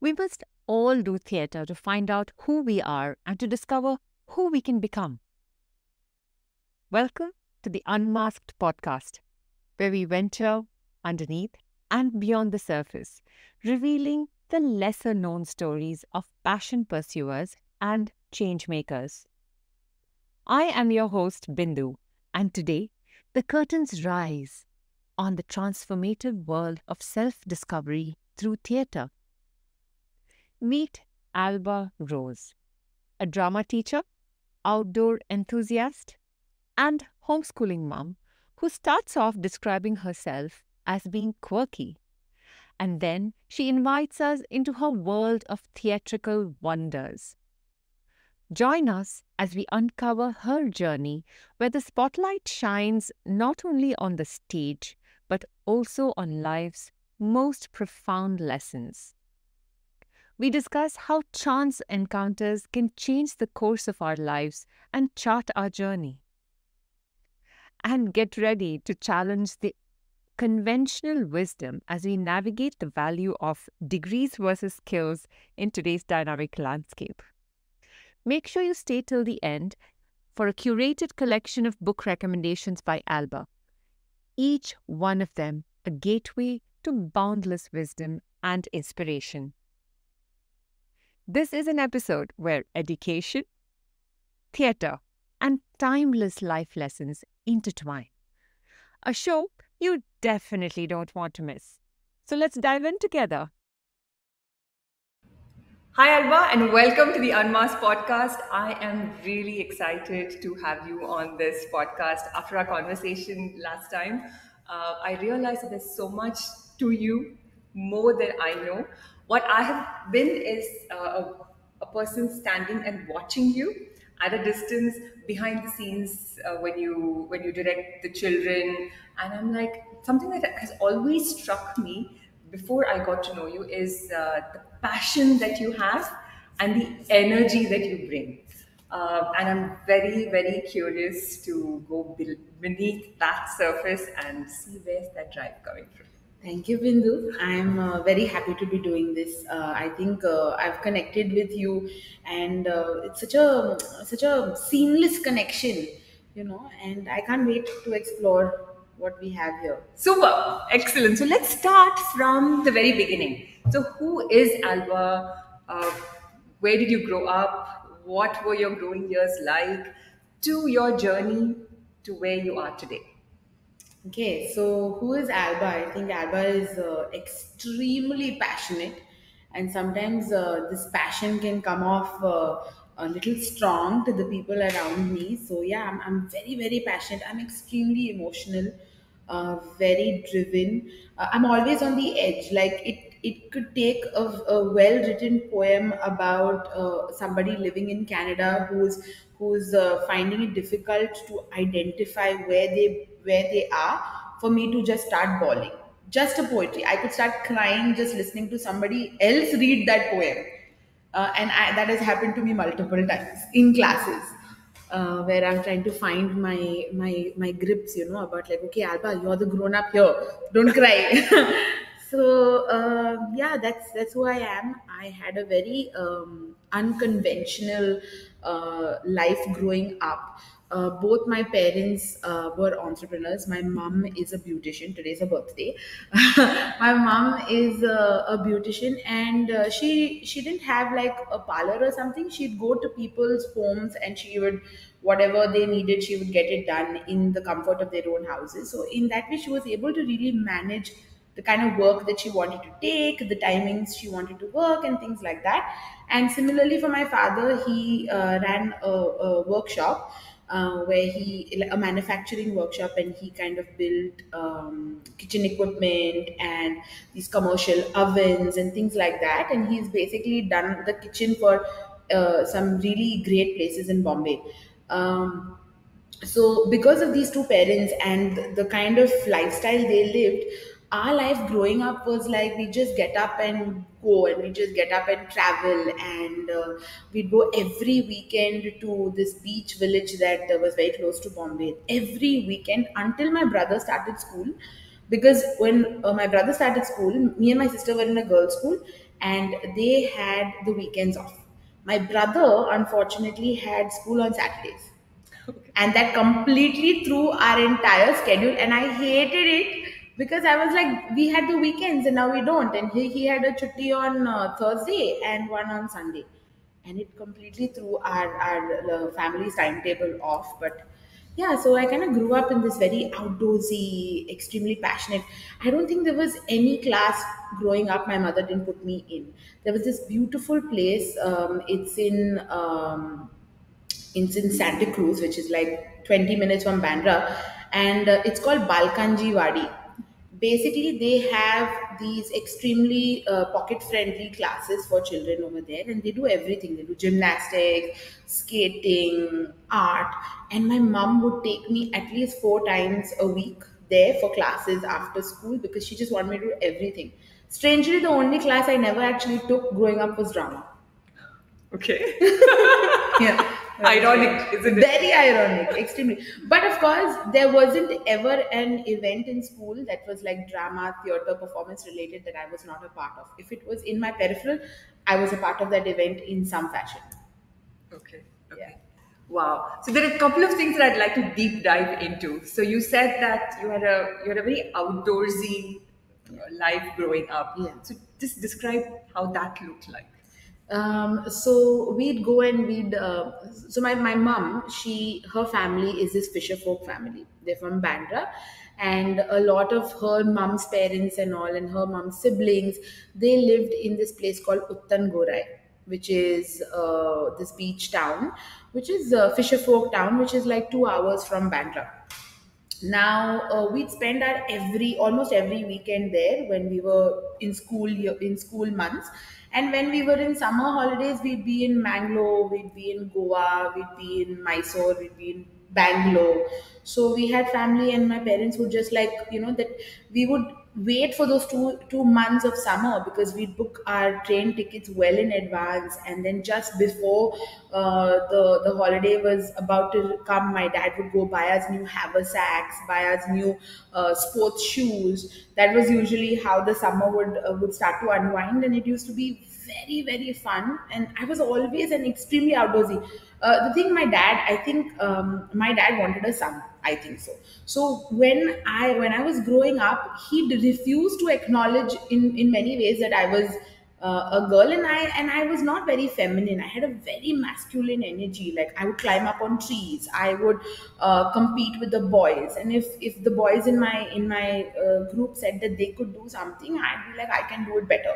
We must all do theatre to find out who we are and to discover who we can become. Welcome to the Unmasked podcast, where we venture underneath and beyond the surface, revealing the lesser known stories of passion pursuers and change makers. I am your host, Bindu, and today the curtains rise on the transformative world of self discovery through theatre. Meet Alba Rose, a drama teacher, outdoor enthusiast, and homeschooling mom who starts off describing herself as being quirky. And then she invites us into her world of theatrical wonders. Join us as we uncover her journey where the spotlight shines not only on the stage but also on life's most profound lessons. We discuss how chance encounters can change the course of our lives and chart our journey. And get ready to challenge the conventional wisdom as we navigate the value of degrees versus skills in today's dynamic landscape. Make sure you stay till the end for a curated collection of book recommendations by Alba, each one of them a gateway to boundless wisdom and inspiration. This is an episode where education, theatre, and timeless life lessons intertwine. A show you definitely don't want to miss. So let's dive in together. Hi, Alba, and welcome to the Unmasked podcast. I am really excited to have you on this podcast after our conversation last time. Uh, I realized that there's so much to you, more than I know. What I have been is uh, a, a, person standing and watching you at a distance behind the scenes uh, when you when you direct the children, and I'm like something that has always struck me before I got to know you is uh, the passion that you have and the energy that you bring. Uh, and I'm very, very curious to go beneath that surface and see where's that drive coming from. Thank you, Bindu. I'm uh, very happy to be doing this. Uh, I think uh, I've connected with you, and uh, it's such a such a seamless connection, you know. And I can't wait to explore what we have here. Super, excellent. So let's start from the very beginning. So who is Alba? Uh, where did you grow up? What were your growing years like? To your journey to where you are today. Okay, so who is Alba? I think Alba is uh, extremely passionate, and sometimes uh, this passion can come off uh, a little strong to the people around me. So yeah, I'm, I'm very very passionate. I'm extremely emotional uh, very driven. Uh, I'm always on the edge. Like it, it could take a, a well-written poem about uh, somebody living in Canada who's who's uh, finding it difficult to identify where they where they are. For me to just start bawling, just a poetry. I could start crying just listening to somebody else read that poem, uh, and I, that has happened to me multiple times in classes uh, where I'm trying to find my my my grips, you know, about like, okay, Alba, you're the grown up here, don't cry. so uh, yeah, that's that's who I am. I had a very um, unconventional uh, life growing up. Uh, both my parents uh, were entrepreneurs. My mom is a beautician. Today's her birthday. my mom is a, a beautician, and uh, she she didn't have like a parlor or something. She'd go to people's homes and she would whatever they needed, she would get it done in the comfort of their own houses. So in that way, she was able to really manage the kind of work that she wanted to take, the timings she wanted to work, and things like that. And similarly, for my father, he uh, ran a, a workshop uh, where he a manufacturing workshop and he kind of built um, kitchen equipment and these commercial ovens and things like that. And he's basically done the kitchen for uh, some really great places in bombay. Um, so because of these two parents and the kind of lifestyle they lived our life growing up was like we just get up and go and we just get up and travel and uh, we'd go every weekend to this beach village that uh, was very close to bombay every weekend until my brother started school because when uh, my brother started school me and my sister were in a girls school and they had the weekends off. My brother, unfortunately, had school on Saturdays. And that completely threw our entire schedule, and I hated it because I was like, we had the weekends and now we don't. And he, he had a chutti on uh, Thursday and one on Sunday. And it completely threw our, our uh, family's timetable off. But yeah, so I kind of grew up in this very outdoorsy, extremely passionate. I don't think there was any class growing up my mother didn't put me in. There was this beautiful place. Um, it's in um, it's in Santa Cruz, which is like 20 minutes from Bandra, and uh, it's called Balkanji Wadi basically they have these extremely uh, pocket friendly classes for children over there and they do everything. They do gymnastics skating art and my mom would take me at least four times a week there for classes after school because she just wanted me to do everything. Strangely the only class i never actually took growing up was drama. Okay. yeah Ironic, isn't it? very ironic extremely but of course there wasn't ever an event in school that was like drama theater performance related that i was not a part of if it was in my peripheral i was a part of that event in some fashion Okay. Okay. Yeah. Wow. So there are a couple of things that I'd like to deep dive into. So you said that you had a you had a very outdoorsy uh, life growing up. Yeah. So just describe how that looked like. Um, so we'd go and we'd uh, so my, my mom she her family is this fisher folk family. They're from bandra. And a lot of her mom's parents and all and her mom's siblings they lived in this place called uttan gorai which is uh, this beach town which is a fisher folk town which is like two hours from bandra. Now uh, we'd spend our every almost every weekend there when we were in school in school months and when we were in summer holidays we'd be in mangalore we'd be in goa we'd be in mysore we'd be in bangalore. So we had family and my parents would just like you know that we would wait for those two two months of summer because we'd book our train tickets well in advance. And then just before uh, the the holiday was about to come my dad would go buy us new haversacks buy us new uh, sports shoes. That was usually how the summer would uh, would start to unwind. And it used to be very very fun. And i was always an extremely outdoorsy. Uh, the thing my dad i think um, my dad wanted a son i think so. So when i when i was growing up he refused to acknowledge in in many ways that i was uh, a girl and i and i was not very feminine. I had a very masculine energy. Like i would climb up on trees. I would uh, compete with the boys. And if if the boys in my in my uh, group said that they could do something i'd be like i can do it better.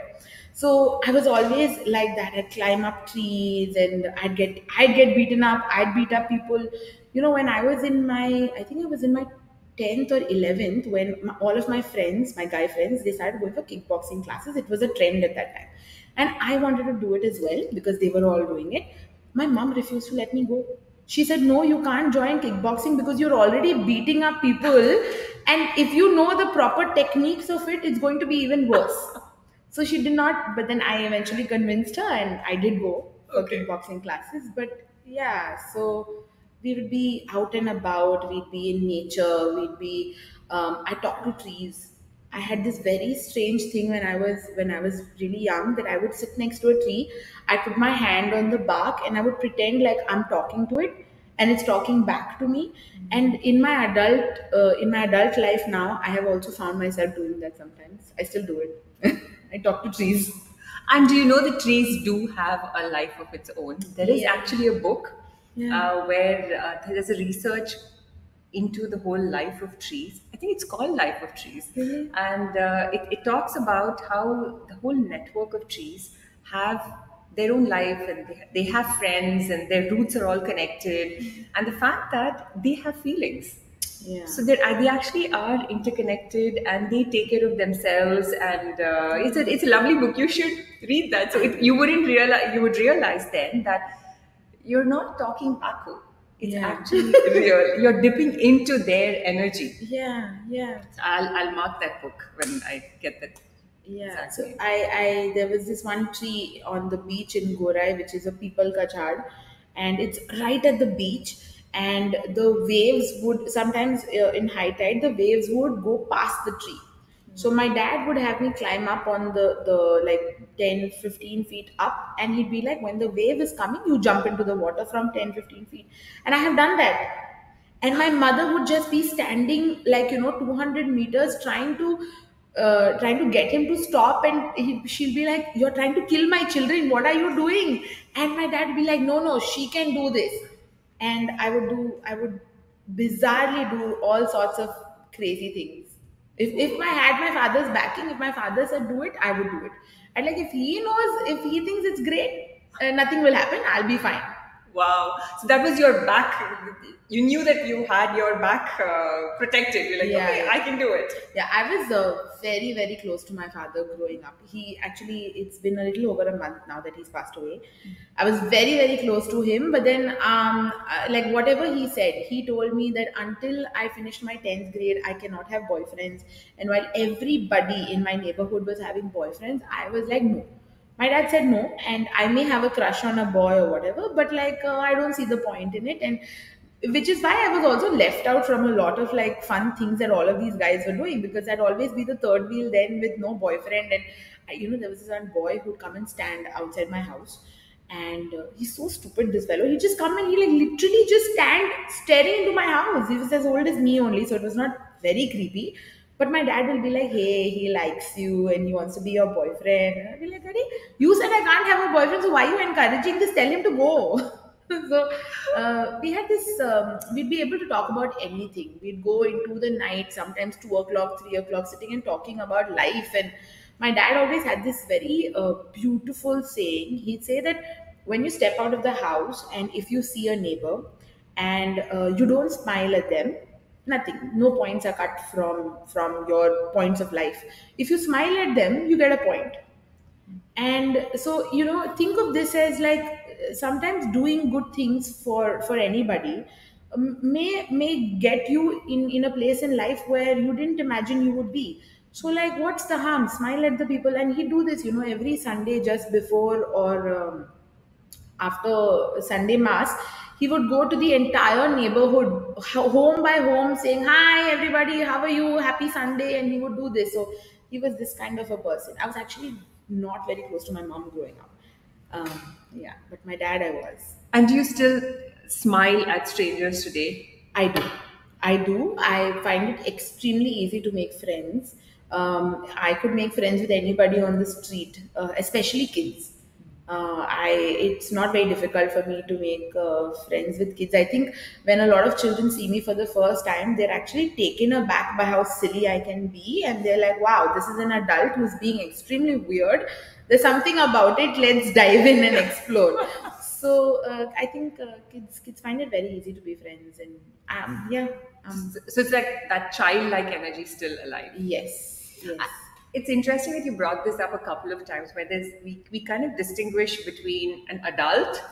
So i was always like that. I'd climb up trees and i'd get i'd get beaten up. I'd beat up people you know when i was in my i think i was in my 10th or 11th when my, all of my friends my guy friends they started going for kickboxing classes it was a trend at that time. And i wanted to do it as well because they were all doing it. My mom refused to let me go. She said no you can't join kickboxing because you're already beating up people and if you know the proper techniques of it it's going to be even worse. So she did not but then i eventually convinced her and i did go for Okay. kickboxing classes. But yeah so we would be out and about we'd be in nature we'd be um, i talked to trees. I had this very strange thing when i was when i was really young that i would sit next to a tree i put my hand on the bark and i would pretend like i'm talking to it and it's talking back to me. And in my adult uh, in my adult life now i have also found myself doing that sometimes. I still do it. I talk to trees. And do you know the trees do have a life of its own? There is Yeah. actually a book Yeah. uh, where uh, there is a research into the whole life of trees. I think it's called Life of Trees. Really? And uh, it, it talks about how the whole network of trees have their own life and they, they have friends and their roots are all connected. And the fact that they have feelings. yeah So they they actually are interconnected and they take care of themselves and uh, it's a it's a lovely book. You should read that. So it, you wouldn't realize you would realize then that you're not talking backward. It's Yeah. actually real. You're dipping into their energy. yeah yeah So I'll I'll mark that book when I get that. Yeah, Exactly. so I, I there was this one tree on the beach in Gorai, which is a people ka and it's right at the beach. And the waves would sometimes uh, in high tide, the waves would go past the tree So my dad would have me climb up on the, the like 10, 15 feet up and he'd be like, when the wave is coming, you jump into the water from 10, 15 feet. And I have done that. And my mother would just be standing like, you know, 200 meters trying to uh, trying to get him to stop and he, she'll be like you're trying to kill my children what are you doing and my dad would be like no no she can do this and i would do i would bizarrely do all sorts of crazy things if, if I had my father's backing, if my father said do it, I would do it. And like if he knows, if he thinks it's great, uh, nothing will happen, I'll be fine. Wow. So that was your back. You knew that you had your back uh, protected. You're like, Yeah, okay. I can do it. Yeah, I was uh, very, very close to my father growing up. He actually, it's been a little over a month now that he's passed away. I was very, very close to him, but then, um, uh, like, whatever he said, he told me that until I finished my 10th grade, I cannot have boyfriends. And while everybody in my neighborhood was having boyfriends, I was like, no. My dad said no, and I may have a crush on a boy or whatever, but like, uh, I don't see the point in it. And which is why I was also left out from a lot of like fun things that all of these guys were doing because I'd always be the third wheel then with no boyfriend. And you know there was this one boy who'd come and stand outside my house. And uh, he's so stupid this fellow. He just come and he like literally just stand staring into my house. He was as old as me only so it was not very creepy. But my dad will be like hey he likes you and he wants to be your boyfriend. And I'll be like Daddy, you said I can't have a boyfriend so why are you encouraging this? Tell him to go so uh, we had this um, we'd be able to talk about anything. We'd go into the night sometimes 2 o'clock 3 o'clock sitting and talking about life. And my dad always had this very uh, beautiful saying. He'd say that when you step out of the house and if you see a neighbor and uh, you don't smile at them nothing no points are cut from from your points of life. If you smile at them you get a point. And so you know think of this as like sometimes doing good things for for anybody may may get you in in a place in life where you didn't imagine you would be so like what's the harm smile at the people and he do this you know every sunday just before or um, after Sunday Mass, he would go to the entire neighborhood, ho- home by home, saying, Hi, everybody, how are you? Happy Sunday. And he would do this. So he was this kind of a person. I was actually not very close to my mom growing up. Um, yeah, but my dad, I was. And do you still smile at strangers today? I do. I do. I find it extremely easy to make friends. Um, I could make friends with anybody on the street, uh, especially kids. Uh, I it's not very difficult for me to make uh, friends with kids. I think when a lot of children see me for the first time, they're actually taken aback by how silly I can be, and they're like, "Wow, this is an adult who's being extremely weird." There's something about it. Let's dive in and explore. So uh, I think uh, kids kids find it very easy to be friends, and um, yeah, um, So it's like that childlike energy still alive. yes, yes. It's interesting that you brought this up a couple of times where there's we, we kind of distinguish between an adult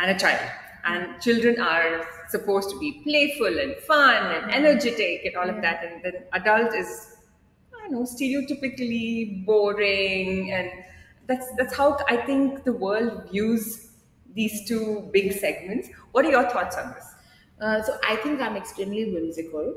and a child. And children are supposed to be playful and fun and energetic and all of that. And then adult is I don't know, stereotypically boring and that's that's how I think the world views these two big segments. What are your thoughts on this? Uh, so I think I'm extremely whimsical,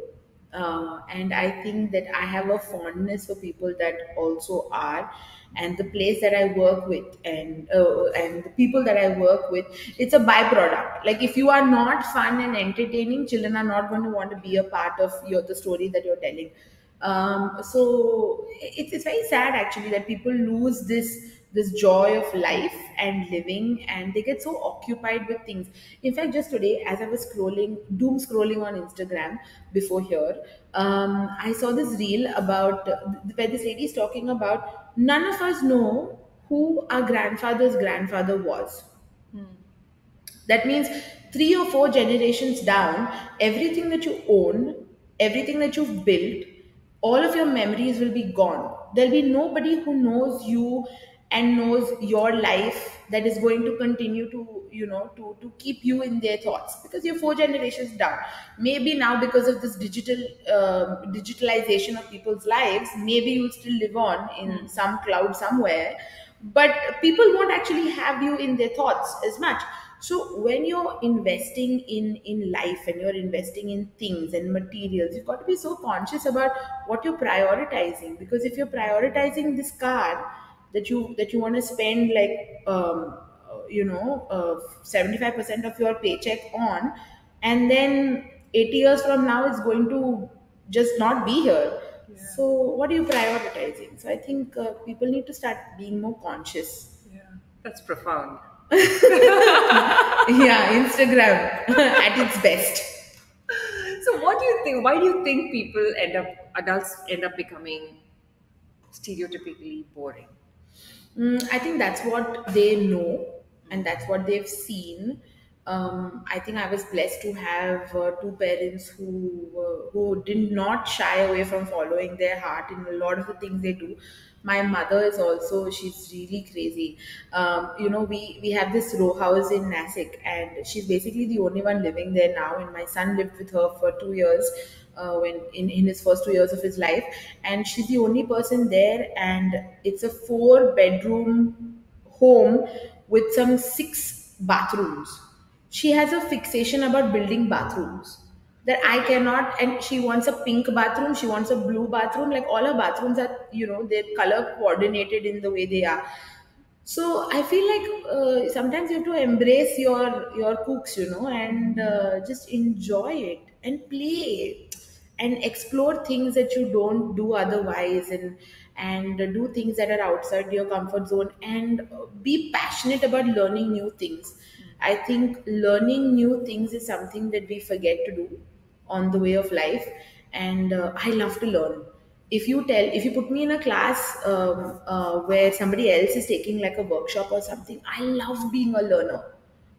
uh, and I think that I have a fondness for people that also are. And the place that I work with, and uh, and the people that I work with, it's a byproduct. Like if you are not fun and entertaining, children are not going to want to be a part of your the story that you're telling. Um, so it's, it's very sad actually that people lose this this joy of life and living and they get so occupied with things in fact just today as i was scrolling doom scrolling on instagram before here um, i saw this reel about where this lady is talking about none of us know who our grandfather's grandfather was that means three or four generations down, everything that you own, everything that you've built, all of your memories will be gone. There'll be nobody who knows you and knows your life that is going to continue to, you know, to, to keep you in their thoughts because you're four generations down. Maybe now because of this digital um digitalization of people's lives, maybe you'll still live on in some cloud somewhere, but people won't actually have you in their thoughts as much so when you're investing in in life and you're investing in things and materials you've got to be so conscious about what you're prioritizing because if you're prioritizing this car that you that you want to spend like um, you know uh, 75% of your paycheck on and then 80 years from now it's going to just not be here so what are you prioritizing so i think uh, people need to start being more conscious Yeah, that's profound. yeah instagram at its best So, what do you think? Why do you think people end up, adults end up becoming stereotypically boring? Mm, I think that's what they know and that's what they've seen. Um, I think I was blessed to have uh, two parents who uh, who did not shy away from following their heart in a lot of the things they do. My mother is also she's really crazy. Um, you know, we we have this row house in Nasik, and she's basically the only one living there now. And my son lived with her for two years uh, when in, in his first two years of his life. And she's the only person there and it's a four bedroom home with some six bathrooms. She has a fixation about building bathrooms that i cannot and she wants a pink bathroom she wants a blue bathroom like all her bathrooms are you know they're color coordinated in the way they are. So i feel like uh, sometimes you have to embrace your your cooks you know and uh, just enjoy it and play and explore things that you don't do otherwise and and do things that are outside your comfort zone and be passionate about learning new things. I think learning new things is something that we forget to do on the way of life. And uh, i love to learn. If you tell if you put me in a class um, uh, where somebody else is taking like a workshop or something i love being a learner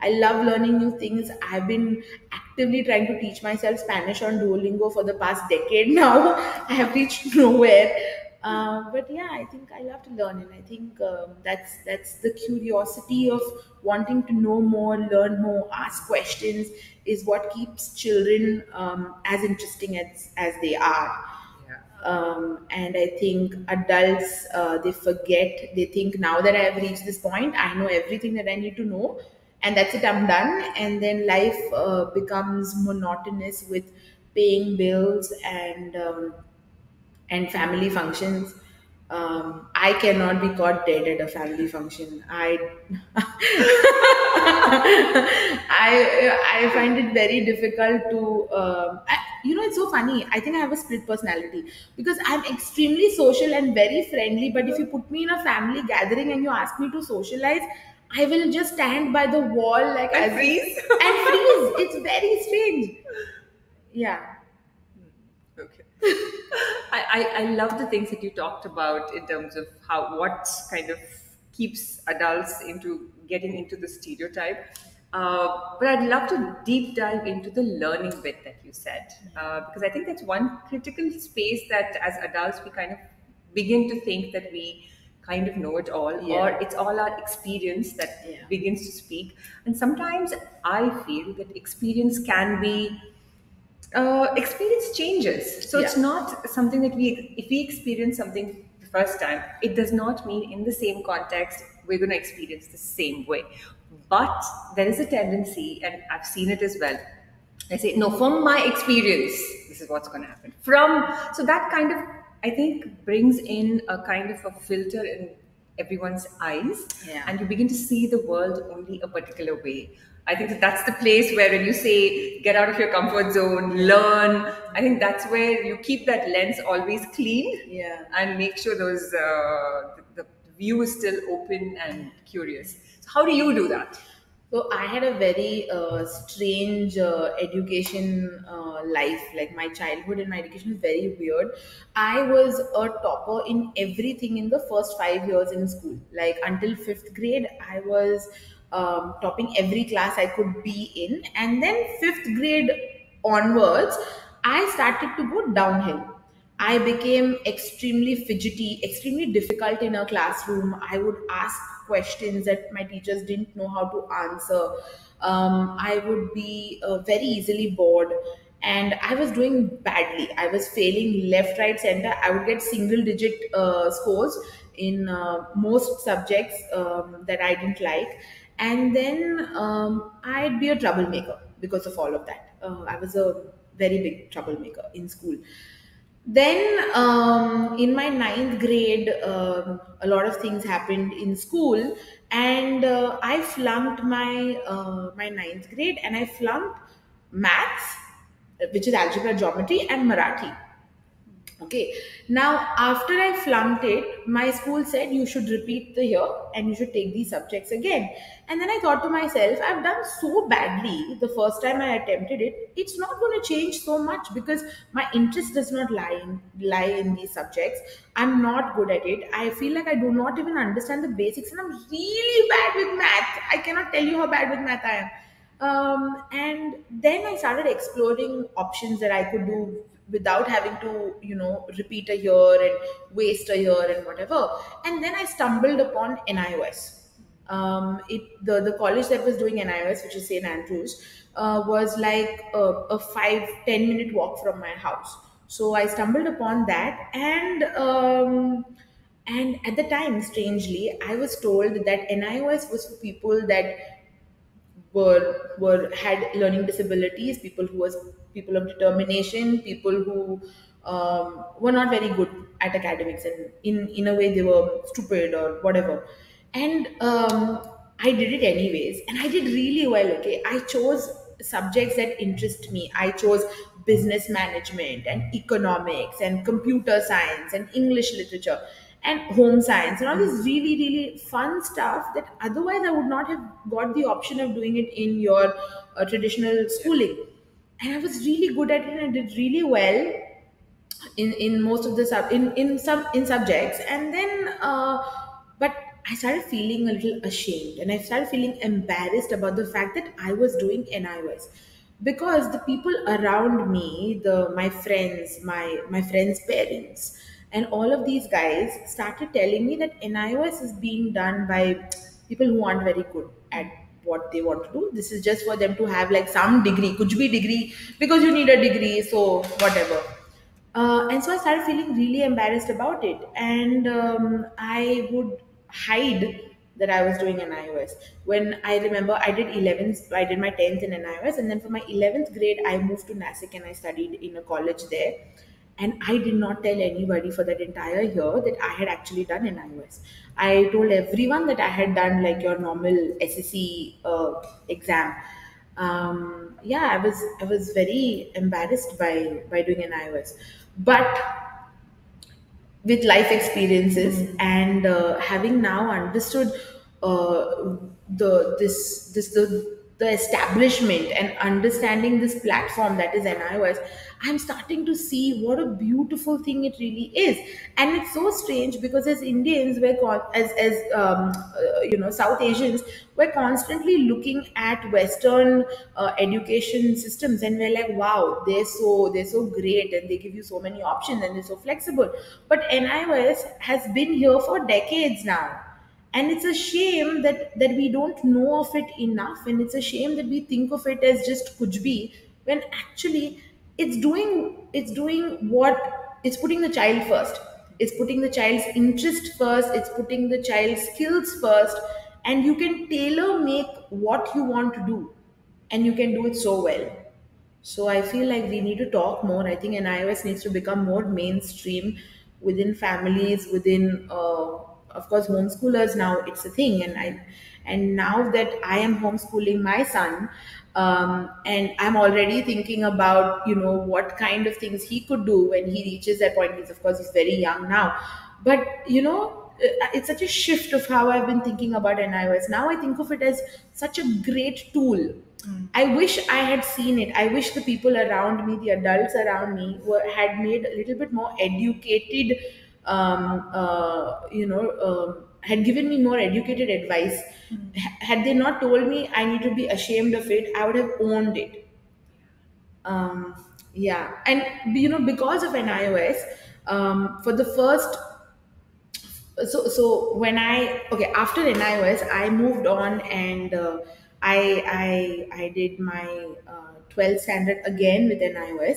i love learning new things. I've been actively trying to teach myself spanish on duolingo for the past decade now. I have reached nowhere. Uh, but yeah i think i love to learn and i think um, that's that's the curiosity of wanting to know more learn more ask questions is what keeps children um, as interesting as as they are. Um, and I think adults uh, they forget. They think now that I have reached this point, I know everything that I need to know, and that's it. I'm done. And then life uh, becomes monotonous with paying bills and um, and family functions. Um, I cannot be caught dead at a family function. I I I find it very difficult to. Um, I, you know, it's so funny. I think I have a split personality because I'm extremely social and very friendly. But if you put me in a family gathering and you ask me to socialize, I will just stand by the wall like And as- freeze? and freeze. It's very strange. Yeah. Okay. I, I, I love the things that you talked about in terms of how what kind of keeps adults into getting into the stereotype. Uh, but I'd love to deep dive into the learning bit that you said, uh, because I think that's one critical space that as adults we kind of begin to think that we kind of know it all, Yeah. or it's all our experience that Yeah. begins to speak. And sometimes I feel that experience can be uh, experience changes. So it's not something that we, if we experience something the first time, it does not mean in the same context we're going to experience the same way. But there is a tendency, and I've seen it as well. I say, no, from my experience, this is what's going to happen. From, so that kind of, I think, brings in a kind of a filter in everyone's eyes Yeah. and you begin to see the world only a particular way. I think that that's the place where when you say get out of your comfort zone, learn, I think that's where you keep that lens always clean Yeah. and make sure those uh, the, the view is still open and curious. So how do you do that? So I had a very uh, strange uh, education uh, life. Like my childhood and my education was very weird. I was a topper in everything in the first five years in school. Like until fifth grade, I was um, topping every class I could be in, and then fifth grade onwards, I started to go downhill. I became extremely fidgety, extremely difficult in a classroom. I would ask questions that my teachers didn't know how to answer. Um, I would be uh, very easily bored. And I was doing badly. I was failing left, right, center. I would get single digit uh, scores in uh, most subjects um, that I didn't like. and then um, I'd be a troublemaker because of all of that. Uh, I was a very big troublemaker in school. Then um, in my ninth grade, um, a lot of things happened in school, and uh, I flunked my uh, my ninth grade, and I flunked maths, which is algebra, geometry, and Marathi. Okay. Now, after I flunked it, my school said you should repeat the year and you should take these subjects again. And then I thought to myself, I've done so badly the first time I attempted it. It's not going to change so much because my interest does not lie in, lie in these subjects. I'm not good at it. I feel like I do not even understand the basics, and I'm really bad with math. I cannot tell you how bad with math I am. Um, and then I started exploring options that I could do without having to, you know, repeat a year and waste a year and whatever. And then I stumbled upon NIOS. Um, it the the college that was doing NIOS, which is St Andrews, uh, was like a, a five ten minute walk from my house. So I stumbled upon that, and um, and at the time, strangely, I was told that NIOS was for people that were were had learning disabilities, people who was people of determination, people who um, were not very good at academics, and in in a way they were stupid or whatever. And um, I did it anyways, and I did really well. Okay, I chose subjects that interest me. I chose business management and economics and computer science and English literature and home science and all this really really fun stuff that otherwise i would not have got the option of doing it in your uh, traditional schooling and i was really good at it and I did really well in in most of the sub in in some in subjects. And then uh, but i started feeling a little ashamed and i started feeling embarrassed about the fact that i was doing nios because the people around me the my friends my my friends parents and all of these guys started telling me that nios is being done by people who aren't very good at what they want to do this is just for them to have like some degree could be degree because you need a degree so whatever uh, and so I started feeling really embarrassed about it. And um, I would hide that I was doing NIOS. When I remember I did 11th, I did my 10th in NIOS. And then for my 11th grade, I moved to Nasik and I studied in a college there. And I did not tell anybody for that entire year that I had actually done NIOS. I told everyone that I had done like your normal SSC uh, exam. Um, yeah, I was I was very embarrassed by by doing NIOS, but with life experiences and uh, having now understood uh, the this this the the establishment and understanding this platform that is NIOS, I'm starting to see what a beautiful thing it really is. And it's so strange because as Indians, we're con- as as um, uh, you know South Asians, we're constantly looking at Western uh, education systems, and we're like, wow, they're so they're so great, and they give you so many options, and they're so flexible. But NIOS has been here for decades now and it's a shame that that we don't know of it enough and it's a shame that we think of it as just kuch when actually it's doing it's doing what it's putting the child first it's putting the child's interest first it's putting the child's skills first and you can tailor make what you want to do and you can do it so well so I feel like we need to talk more. I think NIOS needs to become more mainstream within families, within uh, of course homeschoolers. Now it's a thing, and I and now that I am homeschooling my son, um, and I'm already thinking about you know what kind of things he could do when he reaches that point. Because of course he's very young now, but you know uh, it's such a shift of how I've been thinking about NIOS. Now I think of it as such a great tool. I wish I had seen it. I wish the people around me, the adults around me, were had made a little bit more educated. Um, uh, you know, um, had given me more educated advice. H- Had they not told me I need to be ashamed of it, I would have owned it. Um, yeah. And you know because of nios um, for the first so so when i okay after nios i moved on and uh, i i i did my uh, 12th standard again with nios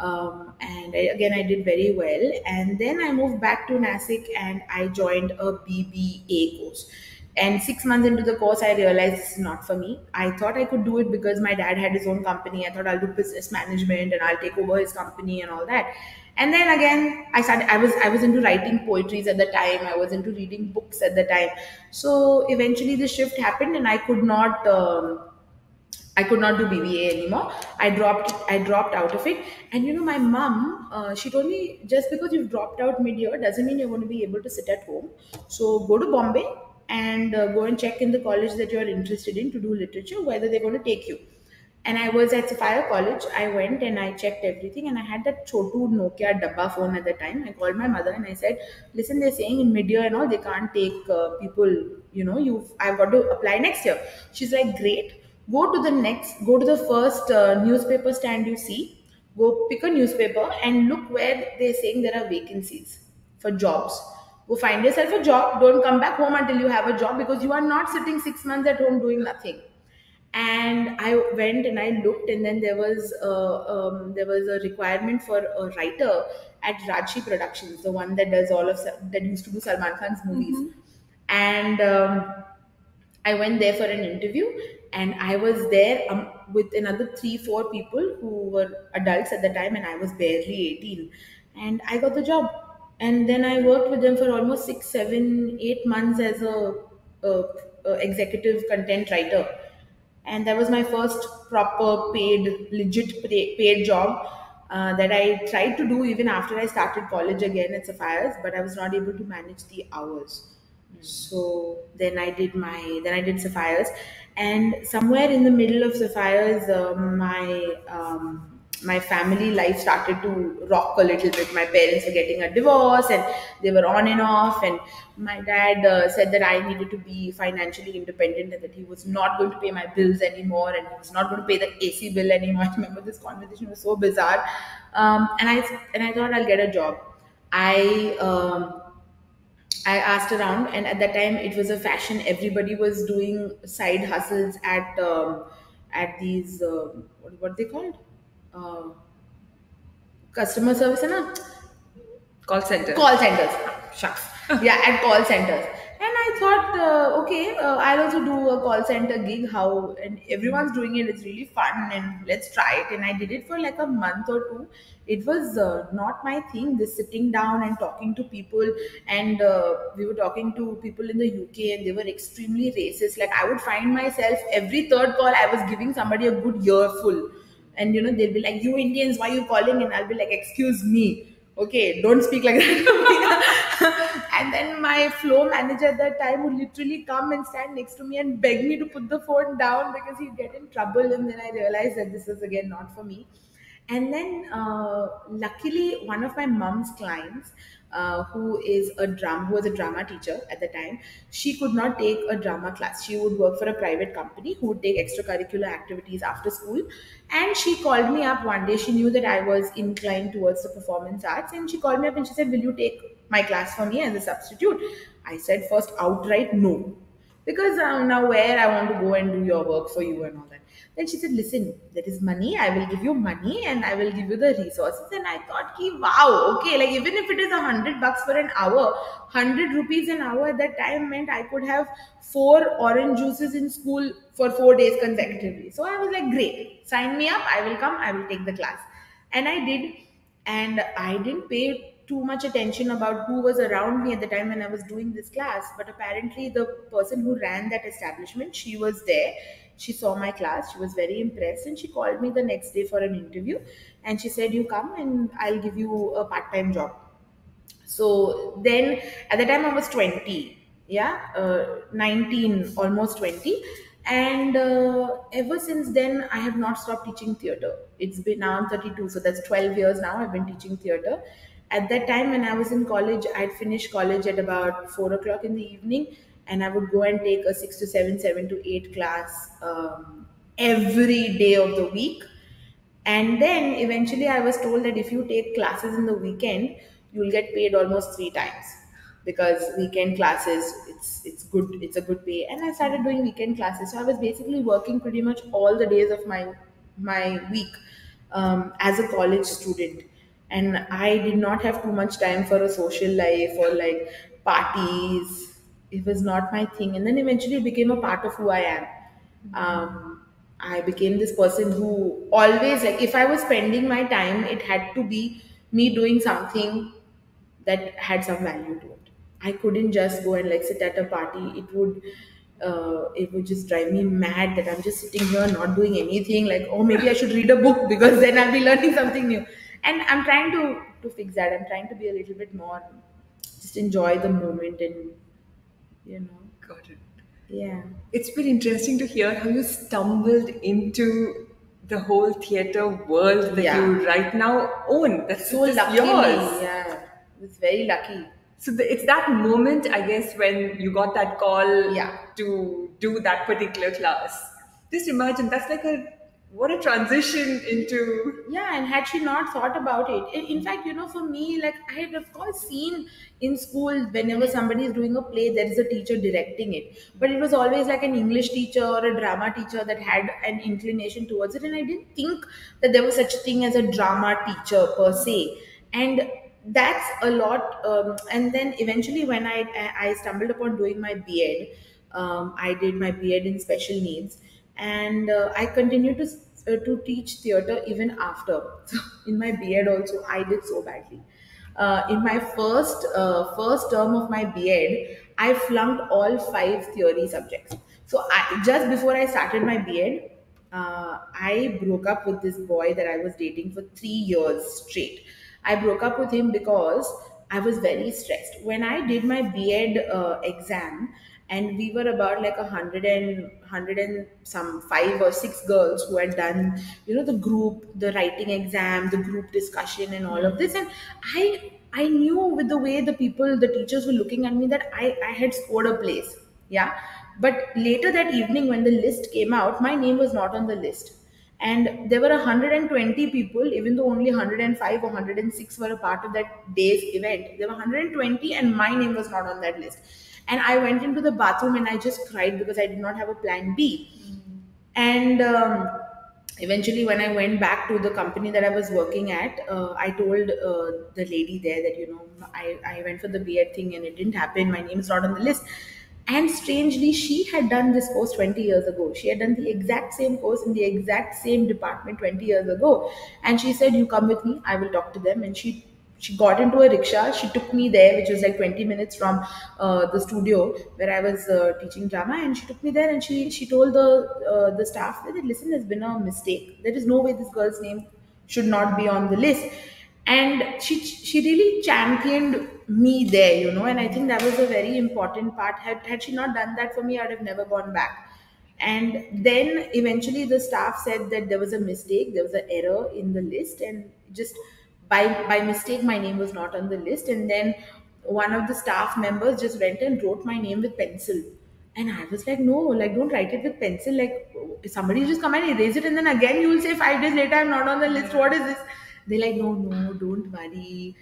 um, and I, again i did very well and then i moved back to nasik and i joined a bba course And six months into the course, I realized this is not for me. I thought I could do it because my dad had his own company. I thought I'll do business management and I'll take over his company and all that. And then again, I started. I was I was into writing poetries at the time. I was into reading books at the time. So eventually, the shift happened, and I could not. Um, I could not do BBA anymore. I dropped I dropped out of it. And you know, my mom, uh, she told me just because you've dropped out mid-year doesn't mean you're going to be able to sit at home. So go to Bombay and uh, go and check in the college that you're interested in to do literature, whether they're going to take you. And I was at Sophia College. I went and I checked everything, and I had that Chotu Nokia Dabba phone at the time. I called my mother and I said, "Listen, they're saying in mid-year and all they can't take uh, people. You know, you've. I've got to apply next year." She's like, "Great." Go to the next go to the first uh, newspaper stand you see. Go pick a newspaper and look where they're saying there are vacancies for jobs. Go find yourself a job. Don't come back home until you have a job because you are not sitting six months at home doing nothing. And i went and i looked and then there was uh, um, there was a requirement for a writer at Rajshri Productions, the one that does all of that used to do Salman Khan's movies. And um, I went there for an interview, and I was there um, with another three, four people who were adults at the time, and I was barely 18. And I got the job. And then I worked with them for almost six, seven, eight months as a, a, a executive content writer. And that was my first proper paid, legit pa- paid job. Uh, that I tried to do even after I started college again at Sophia's, but I was not able to manage the hours. So then I did my then I did Sophia's, and somewhere in the middle of Sophia's, uh, my um, my family life started to rock a little bit. My parents were getting a divorce, and they were on and off. And my dad uh, said that I needed to be financially independent, and that he was not going to pay my bills anymore, and he was not going to pay the AC bill anymore. I remember this conversation was so bizarre, um, and I and I thought I'll get a job. I um, I asked around, and at that time it was a fashion. Everybody was doing side hustles at um, at these uh, what what they called uh, customer service, ना? Call center. call centers. Shucks. yeah, at call centers. And I thought, uh, okay, uh, I'll also do a call center gig. How and everyone's doing it. It's really fun, and let's try it. And I did it for like a month or two. It was uh, not my thing. This sitting down and talking to people, and uh, we were talking to people in the UK, and they were extremely racist. Like I would find myself every third call, I was giving somebody a good earful, and you know they'll be like, "You Indians, why you calling?" And I'll be like, "Excuse me." Okay, don't speak like that and then my flow manager at that time would literally come and stand next to me and beg me to put the phone down because he'd get in trouble. And then I realized that this is again not for me. And then, uh, luckily, one of my mom's clients, uh, who is a drum, who was a drama teacher at the time, she could not take a drama class. She would work for a private company who would take extracurricular activities after school. And she called me up one day. She knew that I was inclined towards the performance arts, and she called me up and she said, "Will you take my class for me as a substitute?" I said first outright no because uh, now where I want to go and do your work for you and all that. Then she said, Listen, there is money, I will give you money and I will give you the resources. And I thought, Ki, wow, okay, like even if it is a hundred bucks for an hour, hundred rupees an hour at that time meant I could have four orange juices in school for four days consecutively. So I was like, Great, sign me up, I will come, I will take the class. And I did, and I didn't pay too much attention about who was around me at the time when I was doing this class. But apparently, the person who ran that establishment, she was there. She saw my class. She was very impressed, and she called me the next day for an interview. And she said, "You come, and I'll give you a part-time job." So then, at the time, I was twenty. Yeah, uh, nineteen, almost twenty. And uh, ever since then, I have not stopped teaching theater. It's been now I'm 32, so that's 12 years now. I've been teaching theater at that time when i was in college i'd finish college at about four o'clock in the evening and i would go and take a six to seven seven to eight class um, every day of the week. And then eventually i was told that if you take classes in the weekend you'll get paid almost three times. Because weekend classes it's it's good it's a good pay. And i started doing weekend classes. So i was basically working pretty much all the days of my my week um, as a college student and i did not have too much time for a social life or like parties. It was not my thing. And then eventually it became a part of who i am. Um, i became this person who always like if i was spending my time it had to be me doing something that had some value to it. I couldn't just go and like sit at a party. It would uh, it would just drive me mad that i'm just sitting here not doing anything. Like oh maybe i should read a book because then i'll be learning something new and i'm trying to to fix that i'm trying to be a little bit more just enjoy the moment and you know Got it. yeah It's been interesting to hear how you stumbled into the whole theater world that Yeah. you right now own. That's so just luckily yours. yeah it's very lucky So the, it's that moment, I guess, when you got that call Yeah. to do that particular class. Just imagine that's like a what a transition into yeah and had she not thought about it? In, fact you know for me like i had of course seen in school whenever somebody is doing a play there is a teacher directing it. But it was always like an english teacher or a drama teacher that had an inclination towards it and i didn't think that there was such a thing as a drama teacher per se. And that's a lot um, and then eventually when i i stumbled upon doing my BEd um, i did my BEd in special needs and uh, I continued to uh, to teach theater even after. So in my BEd also, I did so badly. Uh, in my first uh, first term of my BEd, I flunked all five theory subjects. So I, just before I started my BEd, uh, I broke up with this boy that I was dating for three years straight. I broke up with him because I was very stressed. When I did my BEd uh, exam, and we were about like a hundred and hundred and some five or six girls who had done you know the group the writing exam the group discussion and all of this. And i i knew with the way the people the teachers were looking at me that i i had scored a place. Yeah. But later that evening when the list came out my name was not on the list. And there were 120 people even though only 105 or 106 were a part of that day's event there were 120 and my name was not on that list and i went into the bathroom and i just cried because i did not have a plan b. And um, eventually when i went back to the company that i was working at uh, i told uh, the lady there that you know I, I went for the BEd thing and it didn't happen. My name is not on the list. And strangely she had done this course 20 years ago. She had done the exact same course in the exact same department 20 years ago. And she said you come with me. I will talk to them. And she she got into a rickshaw. She took me there which was like 20 minutes from uh, the studio where i was uh, teaching drama. And she took me there and she she told the uh, the staff that listen there's been a mistake. There is no way this girl's name should not be on the list. And she she really championed me there you know and i think that was a very important part. Had had she not done that for me i'd have never gone back. And then eventually the staff said that there was a mistake there was an error in the list and just by by mistake my name was not on the list. And then one of the staff members just went and wrote my name with pencil. And i was like no like don't write it with pencil. Like somebody just come and erase it and then again you will say five days later i'm not on the list. What is this? They're like no no don't worry.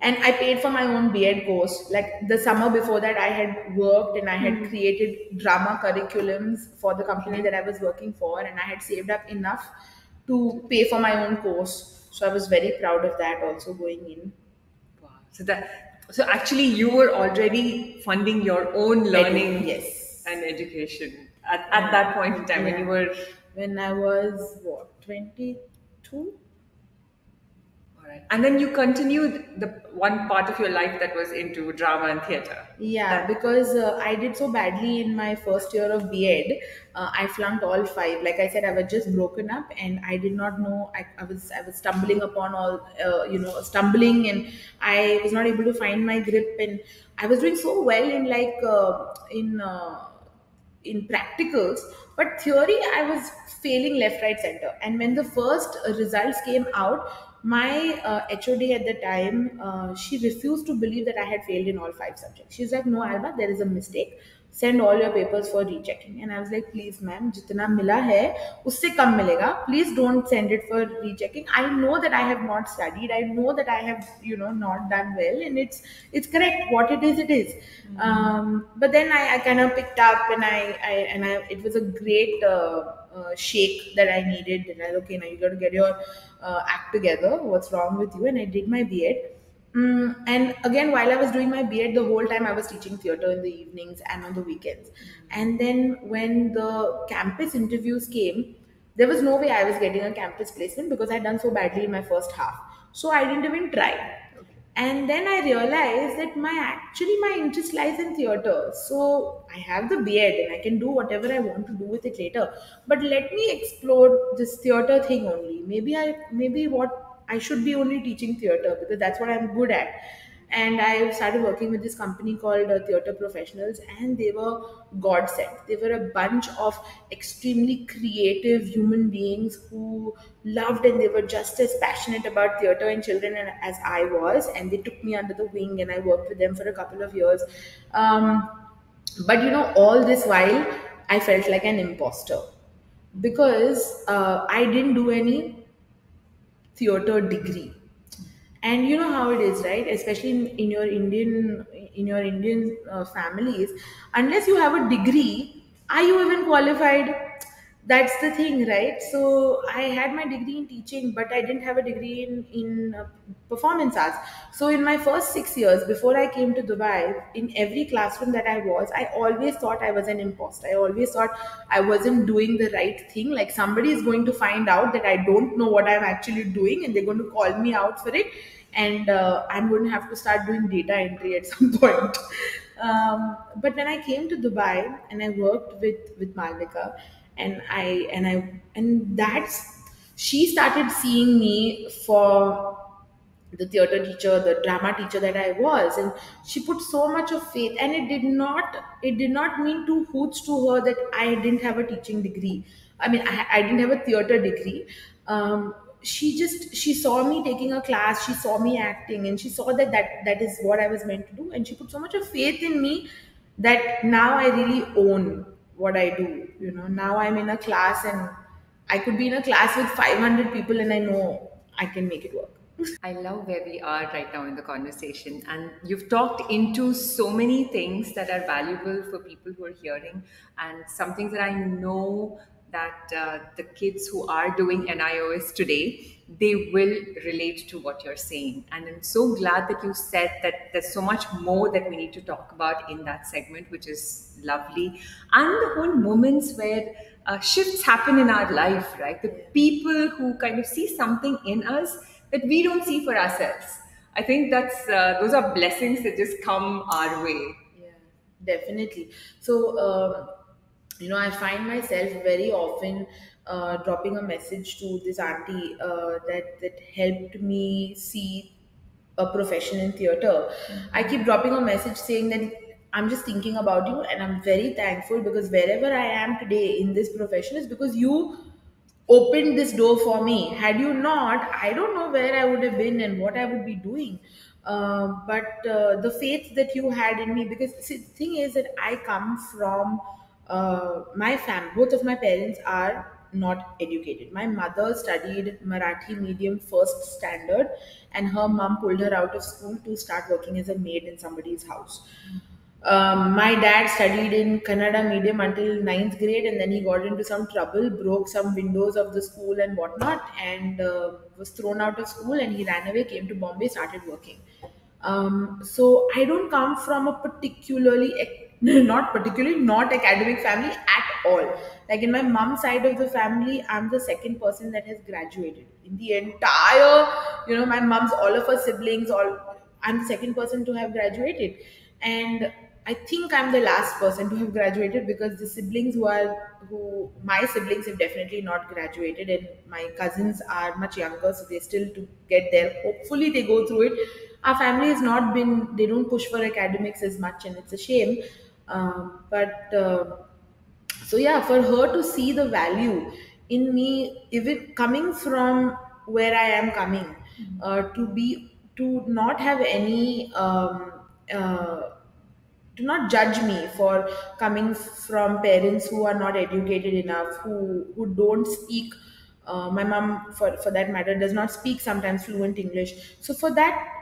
And i paid for my own BEd course. Like the summer before that i had worked and i had hmm. created drama curriculums for the company hmm. that i was working for. And i had saved up enough to pay for my own course so i was very proud of that also going in Wow. So that so actually you were already funding your own learning yes. and education at, at that point in time when you were when i was what 22 all right. And then you continued the one part of your life that was into drama and theater. Yeah, because uh, I did so badly in my first year of BEd. Uh, I flunked all five. Like I said, I was just broken up, and I did not know. I, I was I was stumbling upon all, uh, you know, stumbling, and I was not able to find my grip. And I was doing so well in like uh, in uh, in practicals, but theory I was failing left, right, center. And when the first results came out, my uh, HOD at the time, uh, she refused to believe that I had failed in all five subjects. She's like, no, Alba, there is a mistake. Send all your papers for rechecking. And I was like, please, ma'am, jitna mila hai, usse kam milega. Please don't send it for rechecking. I know that I have not studied. I know that I have, you know, not done well. And it's it's correct. What it is, it is. Mm-hmm. Um, but then I, I kind of picked up and I, I and I, it was a great uh, uh shake that I needed. And I was like, okay, now you got to get your uh, act together. What's wrong with you? And I did my BEd Mm, and again, while I was doing my B.Ed, the whole time I was teaching theatre in the evenings and on the weekends. And then when the campus interviews came, there was no way I was getting a campus placement because I had done so badly in my first half. So I didn't even try. And then I realized that my actually my interest lies in theatre. So I have the BEd and I can do whatever I want to do with it later. But let me explore this theatre thing only. Maybe I maybe what I should be only teaching theatre because that's what I'm good at. And I started working with this company called uh, Theatre Professionals, and they were God sent. They were a bunch of extremely creative human beings who loved and they were just as passionate about theatre and children as I was. And they took me under the wing, and I worked with them for a couple of years. Um, but you know, all this while, I felt like an imposter because uh, I didn't do any theater degree and you know how it is right? Especially in, in your indian in your indian uh, families unless you have a degree are you even qualified that's the thing right? So i had my degree in teaching but i didn't have a degree in in uh, performance arts. So in my first 6 years before i came to dubai in every classroom that i was i always thought i was an imposter. I always thought i wasn't doing the right thing. Like somebody is going to find out that i don't know what i'm actually doing and they're going to call me out for it. And uh, i'm going to have to start doing data entry at some point. Um, but when I came to Dubai and I worked with with Malvika, and I and I and that's she started seeing me for the theater teacher, the drama teacher that I was, and she put so much of faith. And it did not it did not mean two hoots to her that I didn't have a teaching degree. I mean, I, I didn't have a theater degree. Um, she just she saw me taking a class she saw me acting and she saw that that that is what i was meant to do and she put so much of faith in me that now i really own what i do you know now i'm in a class and i could be in a class with 500 people and i know i can make it work I love where we are right now in the conversation. And you've talked into so many things that are valuable for people who are hearing, and some things that I know that uh, the kids who are doing NIOS today they will relate to what you're saying. And I'm so glad that you said that there's so much more that we need to talk about in that segment, which is lovely. And the whole moments where uh, shifts happen in our life, right? The people who kind of see something in us that we don't see for ourselves. I think that's uh, those are blessings that just come our way. Yeah, definitely. So, um, you know, I find myself very often uh, dropping a message to this auntie uh, that that helped me see a profession in theater. I keep dropping a message saying that I'm just thinking about you, and I'm very thankful because wherever I am today in this profession is because you opened this door for me. Had you not, I don't know where I would have been and what I would be doing. Um, but uh, the faith that you had in me, because see, the thing is that I come from uh, my fam. Both of my parents are not educated. My mother studied Marathi medium first standard, and her mom pulled her out of school to start working as a maid in somebody's house. Um, my dad studied in Kannada medium until ninth grade, and then he got into some trouble, broke some windows of the school and whatnot, and uh, was thrown out of school. And he ran away, came to Bombay, started working. Um, so I don't come from a particularly, not particularly, not academic family at all. Like in my mom's side of the family, I'm the second person that has graduated in the entire, you know, my mom's all of her siblings, all I'm second person to have graduated, and I think I'm the last person to have graduated because the siblings who are who my siblings have definitely not graduated, and my cousins are much younger, so they still to get there. Hopefully, they go through it. Our family has not been; they don't push for academics as much, and it's a shame. Um, but uh, so yeah for her to see the value in me even coming from where i am coming uh, to be to not have any um, uh, to not judge me for coming from parents who are not educated enough who who don't speak uh, my mom for for that matter does not speak sometimes fluent english. So for that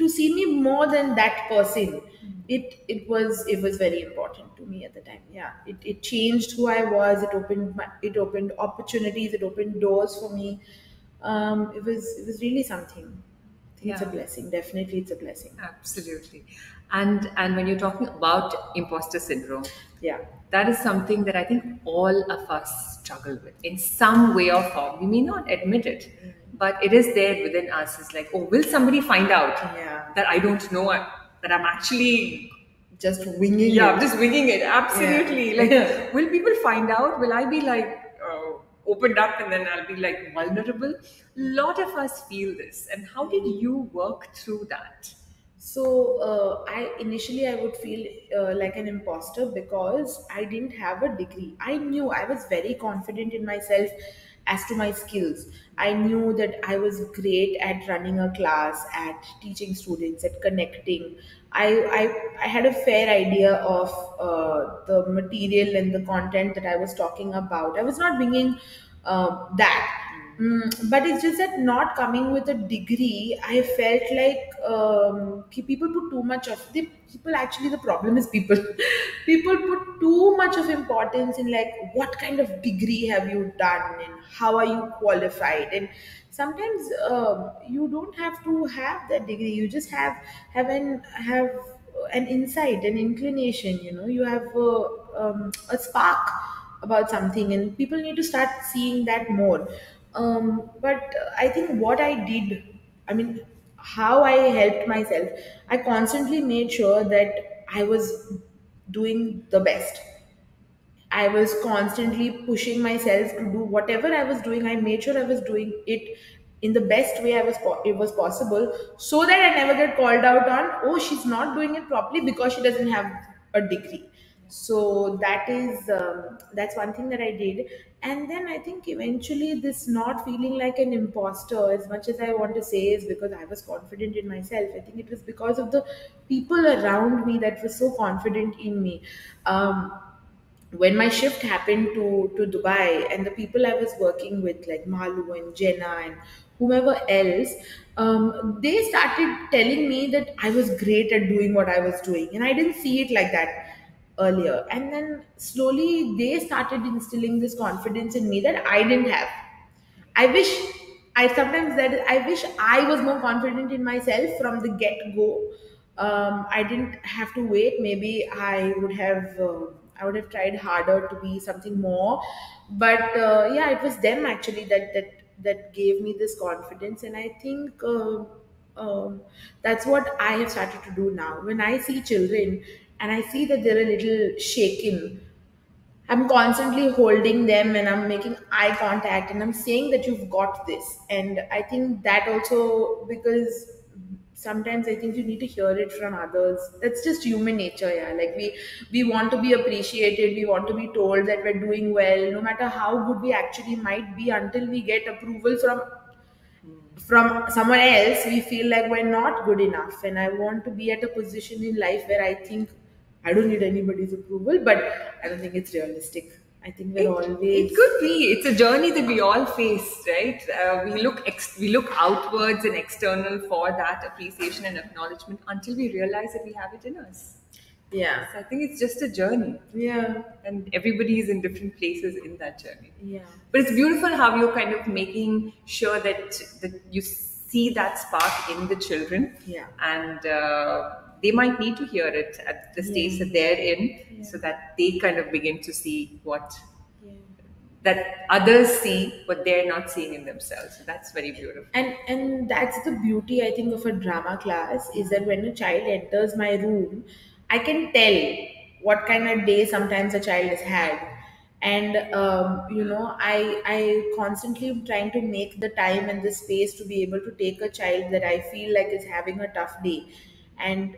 to see me more than that person it it was it was very important to me at the time yeah it, it changed who i was it opened my, it opened opportunities it opened doors for me um, it was it was really something think it's a blessing. Definitely, it's a blessing. Absolutely. And and when you're talking about imposter syndrome, Yeah. that is something that I think all of us struggle with in some way or form. We may not admit it, but it is there within us. It's like, oh, will somebody find out Yeah. that I don't know uh, that I'm actually Just winging yeah, it. I'm just winging it. Absolutely. Yeah. Like, Yeah. will people find out? Will I be like uh, opened up and then I'll be like vulnerable? A lot of us feel this. And how did you work through that? So uh, I initially I would feel uh, like an imposter because I didn't have a degree. I knew I was very confident in myself as to my skills. I knew that I was great at running a class, at teaching students, at connecting. I I, I had a fair idea of uh, the material and the content that I was talking about. I was not bringing uh, that. Mm, but it's just that not coming with a degree, I felt like um, people put too much of the people. Actually, the problem is people. people put too much of importance in like what kind of degree have you done and how are you qualified and sometimes um, you don't have to have that degree. You just have have an have an insight, an inclination. You know, you have a, um, a spark about something and people need to start seeing that more um, but i think what i did i mean how i helped myself i constantly made sure that i was doing the best I was constantly pushing myself to do whatever I was doing. I made sure I was doing it in the best way I was po- it was possible, so that I never get called out on. Oh, she's not doing it properly because she doesn't have a degree. So that is um, that's one thing that I did, and then I think eventually this not feeling like an imposter as much as I want to say is because I was confident in myself. I think it was because of the people around me that were so confident in me. Um, when my shift happened to to Dubai and the people I was working with like Malu and Jenna and whomever else um, they started telling me that I was great at doing what I was doing and I didn't see it like that earlier and then slowly they started instilling this confidence in me that I didn't have I wish I sometimes that I wish I was more confident in myself from the get go. Um, I didn't have to wait. Maybe I would have uh, I would have tried harder to be something more. But uh, yeah, it was them actually that that that gave me this confidence, and I think. Uh, um, that's what I have started to do now. When I see children and I see that they're a little shaken, I'm constantly holding them and I'm making eye contact and I'm saying that you've got this. And I think that also because sometimes I think you need to hear it from others. That's just human nature, yeah. Like we we want to be appreciated, we want to be told that we're doing well, no matter how good we actually might be, until we get approval from from someone else, we feel like we're not good enough. And I want to be at a position in life where I think I don't need anybody's approval, but I don't think it's realistic. I think we're always It could be. It's a journey that we all face, right? Uh, we look ex- we look outwards and external for that appreciation and acknowledgement until we realize that we have it in us. yeah, So I think it's just a journey, yeah, and everybody is in different places in that journey. yeah, But it's beautiful how you're kind of making sure that that you see that spark in the children, Yeah. and uh, they might need to hear it at the stage that they're in, so that they kind of begin to see what that others see what they're not seeing in themselves. So that's very beautiful. and and that's the beauty i think of a drama class is that when a child enters my room i can tell what kind of day sometimes a child has had. And um, you know i i constantly am trying to make the time and the space to be able to take a child that i feel like is having a tough day. And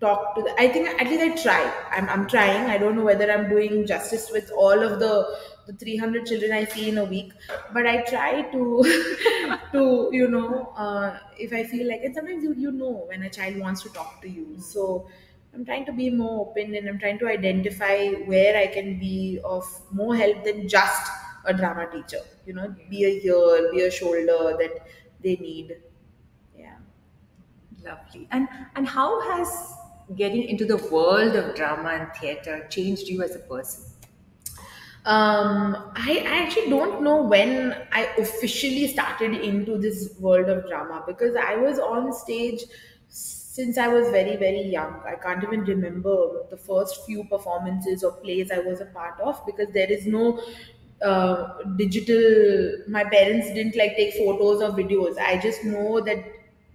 talk to the i think at least i try. I'm, I'm trying. I don't know whether i'm doing justice with all of the the 300 children i see in a week but i try to to you know uh, if i feel like and sometimes you, you know when a child wants to talk to you. So i'm trying to be more open and i'm trying to identify where i can be of more help than just a drama teacher. You know be a ear be a shoulder that they need. Yeah. Lovely. And and how has getting into the world of drama and theatre changed you as a person? Um, I, I actually don't know when I officially started into this world of drama because I was on stage since I was very, very young. I can't even remember the first few performances or plays I was a part of because there is no uh, digital. My parents didn't like take photos or videos. I just know that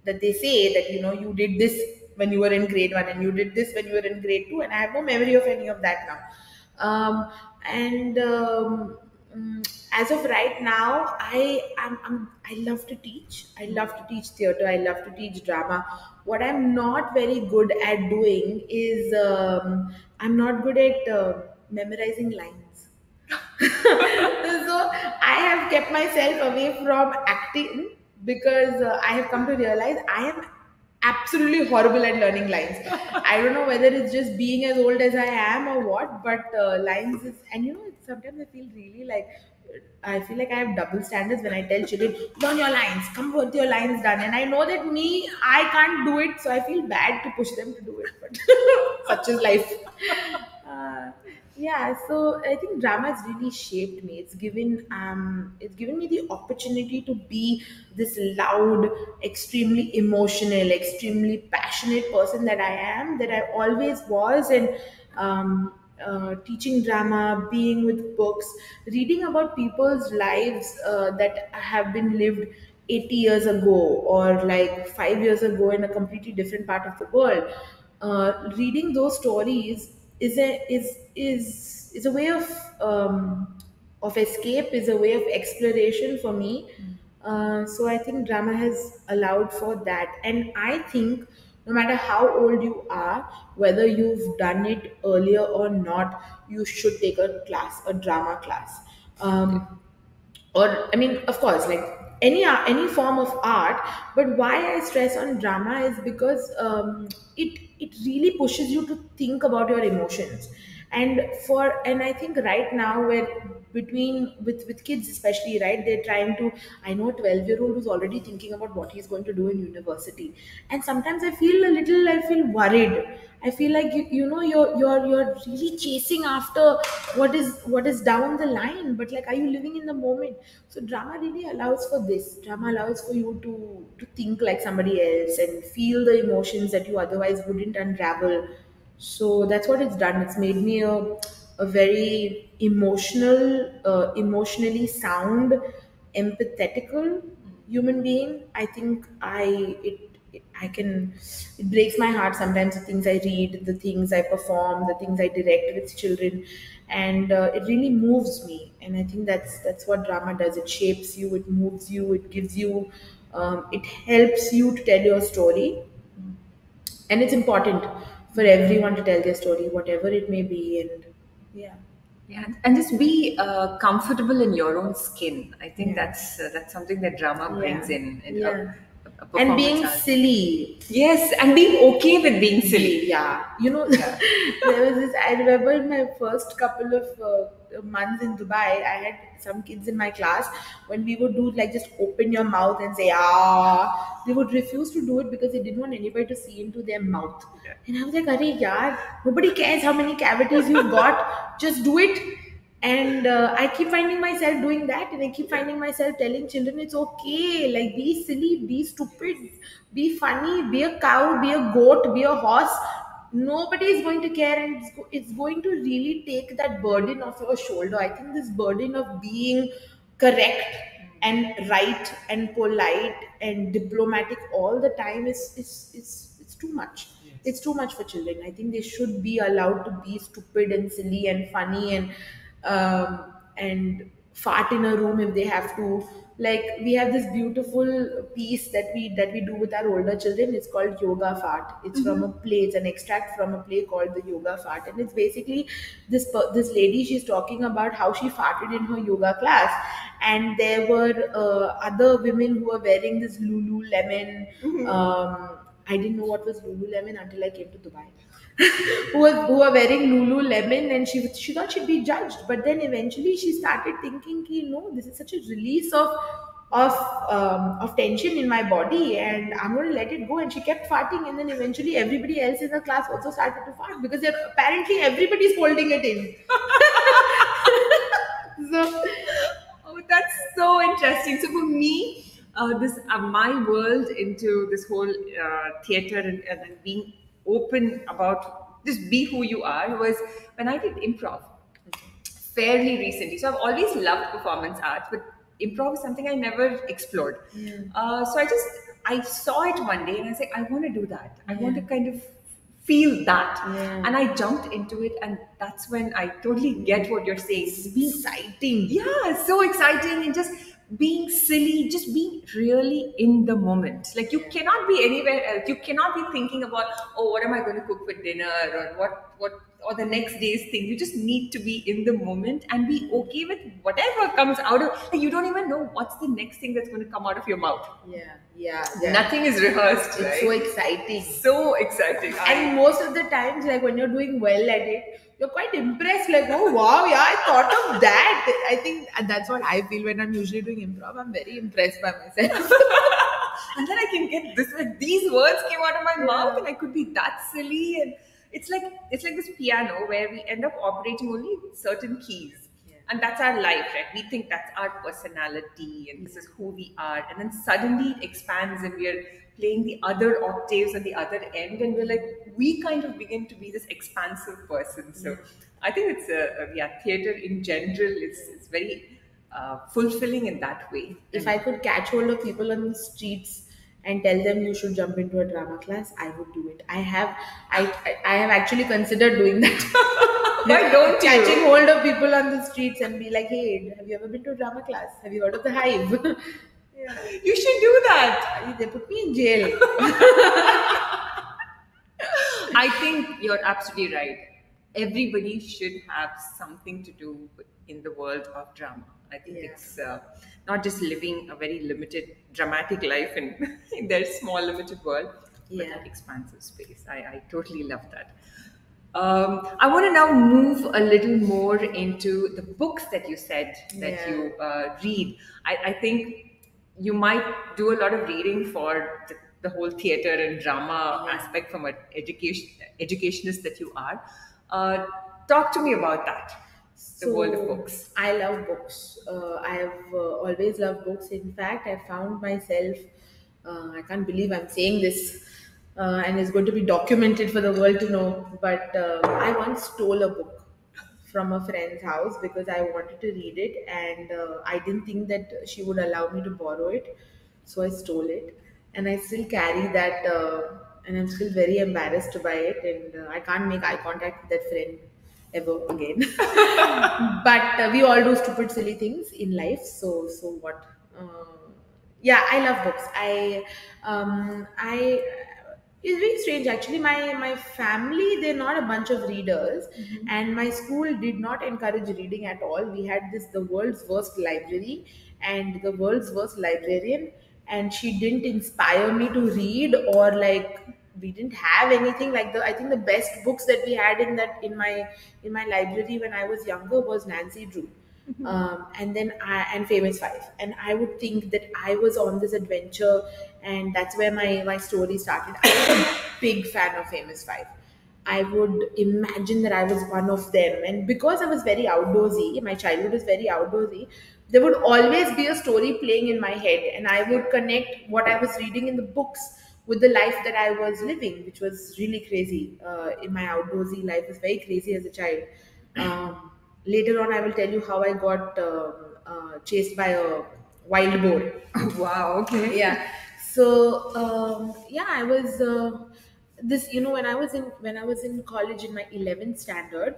that they say that you know you did this when you were in grade one and you did this when you were in grade two, and I have no memory of any of that now. Um, and um, mm, as of right now, I am I'm, I love to teach. I love to teach theater. I love to teach drama. What I'm not very good at doing is um, I'm not good at uh, memorizing lines. so I have kept myself away from acting because uh, I have come to realize I am absolutely horrible at learning lines. I don't know whether it's just being as old as I am or what, but uh, lines is, and you know, sometimes I feel really like I feel like I have double standards when I tell children, learn your lines, come with your lines done. And I know that me, I can't do it, so I feel bad to push them to do it. But such is life. Uh, yeah, so I think drama has really shaped me. It's given um, it's given me the opportunity to be this loud, extremely emotional, extremely passionate person that I am, that I always was, and um, uh, teaching drama, being with books, reading about people's lives uh, that have been lived 80 years ago or like five years ago in a completely different part of the world. Uh, reading those stories is a is is is a way of um, of escape, is a way of exploration for me. Uh, so I think drama has allowed for that, and I think no matter how old you are, whether you've done it earlier or not, you should take a class, a drama class. Um, or i mean of course like any art, any form of art but why i stress on drama is because um, it it really pushes you to think about your emotions and for and i think right now where between with with kids especially right they're trying to i know a 12 year old who's already thinking about what he's going to do in university. And sometimes i feel a little i feel worried. I feel like you, you know you're you're you're really chasing after what is what is down the line. But like are you living in the moment? So drama really allows for this. Drama allows for you to to think like somebody else and feel the emotions that you otherwise wouldn't unravel so that's what it's done. It's made me a, a very emotional uh, emotionally sound empathetical human being. I think i it I can, it breaks my heart sometimes the things I read, the things I perform, the things I direct with children, and uh, it really moves me. And I think that's that's what drama does. It shapes you, it moves you, it gives you, um, it helps you to tell your story, and it's important for everyone to tell their story, whatever it may be. And yeah, Yeah, and just be uh, comfortable in your own skin. I think yeah, that's uh, that's something that drama brings yeah, in, yeah. And being art. silly, Yes, and being okay with being silly. Yeah, you know, Yeah. there was this. I remember in my first couple of uh, months in Dubai, I had some kids in my class. When we would do like just open your mouth and say ah, they would refuse to do it because they didn't want anybody to see into their mouth. Yeah. And I was like, "Arey yaar, nobody cares how many cavities you've got. Just do it." And uh, I keep finding myself doing that, and I keep finding myself telling children it's okay, like be silly, be stupid, be funny, be a cow, be a goat, be a horse. Nobody is going to care, and it's, go- it's going to really take that burden off your shoulder. I think this burden of being correct and right and polite and diplomatic all the time is is, is it's too much it's too much for children i think they should be allowed to be stupid and silly and funny and um, and fart in a room if they have to. Like we have this beautiful piece that we that we do with our older children. It's called yoga fart. It's from a play it's an extract from a play called the yoga fart. And it's basically this this lady she's talking about how she farted in her yoga class. And there were uh, other women who were wearing this lululemon um, I didn't know what was Lululemon until I came to Dubai. Who was who were wearing Lululemon, and she she thought she'd be judged. But then eventually she started thinking, "Ki, no, this is such a release of of um, of tension in my body, and I'm going to let it go." And she kept farting, and then eventually everybody else in the class also started to fart because they're, apparently everybody's holding it in. so Oh, that's so interesting. So for me, uh, this uh, my world into this whole uh, theater and, and being open about just be who you are was when I did improv fairly recently. So I've always loved performance arts, but improv is something I never explored. Uh, so I just I saw it one day and I said I want to do that. I want to kind of feel that, Yeah. and I jumped into it, and that's when I totally get what you're saying. it's exciting. Yeah, so exciting and just being silly, just being really in the moment. Like you cannot be anywhere else. You cannot be thinking about, oh, what am I going to cook for dinner or what what or the next day's thing. You just need to be in the moment and be okay with whatever comes out of like you don't even know what's the next thing that's going to come out of your mouth. Yeah, yeah, yeah. Nothing is rehearsed. It's right? so exciting. so exciting. I- And most of the times, like when you're doing well at it, you're quite impressed. Like, oh wow, yeah, I thought of that. I think and that's what I feel when I'm usually doing improv. I'm very impressed by myself. and then I can get this like these words came out of my Yeah. mouth and I could be that silly and it's like it's like this piano where we end up operating only certain keys. And that's our life, right? We think that's our personality and this is who we are. And then suddenly it expands and we're playing the other octaves at the other end and we're like, we kind of begin to be this expansive person. So I think it's a, a yeah, theater in general is, is very uh, fulfilling in that way. if I could catch hold of people on the streets and tell them you should jump into a drama class, I would do it. I have, I, I have actually considered doing that. Why don't you? Catching hold of people on the streets and be like, hey, have you ever been to a drama class? Have you heard of the Hive? You should do that. they put me in jail. I think you're absolutely right. Everybody should have something to do in the world of drama. I think Yeah. it's uh, not just living a very limited, dramatic life in, in their small, limited world, but that expansive space. I, I totally love that. Um, I want to now move a little more into the books that you said that Yeah. you uh, read. I, I think you might do a lot of reading for the, the whole theater and drama Yeah. aspect from an education educationist that you are. Uh, talk to me about that. The world of books. I love books. Uh, I have uh, always loved books. In fact, I found myself, uh, I can't believe I'm saying this, uh, and it's going to be documented for the world to know. But uh, I once stole a book from a friend's house because I wanted to read it, and uh, I didn't think that she would allow me to borrow it. So I stole it, and I still carry that, uh, and I'm still very embarrassed by it, and uh, I can't make eye contact with that friend ever again. but uh, we all do stupid, silly things in life. So, so what? Uh, yeah, I love books. I, um, I. It's very strange actually. My my family they're not a bunch of readers, and my school did not encourage reading at all. We had this the world's worst library, and the world's worst librarian, and she didn't inspire me to read or like we didn't have anything like the i think the best books that we had in that in my in my library when i was younger was nancy drew um, and then I, and famous five and i would think that i was on this adventure and that's where my my story started i was a big fan of famous five I would imagine that I was one of them. And because I was very outdoorsy, my childhood was very outdoorsy, there would always be a story playing in my head. And I would connect what I was reading in the books with the life that I was living, which was really crazy. Uh, in my outdoorsy life was very crazy as a child. Um, later on, I will tell you how I got um uh, chased by a wild boar wow, okay. yeah so um, yeah i was uh, this you know when i was in when i was in college in my 11th standard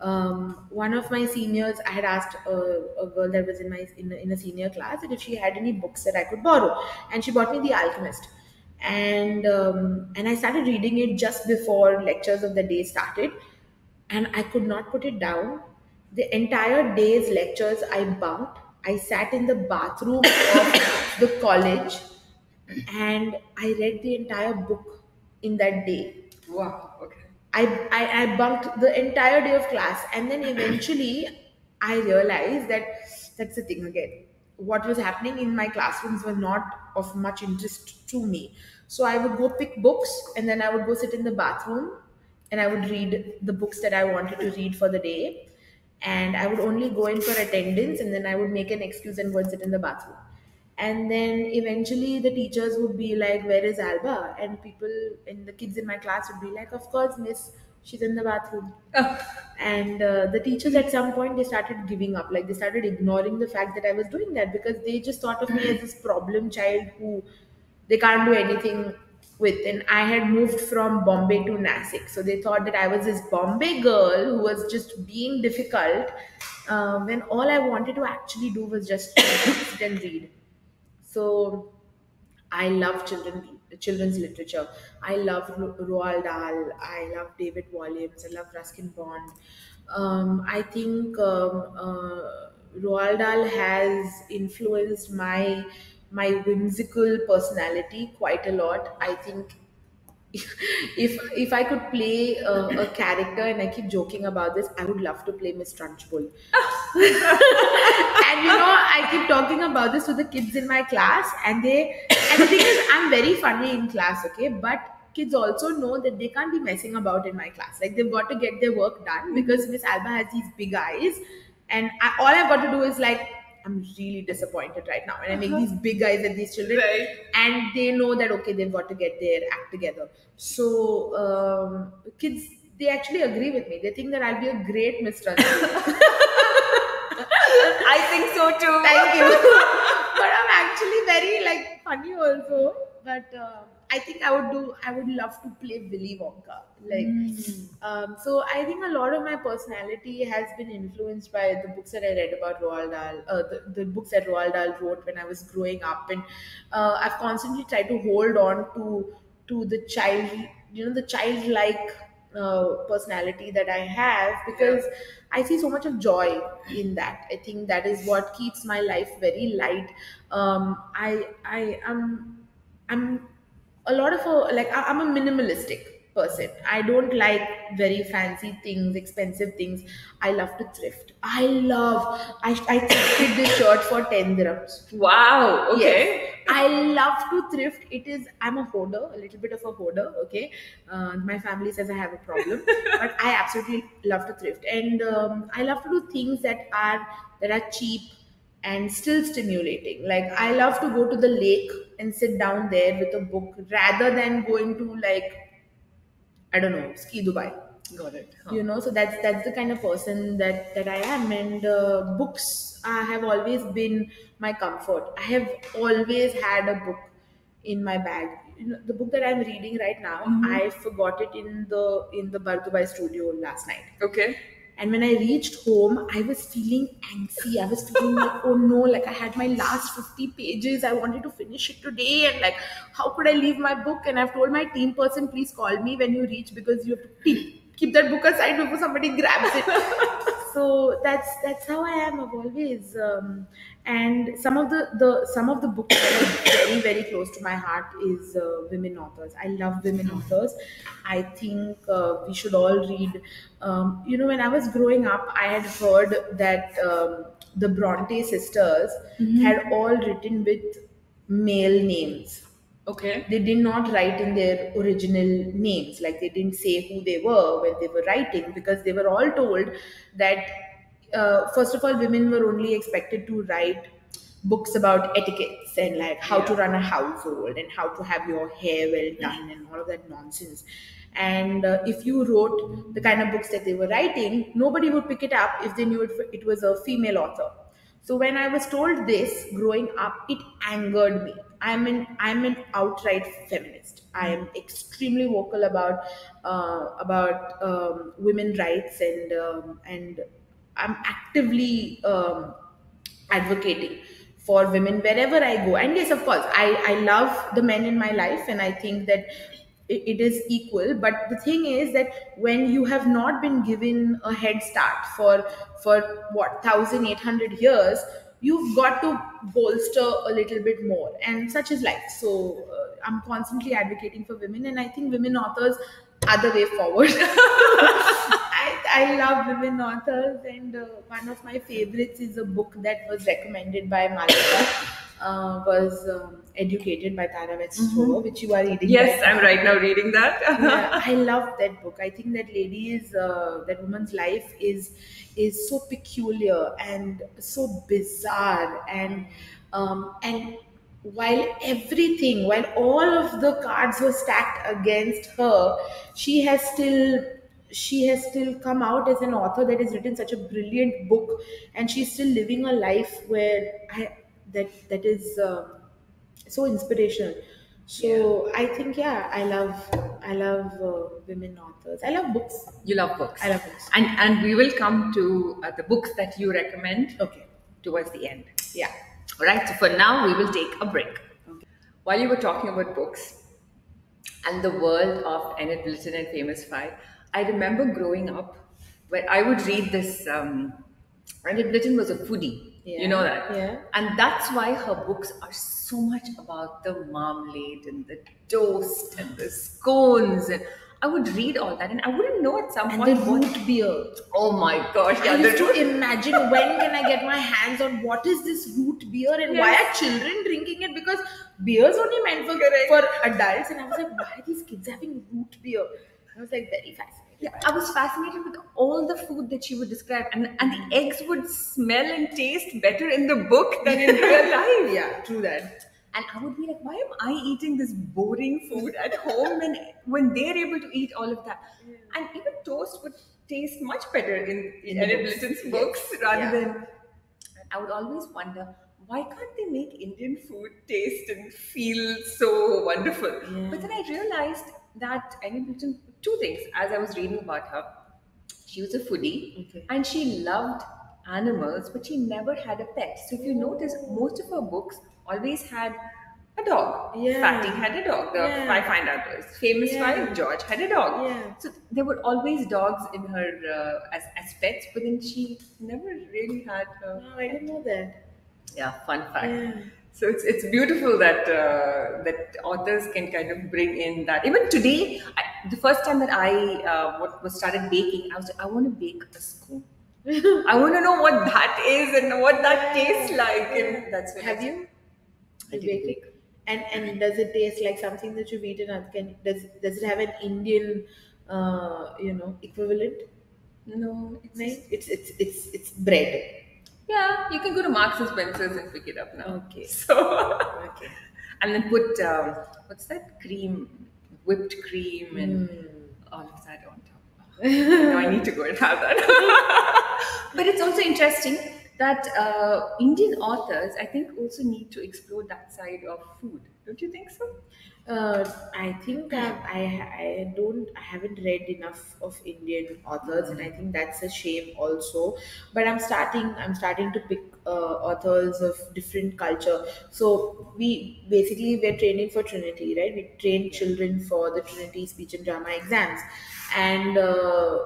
um, one of my seniors i had asked a, a girl that was in my in a, in a senior class that if she had any books that i could borrow and she bought me the alchemist and um, and i started reading it just before lectures of the day started and I could not put it down. The entire day's lectures I bunked. I sat in the bathroom of the college and I read the entire book in that day. Wow, okay. I, I, I bunked the entire day of class and then eventually I realized that that's the thing again. What was happening in my classrooms were not of much interest to me. So I would go pick books and then I would go sit in the bathroom and I would read the books that I wanted to read for the day. and I would only go in for attendance, and then I would make an excuse and go and sit in the bathroom. And then eventually the teachers would be like, "Where is Alba?" And people and the kids in my class would be like, "Of course, Miss, she's in the bathroom." and uh, the teachers at some point they started giving up. Like they started ignoring the fact that i was doing that because they just thought of me as this problem child who they can't do anything with. And i had moved from bombay to nasik so they thought that i was this bombay girl who was just being difficult uh, when all i wanted to actually do was just sit and read. So I love children children's literature. I love Ro- Roald Dahl. I love David Walliams. I love Ruskin Bond. Um, I think um, uh, Roald Dahl has influenced my my whimsical personality quite a lot. I think if if I could play a, a character, and I keep joking about this, I would love to play Miss Trunchbull. and you know, I keep talking about this to the kids in my class, and they and the thing is, I'm very funny in class, okay, but kids also know that they can't be messing about in my class. Like they've got to get their work done because Miss Alba has these big eyes, and I, all I've got to do is like. I'm really disappointed right now, and I make these big eyes at these children, Right. and they know that okay, they've got to get their act together. So um, kids, they actually agree with me. They think that I'll be a great Miss I think so too. Thank you. but I'm actually very like funny also. But uh, I think I would do. I would love to play Willy Wonka. Like, um, so I think a lot of my personality has been influenced by the books that I read about Roald Dahl, uh, the, the books that Roald Dahl wrote when I was growing up, and uh, I've constantly tried to hold on to to the child, you know, the childlike uh, personality that I have because I see so much of joy in that. I think that is what keeps my life very light. Um, I I am I'm a lot of a like I- I'm a minimalistic person. I don't like very fancy things, expensive things. I love to thrift. I love I I thrifted this shirt for ten dirhams. Wow. Okay. Yes. I love to thrift. It is, I'm a hoarder, a little bit of a hoarder, okay? Uh, my family says I have a problem, but I absolutely love to thrift. And um, I love to do things that are that are cheap and still stimulating. Like I love to go to the lake and sit down there with a book rather than going to like I don't know, ski Dubai Got it. Huh. you know so that's that's the kind of person that that i am and uh, books uh, have always been my comfort i have always had a book in my bag you know, the book that i'm reading right now i forgot it in the in the Bur Dubai studio last night Okay. And when I reached home, I was feeling antsy. I was feeling like, oh no, like I had my last 50 pages. I wanted to finish it today. And like, how could I leave my book? And I've told my team person, please call me when you reach because you have to keep, keep that book aside before somebody grabs it. So that's that's how I am. I've always um, and some of the the some of the books that are very very close to my heart is uh, women authors. I love women authors. I think uh, we should all read. Um, you know, when I was growing up, I had heard that um, the Bronte sisters had all written with male names Okay. they did not write in their original names like they didn't say who they were when they were writing because they were all told that uh, first of all women were only expected to write books about etiquettes and like how to run a household and how to have your hair well done and all of that nonsense. And uh, if you wrote the kind of books that they were writing nobody would pick it up if they knew it, it was a female author so when I was told this growing up, it angered me. I'm an I'm an outright feminist. I am extremely vocal about uh, about um, women rights and um, and I'm actively um, advocating for women wherever I go. And yes, of course, I, I love the men in my life and I think that it, is equal. But the thing is that when you have not been given a head start for for what thousand eight hundred years, you've got to bolster a little bit more. And such is life. So uh, I'm constantly advocating for women, and I think women authors are the way forward. I, I love women authors, and uh, one of my favorites is a book that was recommended by Malika. Uh, was um, educated by Tara Westover, which you are reading. Yes, right I'm now. right now reading that. yeah, I love that book. I think that lady's uh, that woman's life is is so peculiar and so bizarre and um, and while everything, while all of the cards were stacked against her, she has still she has still come out as an author that has written such a brilliant book, and she's still living a life where I that that is. um so inspirational so i think yeah i love i love uh, women authors i love books you love books. I love books. And and we will come to uh, the books that you recommend okay towards the end. yeah All right. So for now, we will take a break. While you were talking about books and the world of Enid Blyton and Famous Five, I remember growing up where I would read this. Um, Enid Blyton was a foodie. Yeah, You know that. yeah. And that's why her books are so much about the marmalade and the toast and the scones and. I would read all that, and I wouldn't know at some and point the what. root beer Oh my gosh! I Yeah, used to imagine when can I get my hands on what is this root beer and why are children drinking it because beer is only meant for Correct. for adults and I was like why are these kids having root beer I was like very fascinated Yeah, I was fascinated with all the food that she would describe, and, and the eggs would smell and taste better in the book than in real life. yeah true that And I would be like, why am I eating this boring food at home when, when they're able to eat all of that? And even toast would taste much better in, in Enid books. Yes. rather Yeah. than. I would always wonder why can't they make Indian food taste and feel so wonderful? Yeah. But then I realized that Enid Blyton, two things as I was reading about her. She was a foodie Okay. and she loved animals, but she never had a pet. So if you notice, most of her books always had a dog. Yeah. Fatty had a dog. The Yeah. Five Find-Outers. Famous Yeah. Five, George had a dog. Yeah. So there were always dogs in her uh, as, as pets, but then she never really had her. Oh, I didn't know that. Yeah, fun fact. Yeah. So it's, it's beautiful that uh, that authors can kind of bring in that. Even today, I, the first time that I uh, what was started baking, I was like, I want to bake a scone. I want to know what that is and what that tastes like, and that's I Have you? I did bake? And and does it taste like something that you've eaten? Can does does it have an Indian, uh, you know, equivalent? No, it's No, it's it's it's it's bread. yeah. You can go to Marks and Spencers and pick it up now. Okay. So Okay. and then put um, what's that cream, whipped cream, and Hmm. all of that on top. no, I need to go and have that. but it's also interesting that uh, Indian authors, I think, also need to explore that side of food. Don't you think so? Uh, I think I, I I don't I haven't read enough of Indian authors, and I think that's a shame also. But I'm starting I'm starting to pick uh, authors of different culture. So we basically we're training for Trinity, right? We train children for the Trinity speech and drama exams, and uh,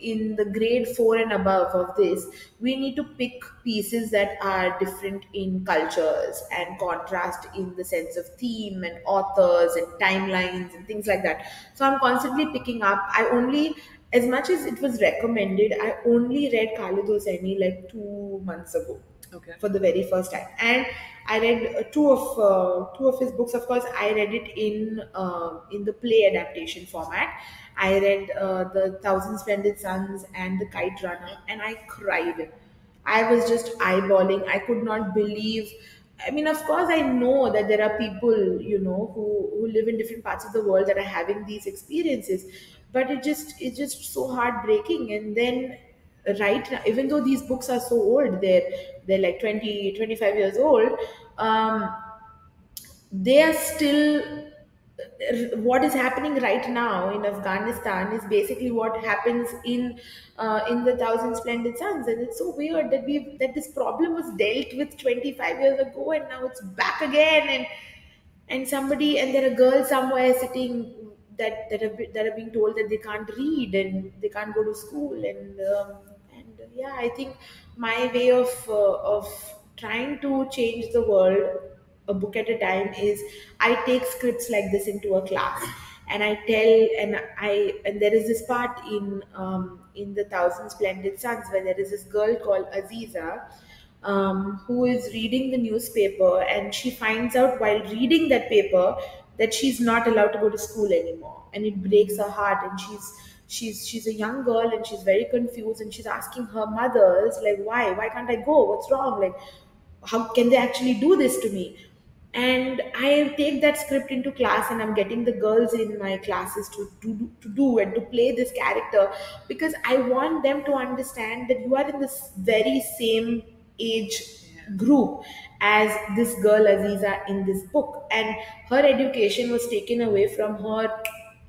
in the grade four and above of this, we need to pick pieces that are different in cultures and contrast in the sense of theme and authors and timelines and things like that. So I'm constantly picking up. I only, as much as it was recommended, I only read Khaled Hosseini like two months ago Okay. for the very first time and i read uh, two of uh, two of his books of course i read it in uh, in the play adaptation format i read uh, the thousand splendid suns and the kite runner and i cried i was just eyeballing i could not believe I mean, of course, I know that there are people, you know, who, who live in different parts of the world that are having these experiences, but it just it's just so heartbreaking. And then right now even though these books are so old they're they're like 20 25 years old um, they are still what is happening right now in Afghanistan is basically what happens in uh, in the Thousand Splendid Suns, and it's so weird that we that this problem was dealt with 25 years ago, and now it's back again, and and somebody and there are girls somewhere sitting that that are that are being told that they can't read and they can't go to school, and um, and yeah, I think my way of uh, of trying to change the world a book at a time is I take scripts like this into a class. And I tell and I and there is this part in um, in the Thousand Splendid Suns where there is this girl called Aziza um, who is reading the newspaper and she finds out while reading that paper that she's not allowed to go to school anymore. And it breaks her heart and she's she's she's a young girl and she's very confused and she's asking her mothers like why? Why can't i go? What's wrong? Like how can they actually do this to me and i take that script into class and i'm getting the girls in my classes to, to, to do and to play this character because i want them to understand that you are in this very same age group as this girl aziza in this book. And her education was taken away from her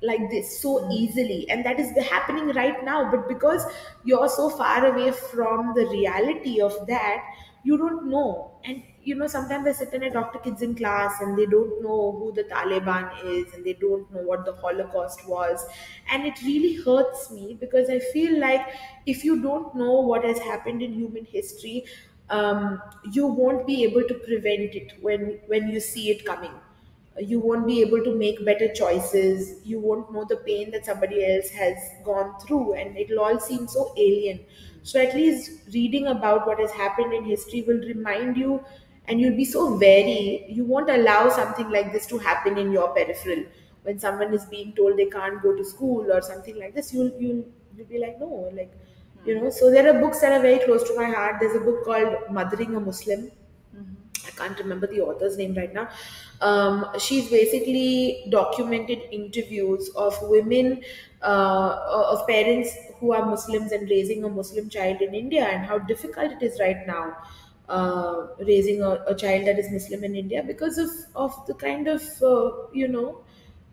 like this so hmm. easily. And that is the happening right now. But because you're so far away from the reality of that you don't know. And you know sometimes i sit and i talk to kids in class and they don't know who the taliban is and they don't know what the holocaust was. And it really hurts me because i feel like if you don't know what has happened in human history um, you won't be able to prevent it when when you see it coming. You won't be able to make better choices. You won't know the pain that somebody else has gone through and it'll all seem so alien. So at least reading about what has happened in history will remind you and you'll be so wary. You won't allow something like this to happen in your peripheral. When someone is being told they can't go to school or something like this you'll you'll, you'll be like no like you know. So there are books that are very close to my heart. There's a book called mothering a muslim. I can't remember the author's name right now. Um, she's basically documented interviews of women, uh, of parents who are Muslims and raising a Muslim child in India and how difficult it is right now uh, raising a, a child that is Muslim in India because of, of the kind of, uh, you know,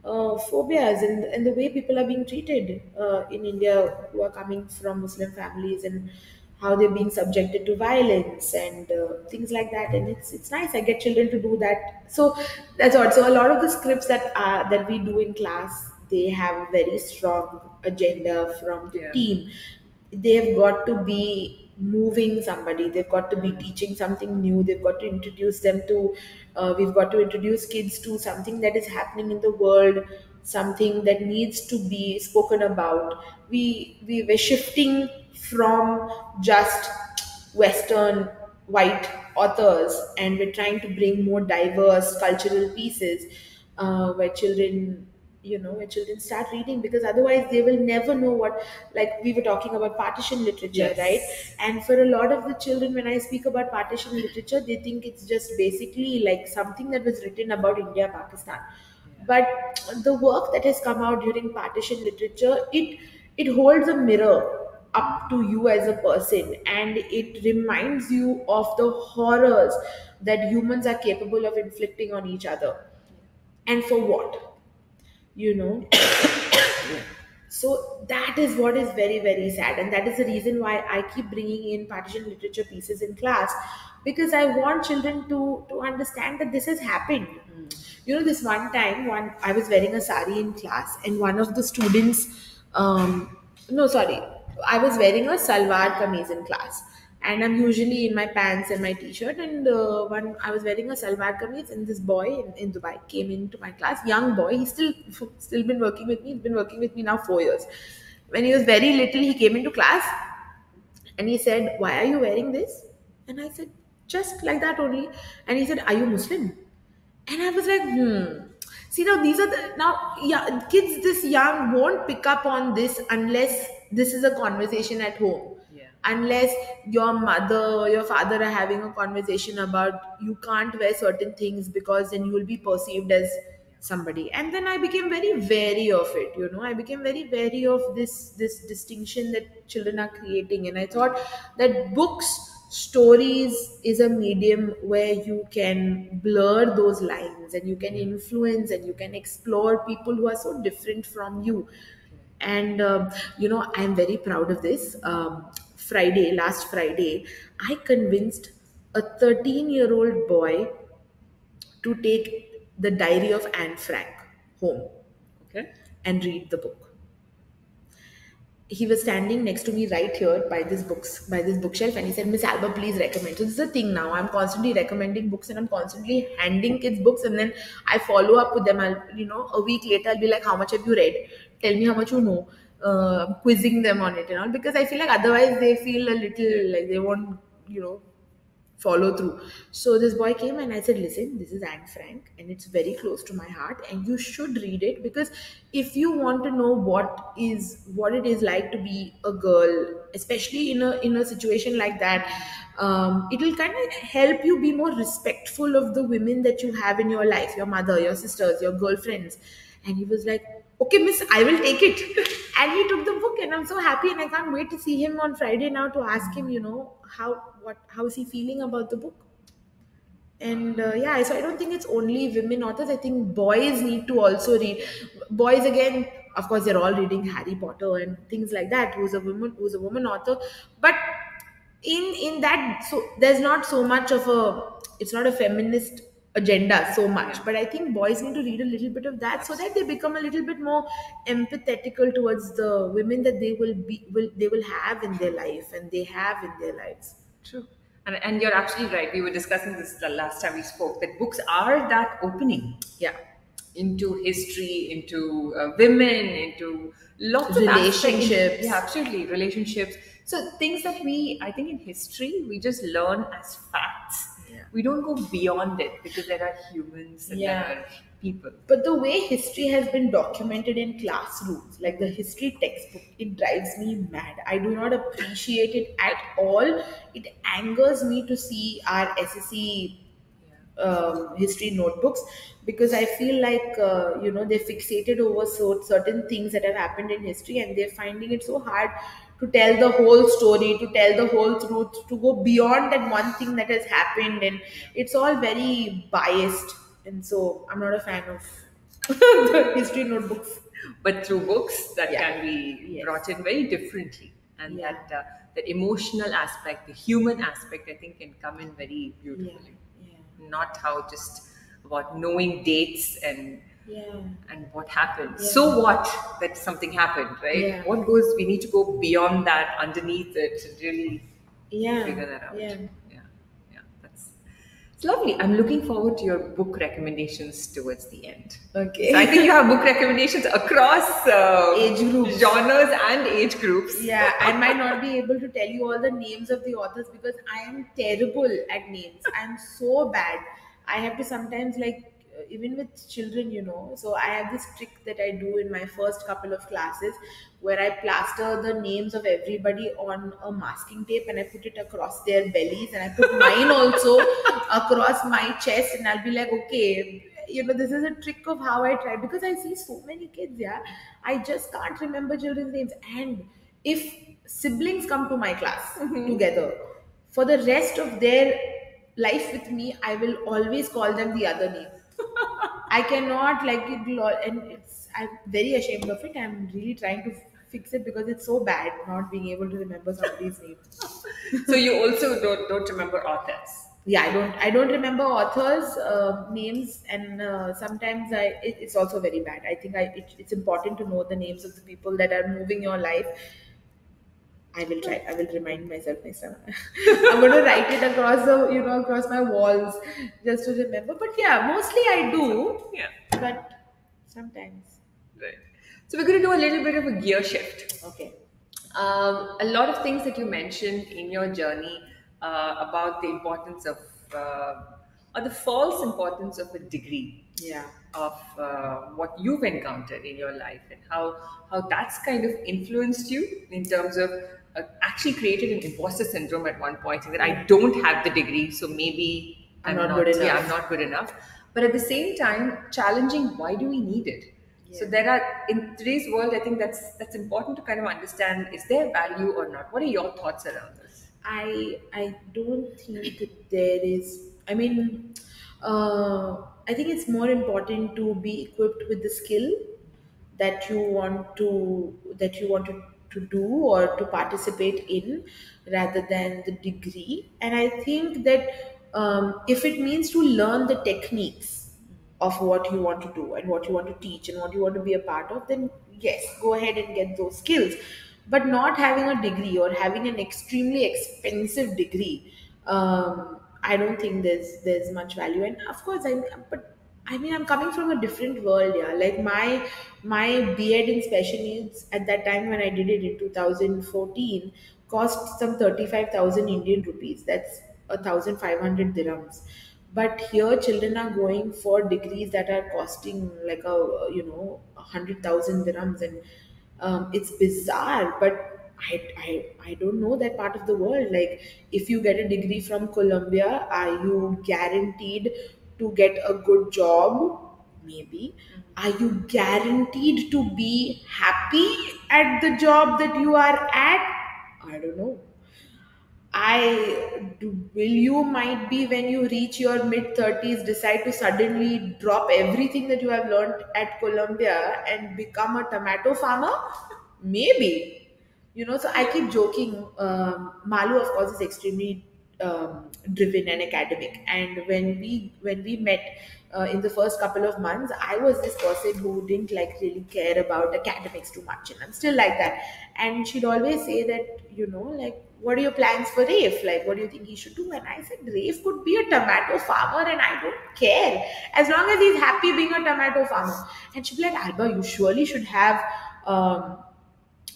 uh, phobias and, and the way people are being treated uh, in India who are coming from Muslim families and how they're being subjected to violence and uh, things like that. And it's it's nice. I get children to do that. So that's odd. So a lot of the scripts that are that we do in class, they have a very strong agenda from the Yeah. team. They've got to be moving somebody. They've got to be teaching something new. They've got to introduce them to uh, we've got to introduce kids to something that is happening in the world something that needs to be spoken about. We we were shifting from just western white authors and we're trying to bring more diverse cultural pieces uh, where children you know where children start reading because otherwise they will never know what like we were talking about partition literature Yes. right? And for a lot of the children when i speak about partition literature they think it's just basically like something that was written about india pakistan. But the work that has come out during partition literature it it holds a mirror up to you as a person and it reminds you of the horrors that humans are capable of inflicting on each other. And for what you know? So that is what is very very sad. And that is the reason why i keep bringing in partition literature pieces in class because i want children to to understand that this has happened. You know this one time one i was wearing a sari in class and one of the students um no sorry i was wearing a salwar kameez in class and i'm usually in my pants and my t-shirt. And uh, one i was wearing a salwar kameez and this boy in, in dubai came into my class young boy. He's still still been working with me. He's been working with me now four years. When he was very little he came into class and he said why are you wearing this? And i said just like that only. And he said are you muslim? And I was like, hmm. See now these are the now yeah kids this young won't pick up on this unless this is a conversation at home. Unless your mother or your father are having a conversation about you can't wear certain things because then you will be perceived as somebody. And then I became very wary of it, you know. I became very wary of this this distinction that children are creating. And I thought that books stories is a medium where you can blur those lines and you can influence and you can explore people who are so different from you and um, you know i'm very proud of this um, friday last friday i convinced a 13 year old boy to take the diary of anne frank home Okay. and read the book. He was standing next to me right here by this books by this bookshelf and he said miss alba please recommend. So this is a thing now. I'm constantly recommending books and i'm constantly handing kids books and then i follow up with them. I'll you know a week later i'll be like how much have you read? Tell me how much you know uh, quizzing them on it and all because i feel like otherwise they feel a little like they won't you know follow through. So this boy came and I said, Listen, this is Anne Frank and it's very close to my heart and you should read it because if you want to know what is what it is like to be a girl, especially in a in a situation like that, um, it will kind of help you be more respectful of the women that you have in your life, your mother, your sisters, your girlfriends. And he was like, okay miss i will take it. And he took the book and i'm so happy and i can't wait to see him on friday now to ask him you know how what how is he feeling about the book? And uh, yeah so i don't think it's only women authors. I think boys need to also read. Boys again of course they're all reading harry potter and things like that. Who's a woman who's a woman author? But in in that so there's not so much of a it's not a feminist agenda so much but i think boys need to read a little bit of that so that they become a little bit more empathetical towards the women that they will be will they will have in their life and they have in their lives True. And, and you're absolutely right. We were discussing this the last time we spoke that books are that opening yeah into history, into uh, women, into lots of. Relationships. Yeah, absolutely. Relationships. So things that we, I think in history, we just learn as facts. We don't go beyond it because there are humans and Yeah. there are people. but the way history has been documented in classrooms like the history textbook it drives me mad i do not appreciate it at all it angers me to see our sse um, history notebooks because I feel like uh, you know they're fixated over so, certain things that have happened in history and they're finding it so hard to tell the whole story, to tell the whole truth, to go beyond that one thing that has happened, and it's all very biased. And so I'm not a fan of the history notebooks. but through books that Yeah. can be Yes. brought in very differently and Yeah. that uh, that emotional aspect the human aspect i think can come in very beautifully yeah, not how just about knowing dates and yeah. and what happened Yeah. so what that something happened right Yeah. what goes we need to go beyond that underneath it and really Yeah, figure that out yeah. yeah yeah that's it's lovely i'm looking forward to your book recommendations towards the end Okay. so I think you have book recommendations across uh, Age groups. genres and age groups. Yeah, I might not be able to tell you all the names of the authors because I am terrible at names. I'm so bad. I have to sometimes like even with children, you know. So I have this trick that I do in my first couple of classes where I plaster the names of everybody on a masking tape and I put it across their bellies and I put mine also across my chest and I'll be like, okay, you know, this is a trick of how I try because I see so many kids, yeah. I just can't remember children's names. And if siblings come to my class mm-hmm. together, for the rest of their life with me, I will always call them the other name. I cannot like it, lo- and it's I'm very ashamed of it. I'm really trying to fix it because it's so bad not being able to remember somebody's name. So you also don't don't remember authors. yeah i don't i don't remember authors uh, names and uh, sometimes i it, it's also very bad i think i it, it's important to know the names of the people that are moving your life i will try i will remind myself next time i'm going to write it across the you know across my walls just to remember but yeah mostly i do Yeah. but sometimes Right. So we're going to do a little bit of a gear shift. okay Um, a lot of things that you mentioned in your journey uh, about the importance of uh, or the false importance of a degree yeah of uh, what you've encountered in your life and how how that's kind of influenced you in terms of uh, actually created an imposter syndrome at one point saying that I don't have the degree so maybe I'm not good yeah enough. I'm not good enough but at the same time challenging why do we need it so there are in today's world I think that's that's important to kind of understand is there value or not what are your thoughts around this I I don't think that there is. I mean, uh, I think it's more important to be equipped with the skill that you want to that you want to, to do or to participate in, rather than the degree. And I think that um, if it means to learn the techniques of what you want to do and what you want to teach and what you want to be a part of, then yes, go ahead and get those skills. But not having a degree or having an extremely expensive degree, um, I don't think there's there's much value. And of course, I but I mean I'm coming from a different world, yeah. Like my my B.Ed in special needs at that time when I did it in 2014 cost some 35,000 Indian rupees. That's a thousand five hundred dirhams. But here, children are going for degrees that are costing like a you know a hundred thousand dirhams, and um, it's bizarre. But I, I I don't know that part of the world. Like, if you get a degree from Columbia, are you guaranteed to get a good job? Maybe. Are you guaranteed to be happy at the job that you are at? I don't know. I do, will you might be when you reach your mid 30s decide to suddenly drop everything that you have learned at Columbia and become a tomato farmer? Maybe. You know, so I keep joking. Um, Malu, of course, is extremely um, driven and academic. And when we when we met uh, in the first couple of months, I was this person who didn't like really care about academics too much, and I'm still like that. And she'd always say that, you know, like, what are your plans for Rafe? Like, what do you think he should do? And I said, Rafe could be a tomato farmer, and I don't care as long as he's happy being a tomato farmer. And she'd be like, Alba, you surely should have. Um,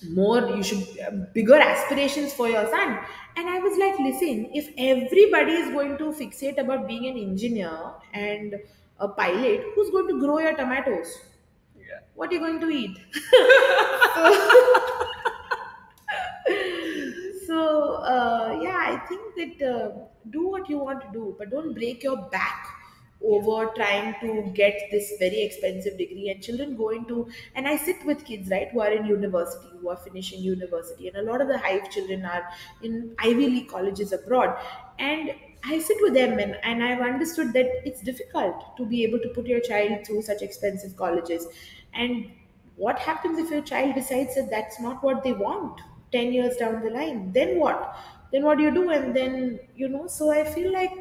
more you should uh, bigger aspirations for your son and i was like listen if everybody is going to fixate about being an engineer and a pilot who's going to grow your tomatoes? Yeah. what are you going to eat? So uh, yeah i think that uh, do what you want to do but don't break your back over trying to get this very expensive degree and children go into and i sit with kids right who are in university who are finishing university and a lot of the hive children are in ivy league colleges abroad. And i sit with them and, and i've understood that it's difficult to be able to put your child through such expensive colleges. And what happens if your child decides that that's not what they want 10 years down the line? Then what? Then what do you do? And then you know so i feel like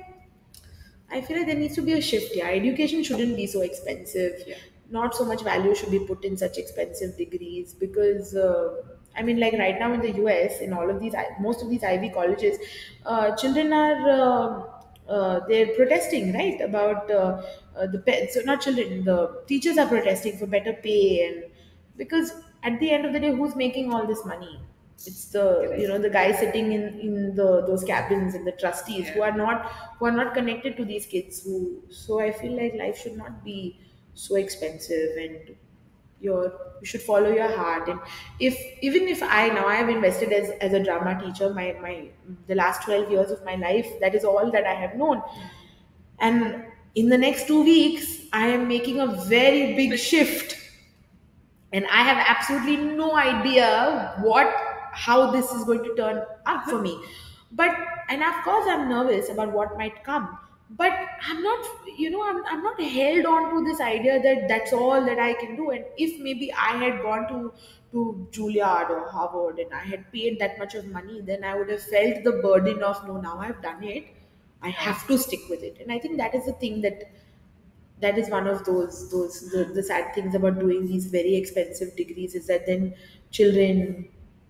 I feel like there needs to be a shift. Yeah, education shouldn't be so expensive. Yeah. Not so much value should be put in such expensive degrees because uh, I mean, like right now in the US, in all of these, most of these Ivy colleges, uh, children are uh, uh, they're protesting, right, about uh, uh, the pe- so not children, the teachers are protesting for better pay and because at the end of the day, who's making all this money? It's the you know the guys sitting in in the those cabins and the trustees who are not who are not connected to these kids. Who so I feel like life should not be so expensive and your you should follow your heart. And if even if i now i have invested as as a drama teacher my my the last 12 years of my life that is all that i have known. And in the next two weeks i am making a very big shift. And i have absolutely no idea what how this is going to turn up for me. Uh-huh. But and of course i'm nervous about what might come. But i'm not you know i'm, I'm not held on to this idea that that's all that i can do. And if maybe i had gone to to juilliard or harvard and i had paid that much of money then i would have felt the burden of no now i've done it. I have to stick with it. And i think that is the thing that that is one of those those the, the sad things about doing these very expensive degrees is that then children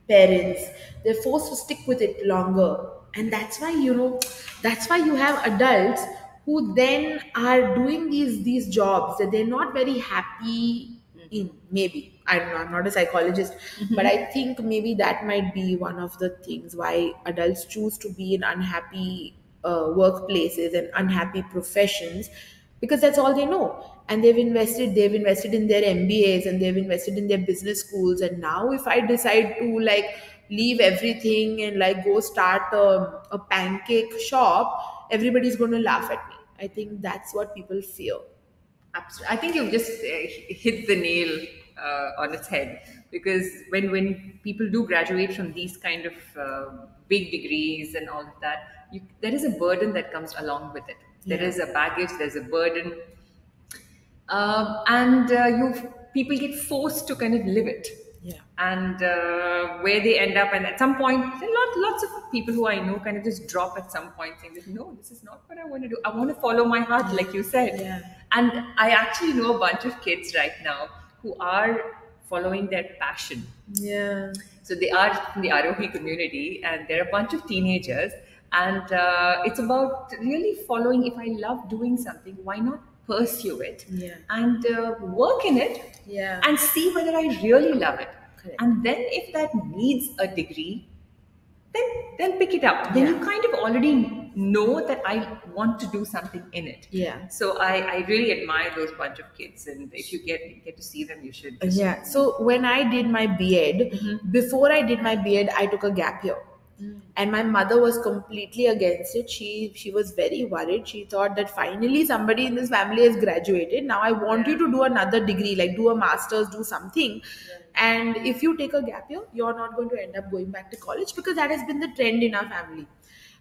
parents. They're forced to stick with it longer. And that's why you know that's why you have adults who then are doing these these jobs that they're not very happy in maybe. I don't know. I'm not a psychologist. But i think maybe that might be one of the things why adults choose to be in unhappy uh, workplaces and unhappy professions because that's all they know and they've invested they've invested in their mbas and they've invested in their business schools and now if i decide to like leave everything and like go start a, a pancake shop everybody's going to laugh at me i think that's what people fear Absolutely. I think you've just uh, hit the nail uh, on its head because when when people do graduate from these kind of uh, big degrees and all of that, you, there is a burden that comes along with it. There Yeah. is a baggage. There's a burden, um, and uh, you people get forced to kind of live it yeah and uh, where they end up and at some point lot, lots of people who i know kind of just drop at some point saying that no this is not what i want to do i want to follow my heart like you said Yeah. and i actually know a bunch of kids right now who are following their passion yeah so they are from the Arohi community, and they're a bunch of teenagers. And uh, it's about really following. If I love doing something, why not pursue it Yeah. and uh, work in it Yeah. and see whether I really love it. Correct. And then, if that needs a degree, then then pick it up. Then you kind of already know that I want to do something in it. Yeah. So I, I really admire those bunch of kids, and if you get get to see them, you should. Yeah. So when I did my B.Ed, before I did my B.Ed, I took a gap year. And my mother was completely against it. She she was very worried. She thought that finally somebody in this family has graduated. Now I want you to do another degree, like do a master's, do something. And if you take a gap year, you're not going to end up going back to college because that has been the trend in our family.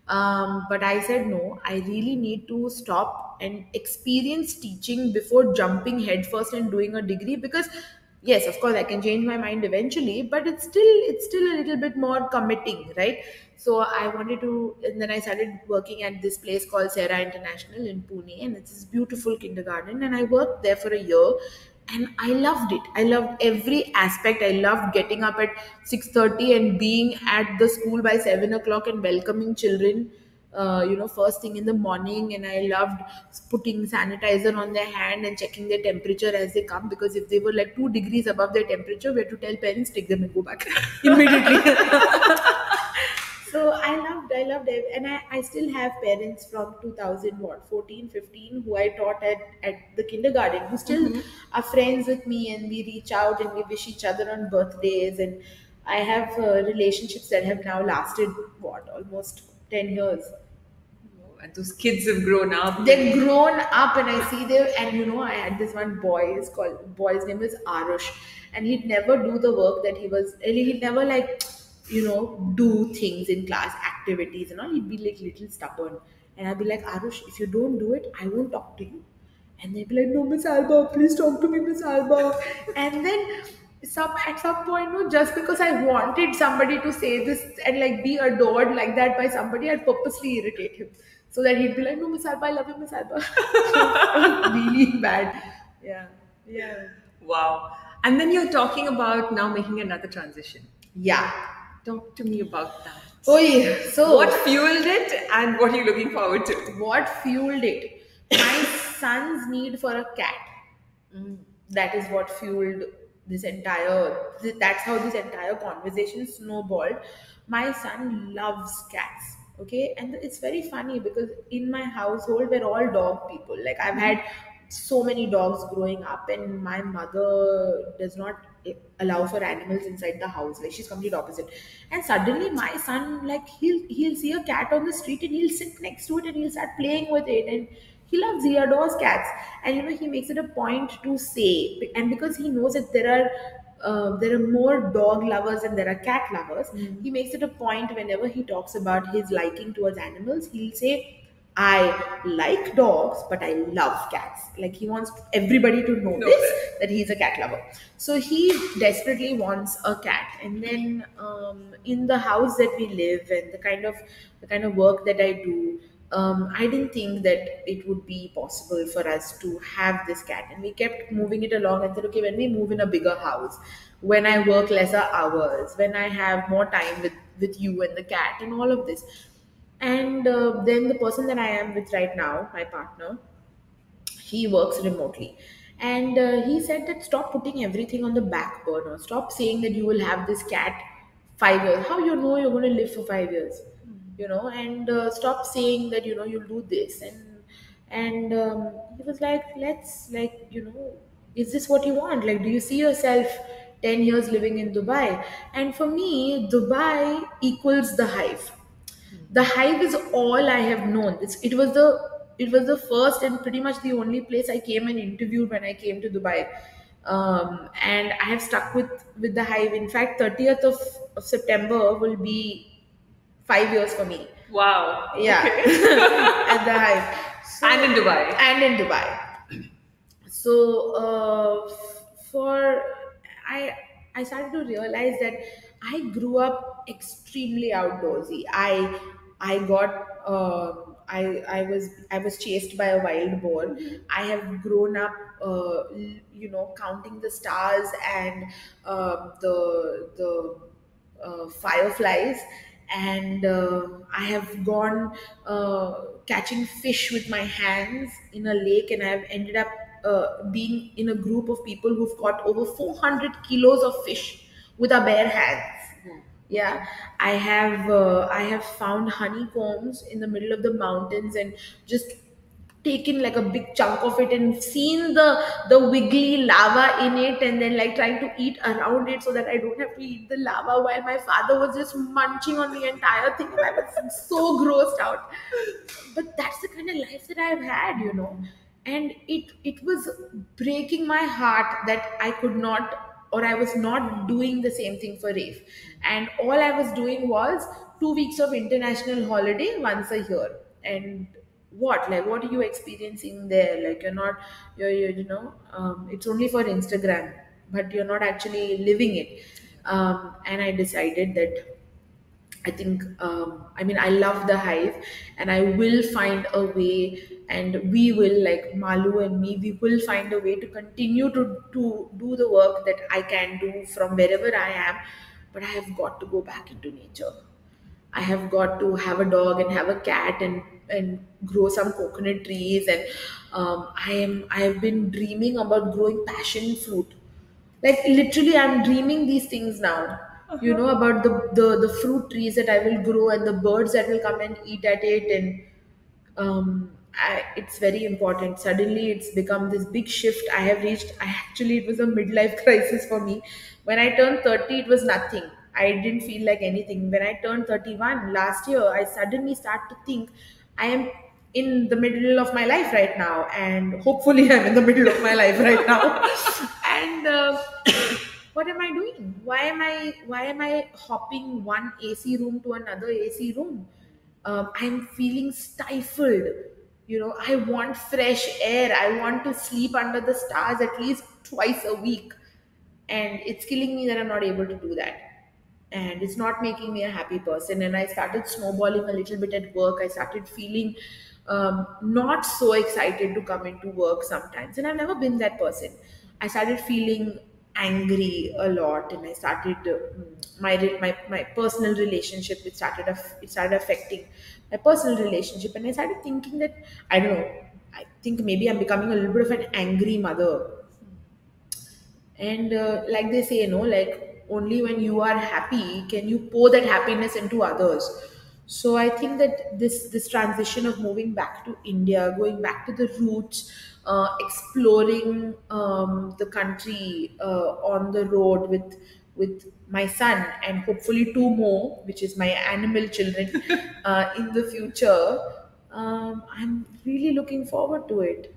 Um, but I said no, I really need to stop and experience teaching before jumping headfirst and doing a degree because yes, of course I can change my mind eventually, but it's still it's still a little bit more committing, right? So I wanted to and then I started working at this place called Sarah International in Pune and it's this beautiful kindergarten and I worked there for a year and i loved it. I loved every aspect. I loved getting up at 6.30 and being at the school by 7 o'clock and welcoming children uh, you know first thing in the morning and i loved putting sanitizer on their hand and checking their temperature as they come because if they were like two degrees above their temperature we had to tell parents take them and go back. Immediately. So i loved i loved it and I, I still have parents from 2000 what 14 15 who i taught at, at the kindergarten who still are friends with me and we reach out and we wish each other on birthdays and i have uh, relationships that have now lasted what almost 10 years Those kids have grown up. They've grown up and i see them and you know i had this one boy his called boy's name is arush and he'd never do the work that he was he'd never like you know do things in class activities and all. He'd be like little stubborn. And i'd be like arush if you don't do it i won't talk to you. And they'd be like no miss alba please talk to me miss alba. And then some at some point no just because i wanted somebody to say this and like be adored like that by somebody i'd purposely irritate him so that he'd be like no miss alba i love you miss alba. Really bad. Yeah. Yeah. Wow. And then you're talking about now making another transition. yeah. Talk to me about that. oh yeah so What fueled it, and what are you looking forward to? what fueled it? My son's need for a cat. Mm, that is what fueled this entire that's how this entire conversation snowballed. My son loves cats okay? And it's very funny because in my household we're all dog people. Like i've had so many dogs growing up and my mother does not allow for animals inside the house. Like she's complete opposite. And suddenly my son like he'll he'll see a cat on the street and he'll sit next to it and he'll start playing with it and he loves he adores cats. And you know he makes it a point to say and because he knows that there are uh, there are more dog lovers and there are cat lovers. He makes it a point whenever he talks about his liking towards animals he'll say i like dogs but i love cats. Like he wants everybody to know Know this that he's a cat lover. So he desperately wants a cat. And then um, in the house that we live and the kind of the kind of work that i do um, I didn't think that it would be possible for us to have this cat. And we kept moving it along and said, okay, when we move in a bigger house, when I work lesser hours, when I have more time with, with you and the cat and all of this. And uh, then the person that I am with right now, my partner, he works remotely. And uh, he said that stop putting everything on the back burner. Stop saying that you will have this cat five years. How you know you're going to live for five years? You know and uh, stop saying that you know you'll do this and and um, he was like let's like you know is this what you want? Like do you see yourself 10 years living in dubai? And for me dubai equals the hive. The hive is all i have known. It's, it was the it was the first and pretty much the only place i came and interviewed when i came to dubai. Um, and i have stuck with with the hive. In fact 30th of, of september will be five years for me. Wow. Yeah, Okay. at the Hive. So- and in Dubai. And in Dubai. So uh, for I I started to realize that I grew up extremely outdoorsy. I I got uh, I I was I was chased by a wild boar. I have grown up, uh, you know, counting the stars and uh, the the uh, fireflies and uh, i have gone uh, catching fish with my hands in a lake and i have ended up uh, being in a group of people who've caught over 400 kilos of fish with our bare hands. Yeah, I have uh, I have found honeycombs in the middle of the mountains and just taken like a big chunk of it and seen the the wiggly lava in it and then like trying to eat around it so that I don't have to eat the lava while my father was just munching on the entire thing and I was so grossed out. But that's the kind of life that I've had, you know. And it it was breaking my heart that I could not or I was not doing the same thing for Rafe. And all I was doing was two weeks of international holiday once a year. And what like what are you experiencing there like you're not you're, you're you know um, it's only for instagram but you're not actually living it um, and i decided that I think, um, I mean, I love the hive and I will find a way, and we will, like Malu and me, we will find a way to continue to, to do the work that I can do from wherever I am. But I have got to go back into nature. I have got to have a dog and have a cat and and grow some coconut trees and um, I am I have been dreaming about growing passion fruit. Like literally i'm dreaming these things now. You know about the, the the fruit trees that i will grow and the birds that will come and eat at it and um I, it's very important. Suddenly it's become this big shift. I have reached i actually it was a midlife crisis for me. When i turned 30 it was nothing. I didn't feel like anything. When i turned 31 last year i suddenly start to think i am in the middle of my life right now and hopefully i'm in the middle of my life right now. And uh, what am i doing? Why am i why am i hopping one ac room to another ac room? Um, i'm feeling stifled. You know i want fresh air. I want to sleep under the stars at least twice a week. And it's killing me that i'm not able to do that and it's not making me a happy person. And i started snowballing a little bit at work. I started feeling um, not so excited to come into work sometimes. And i've never been that person. I started feeling angry a lot and i started uh, my my my personal relationship it started it started affecting my personal relationship. And i started thinking that i don't know i think maybe i'm becoming a little bit of an angry mother. And uh, like they say you know like only when you are happy can you pour that happiness into others. So i think that this this transition of moving back to india going back to the roots uh, exploring um, the country uh, on the road with with my son and hopefully two more which is my animal children uh, in the future um, i'm really looking forward to it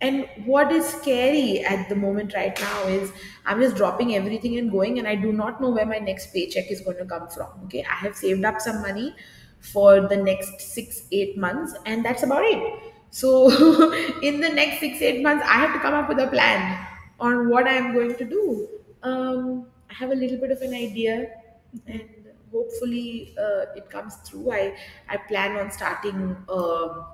and what is scary at the moment right now is I'm just dropping everything and going, and I do not know where my next paycheck is going to come from. Okay, I have saved up some money for the next six, eight months, and that's about it. So, in the next six, eight months, I have to come up with a plan on what I'm going to do. Um, I have a little bit of an idea, and hopefully, uh, it comes through. I I plan on starting. Um,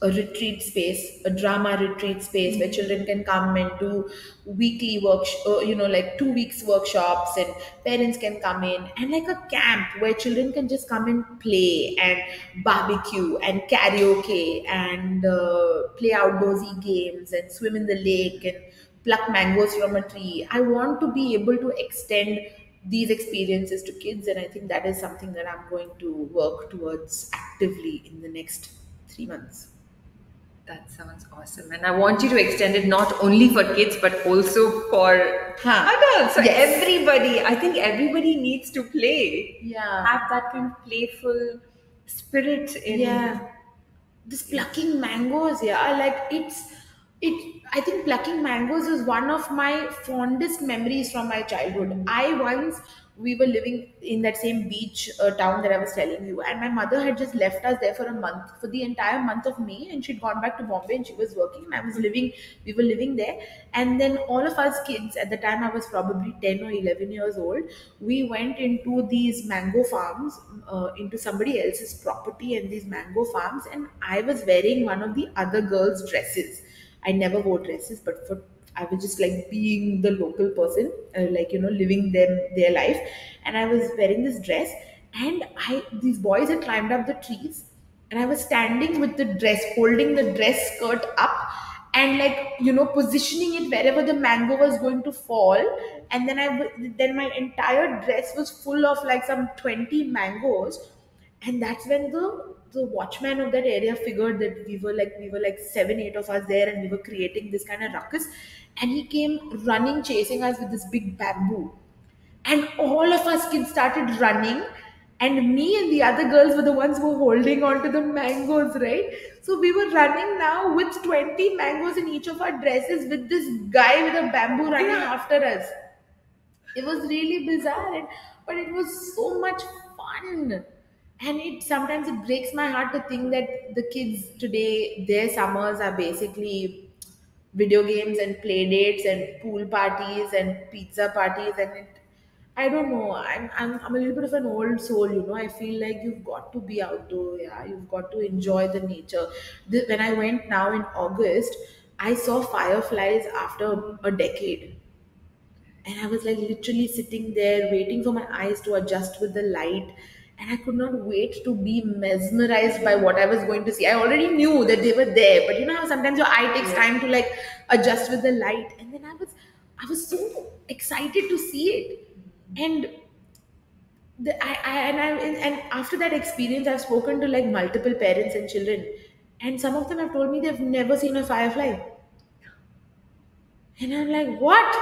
a retreat space, a drama retreat space where children can come and do weekly work, uh, you know, like two weeks workshops, and parents can come in, and like a camp where children can just come and play and barbecue and karaoke and uh, play outdoorsy games and swim in the lake and pluck mangoes from a tree. I want to be able to extend these experiences to kids, and I think that is something that I'm going to work towards actively in the next three months. That sounds awesome. And I want you to extend it not only for kids, but also for Huh. adults. So Yes. everybody, I think everybody needs to play. Yeah. Have that kind of playful spirit in. yeah this plucking mangoes yeah like it's it i think plucking mangoes is one of my fondest memories from my childhood i once we were living in that same beach uh, town that i was telling you. And my mother had just left us there for a month for the entire month of may and she'd gone back to bombay and she was working and i was living we were living there. And then all of us kids at the time i was probably 10 or 11 years old we went into these mango farms uh, into somebody else's property and these mango farms and i was wearing one of the other girls dresses. I never wore dresses but for i was just like being the local person uh, like you know living them their life. And i was wearing this dress and i these boys had climbed up the trees and i was standing with the dress holding the dress skirt up and like you know positioning it wherever the mango was going to fall. And then I then my entire dress was full of like some 20 mangoes. And that's when the the watchman of that area figured that we were like we were like seven eight of us there and we were creating this kind of ruckus and he came running chasing us with this big bamboo. And all of us kids started running. And me and the other girls were the ones who were holding on to the mangoes right? So we were running now with 20 mangoes in each of our dresses with this guy with a bamboo running after us. It was really bizarre and, but it was so much fun. And it sometimes it breaks my heart to think that the kids today their summers are basically video games and play dates and pool parties and pizza parties and it I don't know. I'm, I'm I'm a little bit of an old soul, you know. I feel like you've got to be outdoor, yeah. You've got to enjoy the nature. When I went now in August, I saw fireflies after a decade and I was like literally sitting there waiting for my eyes to adjust with the light. And I could not wait to be mesmerized by what I was going to see. I already knew that they were there, but you know how sometimes your eye takes time to like adjust with the light. And then I was I was so excited to see it. And the, I, I and I and after that experience I've spoken to like multiple parents and children, and some of them have told me they've never seen a firefly. And I'm like, what?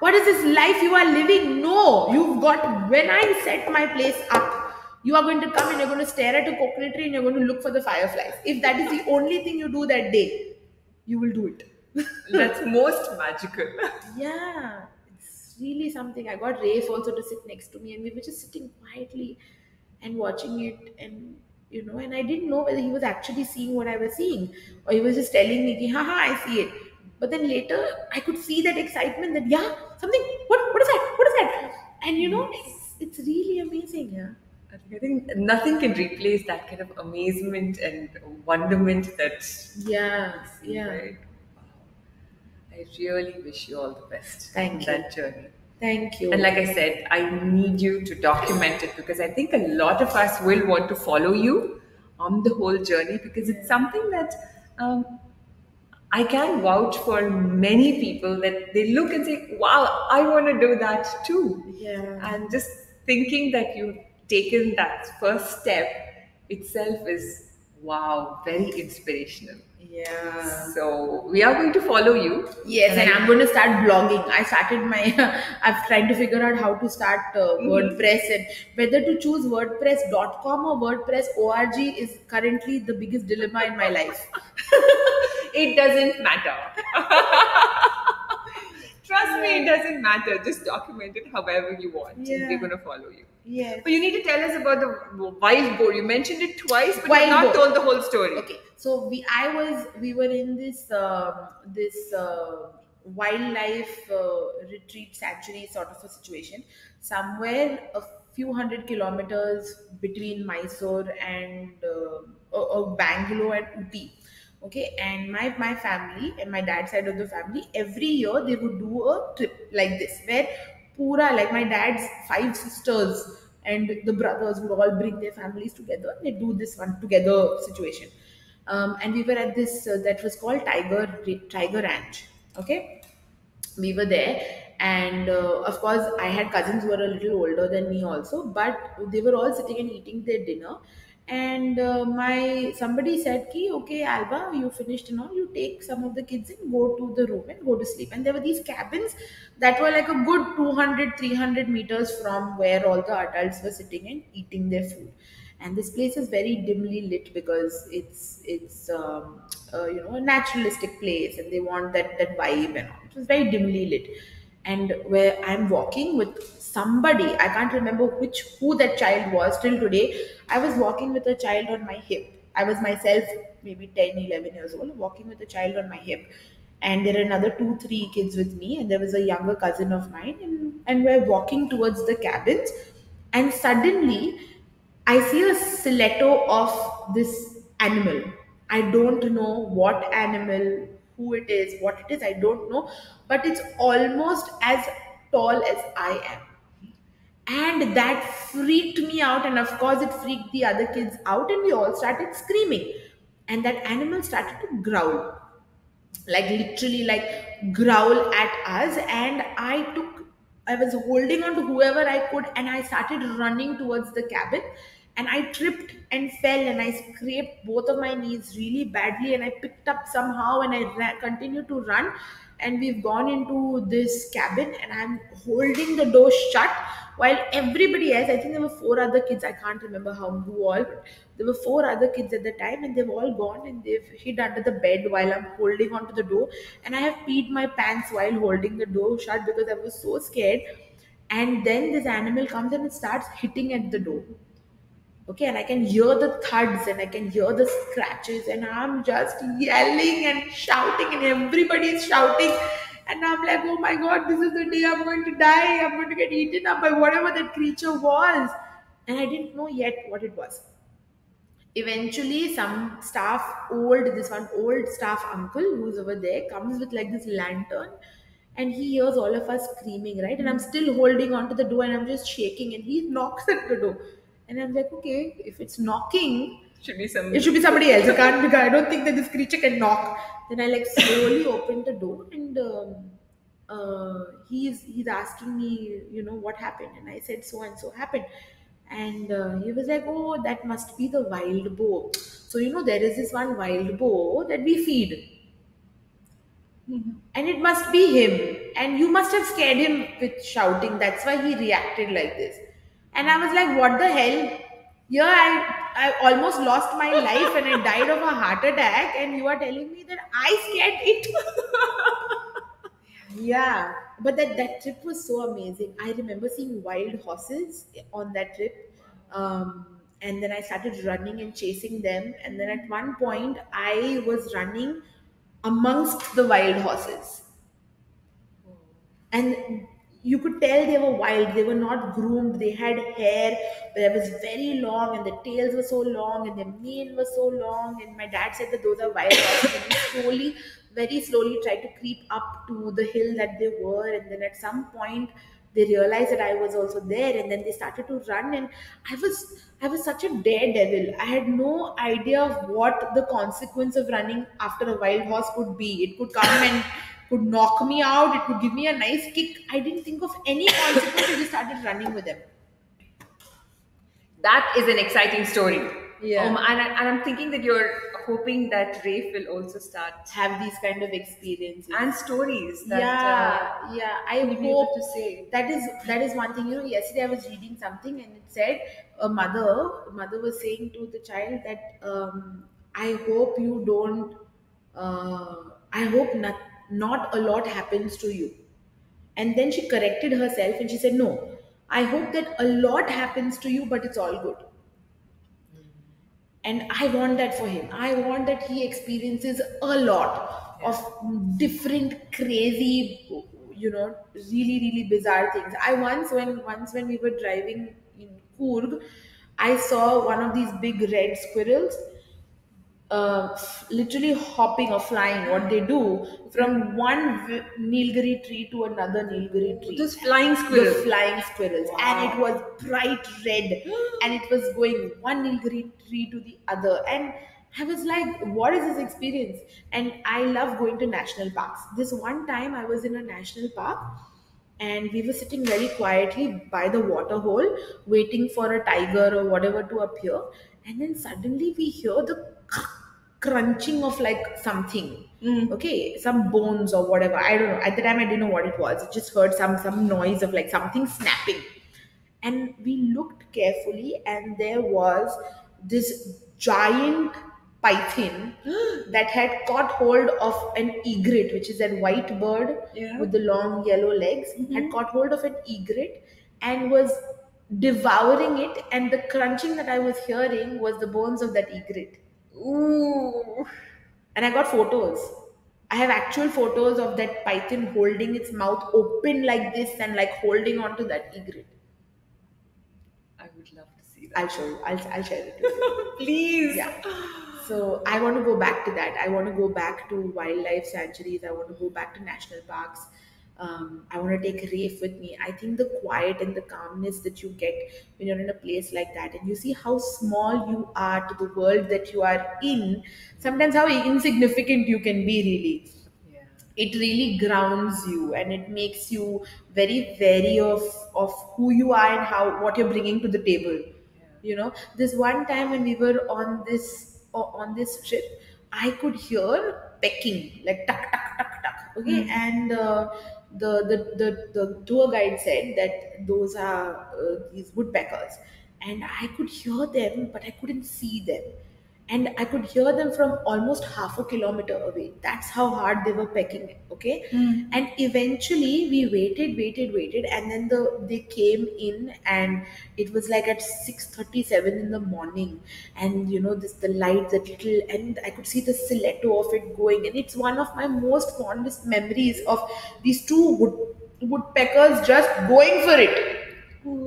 What is this life you are living? No, you've got, when I set my place up, you are going to come and you're going to stare at a coconut tree and you're going to look for the fireflies. If that is the only thing you do that day, you will do it. That's most magical. yeah, it's really something. I got Rafe also to sit next to me and we were just sitting quietly and watching it and you know and i didn't know whether he was actually seeing what i was seeing or he was just telling me haha i see it but then later i could see that excitement that yeah something what what is that what is that and you know it's, it's really amazing yeah I think nothing can replace that kind of amazement and wonderment that yeah see, yeah right? I really wish you all the best Thank on you. that journey. thank you And like I said, I need you to document it because I think a lot of us will want to follow you on the whole journey because it's something that um, I can vouch for many people that they look and say, wow, I want to do that too. yeah And just thinking that you've taken that first step itself is, wow, very inspirational. yeah So we are going to follow you. Yes, and I- I'm going to start blogging. I started my, I've tried to figure out how to start uh, WordPress and whether to choose WordPress.com or WordPress.org is currently the biggest dilemma in my life. it doesn't matter. Trust me, it doesn't matter. Just document it however you want. and Yeah. We're going to follow you. Yes. But you need to tell us about the wild boar. You mentioned it twice, but Wild you've not boar. told the whole story. Okay, so we, I was, we were in this, um, this uh, wildlife uh, retreat sanctuary sort of a situation, somewhere a few hundred kilometers between Mysore and uh, Bangalore and Ooty. Okay, and my my family and my dad's side of the family, every year they would do a trip like this, where pura like my dad's five sisters and the brothers would all bring their families together and they do this one together situation. Um, and we were at this uh, that was called tiger tiger ranch. Okay we were there and uh, of course i had cousins who were a little older than me also but they were all sitting and eating their dinner and uh, my somebody said ki okay alba you finished and all. You take some of the kids and go to the room and go to sleep. And there were these cabins that were like a good 200 300 meters from where all the adults were sitting and eating their food. And this place is very dimly lit because it's it's um, uh, you know a naturalistic place and they want that that vibe and all. it was very dimly lit. And where i'm walking with somebody i can't remember which who that child was till today i was walking with a child on my hip i was myself maybe 10 11 years old walking with a child on my hip and there are another two three kids with me and there was a younger cousin of mine and, and we're walking towards the cabins and suddenly I see a stiletto of this animal. I don't know what animal, who it is, what it is, I don't know, but it's almost as tall as I am. And that freaked me out, and of course, it freaked the other kids out, and we all started screaming. And that animal started to growl like literally like growl at us and i took I was holding on to whoever I could, and I started running towards the cabin. And I tripped and fell, and I scraped both of my knees really badly. And I picked up somehow, and I continued to run. And we've gone into this cabin, and I'm holding the door shut while everybody else. I think there were four other kids. I can't remember how who all. But there were four other kids at the time, and they've all gone, and they've hid under the bed while I'm holding onto the door. And I have peed my pants while holding the door shut because I was so scared and then this animal comes and it starts hitting at the door okay and i can hear the thuds and i can hear the scratches and i'm just yelling and shouting and everybody is shouting. And i'm like oh my god this is the day i'm going to die. I'm going to get eaten up by whatever that creature was. And i didn't know yet what it was. Eventually some staff old this one old staff uncle who's over there comes with like this lantern and he hears all of us screaming right? And i'm still holding onto the door and i'm just shaking and he knocks at the door and i'm like okay if it's knocking Should be some. it should be somebody else. It can't be. I don't think that this creature can knock. Then I like slowly opened the door, and um, uh, he's he's asking me, you know, what happened, and I said so and so happened, and uh, he was like, oh, that must be the wild boar. So you know, there is this one wild boar that we feed, and it must be him, and you must have scared him with shouting. That's why he reacted like this. And I was like, what the hell? Yeah, I, I almost lost my life and I died of a heart attack, and you are telling me that I scared it. yeah, but that, that trip was so amazing. I remember seeing wild horses on that trip. Um, and then I started running and chasing them. And then at one point, I was running amongst the wild horses and you could tell they were wild. They were not groomed. They had hair that was very long and the tails were so long and their mane was so long. And my dad said that those are wild horses and slowly very slowly tried to creep up to the hill that they were. And then at some point they realized that i was also there. And then they started to run. And i was i was such a daredevil. I had no idea of what the consequence of running after a wild horse could be. It could come and could knock me out, it would give me a nice kick. I didn't think of any consequence. I just started running with them. That is an exciting story. Yeah. Um, and, I, and I'm thinking that you're hoping that Rafe will also start Have these kind of experiences. and stories that yeah, yeah. I uh, be able hope to say. that is that is one thing. You know, yesterday I was reading something and it said a mother mother was saying to the child that um, I hope you don't. Uh, I hope not not a lot happens to you. And then she corrected herself and she said, No, I hope that a lot happens to you, but it's all good. And I want that for him. I want that he experiences a lot of different, crazy, you know, really, really bizarre things. I once, when once when we were driving in Coorg, I saw one of these big red squirrels uh, literally hopping or flying, what they do from one v- Nilgiri tree to another Nilgiri tree. Those flying squirrels. The flying squirrels, and it was bright red, and it was going one Nilgiri tree to the other, and I was like, "What is this experience?" And I love going to national parks. This one time, I was in a national park, and we were sitting very quietly by the water hole, waiting for a tiger or whatever to appear, and then suddenly we hear the crunching of like something. Mm. Okay some bones or whatever. I don't know. At the time i didn't know what it was. I just heard some some noise of like something snapping. And we looked carefully and there was this giant python that had caught hold of an egret which is that white bird Yeah. with the long yellow legs mm-hmm. had caught hold of an egret and was devouring it. And the crunching that i was hearing was the bones of that egret Ooh. and I got photos. I have actual photos of that python holding its mouth open like this and like holding on to that egret. I would love to see that. I'll show you. I'll, I'll share it with you. Please. Yeah. So I want to go back to that. I want to go back to wildlife sanctuaries. I want to go back to national parks. Um, I want to take Rafe with me. I think the quiet and the calmness that you get when you're in a place like that, and you see how small you are to the world that you are in. Sometimes how insignificant you can be, really. Yeah. it really grounds you and it makes you very wary of of who you are and how what you're bringing to the table you know this one time when we were on this on this trip i could hear pecking like tuck tuck tuck tuck okay and uh, the, the the the tour guide said that those are uh, these woodpeckers. And i could hear them but i couldn't see them and I could hear them from almost half a kilometer away. That's how hard they were pecking. Okay, hmm. and eventually we waited, waited, waited, and then the they came in, and it was like at six thirty-seven in the morning, and you know this the light, that little, and I could see the silhouette of it going, and it's one of my most fondest memories of these two wood, woodpeckers just going for it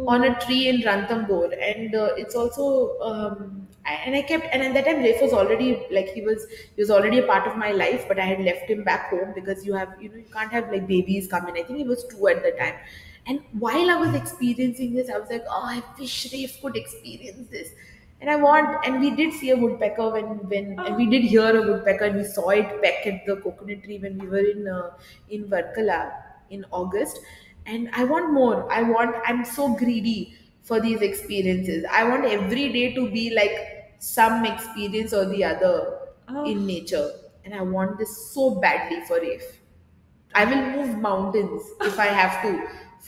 on a tree in Ranthambore, and uh, it's also um, I- and I kept and at that time Rafe was already like he was he was already a part of my life, but I had left him back home because you have you know you can't have like babies come in. I think he was two at the time, and while I was experiencing this, I was like, oh, I wish Rafe could experience this. And I want, and we did see a woodpecker when, when, and we did hear a woodpecker, and we saw it peck at the coconut tree when we were in, uh, in Varkala in August and i want more. I want i'm so greedy for these experiences. I want every day to be like some experience or the other ah. in nature. And i want this so badly for Rafe. i will move mountains if i have to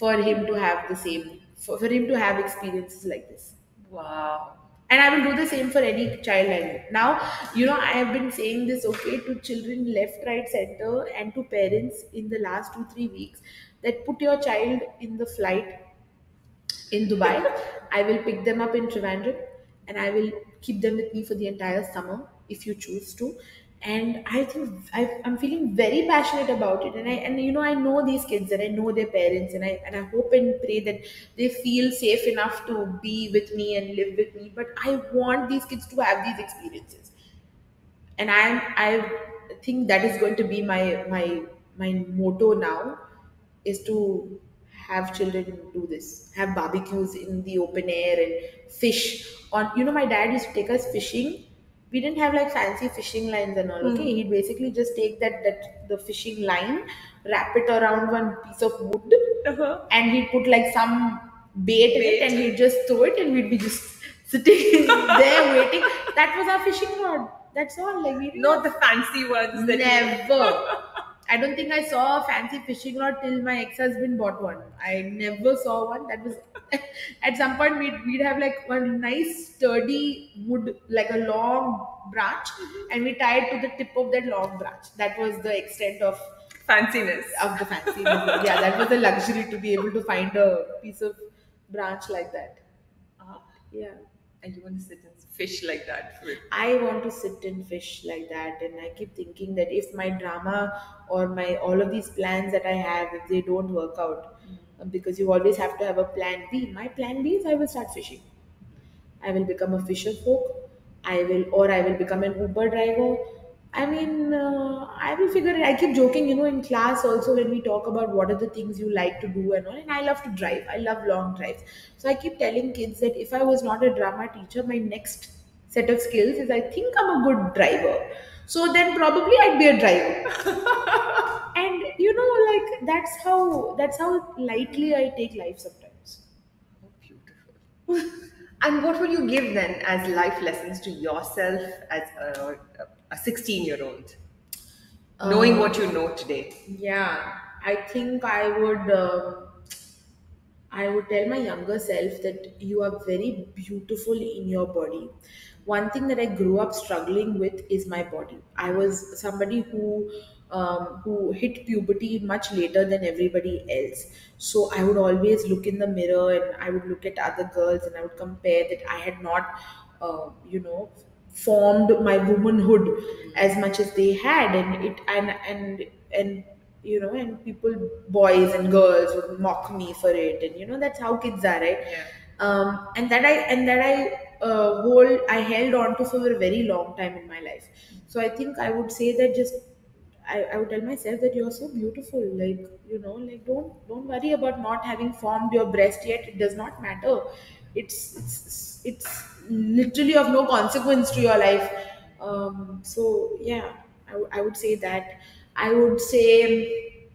for him to have the same for, for him to have experiences like this. Wow. and i will do the same for any child i know. Now you know i have been saying this okay to children left right center and to parents in the last two three weeks that put your child in the flight in dubai. I will pick them up in trivandrum and i will keep them with me for the entire summer if you choose to. And i think I, i'm feeling very passionate about it. And i and you know i know these kids and i know their parents and i and i hope and pray that they feel safe enough to be with me and live with me. But i want these kids to have these experiences. And i'm i think that is going to be my my my motto now is to have children do this. Have barbecues in the open air and fish on you know my dad used to take us fishing. We didn't have like fancy fishing lines and all okay? He'd basically just take that that the fishing line wrap it around one piece of wood Uh-huh. and he'd put like some bait in it and he'd just throw it and we'd be just sitting there waiting. That was our fishing rod. That's all like we didn't Not the fancy ones that you- Never. I don't think I saw a fancy fishing rod till my ex-husband bought one. I never saw one. That was at some point we'd, we'd have like one nice sturdy wood, like a long branch, and we tied to the tip of that long branch. That was the extent of fanciness. of the fancy. yeah, that was a luxury to be able to find a piece of branch like that. Ah, Yeah. and you want to sit and fish like that. I want to sit and fish like that, and I keep thinking that if my drama or my all of these plans that I have, if they don't work out, uh, because you always have to have a plan B. My plan B is I will start fishing. I will become a fisher folk. I will, or I will become an Uber driver. I mean, uh, I will figure it. I keep joking, you know, in class also when we talk about what are the things you like to do and all. And I love to drive. I love long drives. So I keep telling kids that if I was not a drama teacher, my next set of skills is I think I'm a good driver. So then probably I'd be a driver. and you know, like that's how that's how lightly I take life sometimes. Oh, beautiful. and what would you give then as life lessons to yourself as a, a 16 year old? Knowing what you know today. Yeah, I think I would. um I would tell my younger self that you are very beautiful in your body. One thing that I grew up struggling with is my body. I was somebody who um, who hit puberty much later than everybody else. So I would always look in the mirror and I would look at other girls and I would compare that I had not, uh, you know, formed my womanhood as much as they had, and it and and and you know, and people, boys and girls would mock me for it, and you know that's how kids are, right? Yeah. Um, and that I and that I uh, hold I held on to for a very long time in my life. So I think I would say that just I, I would tell myself that you're so beautiful like you know like don't don't worry about not having formed your breast yet it does not matter it's it's, it's literally of no consequence to your life um, so yeah I, I would say that I would say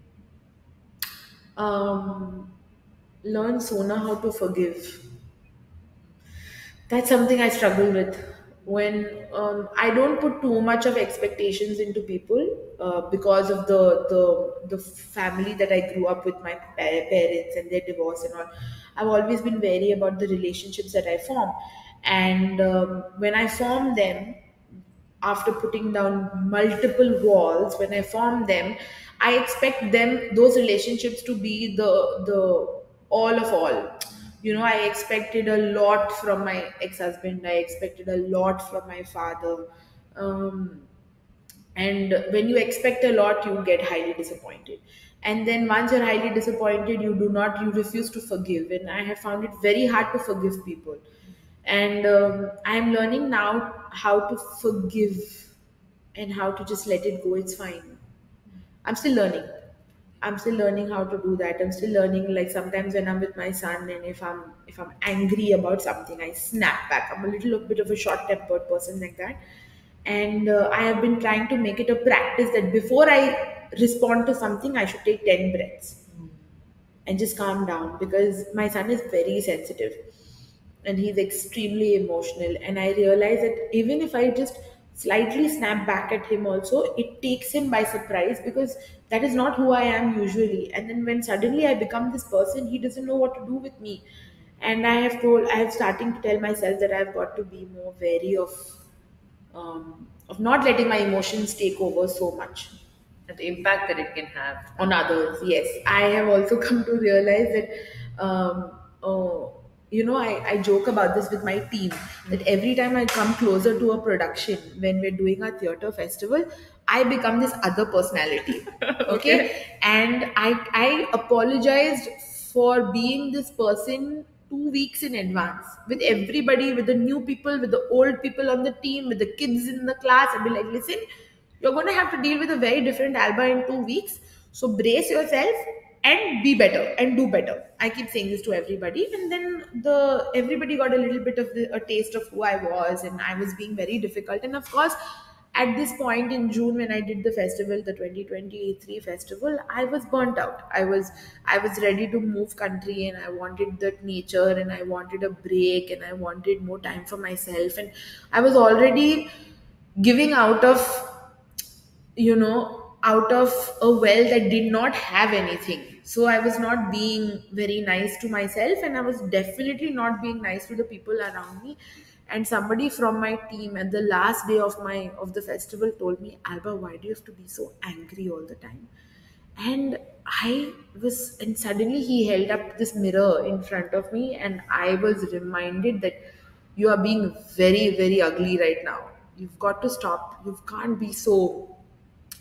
um, learn sooner how to forgive. That's something I struggle with when um, I don't put too much of expectations into people uh, because of the the the family that I grew up with, my parents and their divorce and all. I've always been wary about the relationships that I form, and um, when I form them, after putting down multiple walls when i form them i expect them those relationships to be the the all of all. You know i expected a lot from my ex-husband. I expected a lot from my father. Um, and when you expect a lot you get highly disappointed. And then once you're highly disappointed you do not you refuse to forgive. And i have found it very hard to forgive people and um, i'm learning now how to forgive and how to just let it go. It's fine. I'm still learning. I'm still learning how to do that. I'm still learning like sometimes when i'm with my son and if i'm if i'm angry about something i snap back. I'm a little bit of a short tempered person like that. And uh, i have been trying to make it a practice that before i respond to something i should take 10 breaths and just calm down because my son is very sensitive and he's extremely emotional and i realize that even if i just slightly snap back at him also it takes him by surprise because that is not who i am usually and then when suddenly i become this person he doesn't know what to do with me and i have told i have starting to tell myself that i've got to be more wary of um, of not letting my emotions take over so much And the impact that it can have. on others. Yes, I have also come to realize that, um, oh, you know, I, I joke about this with my team that hmm. every time I come closer to a production when we're doing our theater festival, I become this other personality. Okay, and I I apologized for being this person two weeks in advance with everybody, with the new people, with the old people on the team, with the kids in the class. I'd be like, listen, you're going to have to deal with a very different Alba in two weeks. So brace yourself and be better and do better. I keep saying this to everybody, and then the everybody got a little bit of the, a taste of who I was, and I was being very difficult. And of course, at this point in June when I did the festival, the 2023 festival, I was burnt out. I was I was ready to move country, and I wanted that nature, and I wanted a break, and I wanted more time for myself, and I was already giving out of you know, out of a well that did not have anything. So I was not being very nice to myself, and I was definitely not being nice to the people around me. And somebody from my team at the last day of my of the festival told me, Alba, why do you have to be so angry all the time? And I was, and suddenly he held up this mirror in front of me, and I was reminded that you are being very, very ugly right now. You've got to stop. You can't be so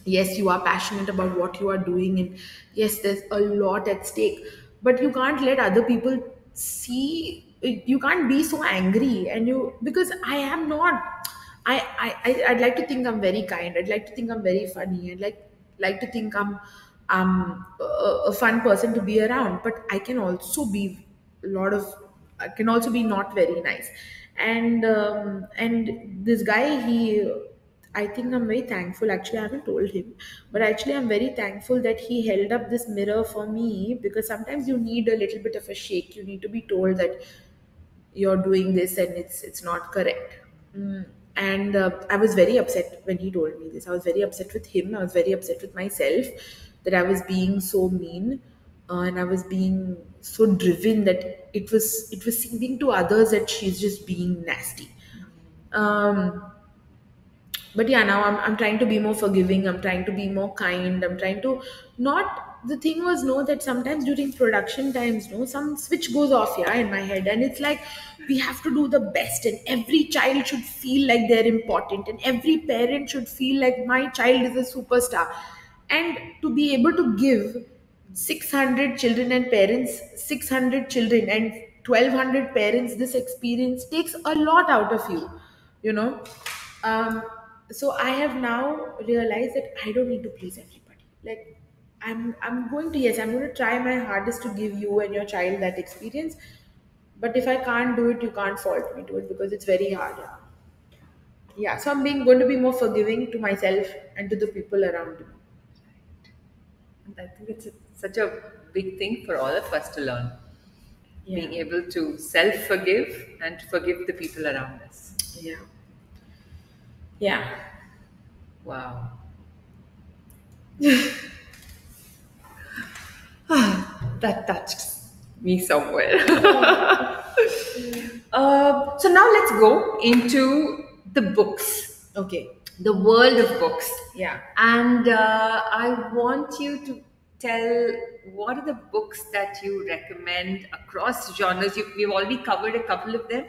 yes you are passionate about what you are doing and yes there's a lot at stake but you can't let other people see you can't be so angry and you because i am not i i i'd like to think i'm very kind i'd like to think i'm very funny i'd like like to think i'm i'm a, a fun person to be around but i can also be a lot of I can also be not very nice. And um, and this guy he I think I'm very thankful. Actually, I haven't told him, but actually, I'm very thankful that he held up this mirror for me because sometimes you need a little bit of a shake. You need to be told that you're doing this and it's it's not correct. Mm. And uh, I was very upset when he told me this. I was very upset with him. I was very upset with myself that I was being so mean uh, and I was being so driven that it was it was seeming to others that she's just being nasty. Um, but yeah now I'm, I'm trying to be more forgiving. I'm trying to be more kind. I'm trying to not the thing was no that sometimes during production times no some switch goes off yeah in my head. And it's like we have to do the best. And every child should feel like they're important. And every parent should feel like my child is a superstar. And to be able to give 600 children and parents 600 children and 1200 parents this experience takes a lot out of you you know? Um, so i have now realized that i don't need to please everybody like i'm i'm going to yes i'm going to try my hardest to give you and your child that experience but if i can't do it you can't fault me to it because it's very hard yeah yeah so i'm being going to be more forgiving to myself and to the people around me And I think it's a, such a big thing for all of us to learn. Being able to self forgive and to forgive the people around us. Yeah. Yeah. Wow. that touched me somewhere. uh, so now let's go into the books, Okay. the world of books. Yeah. And uh, I want you to tell what are the books that you recommend across genres. You, we've already covered a couple of them.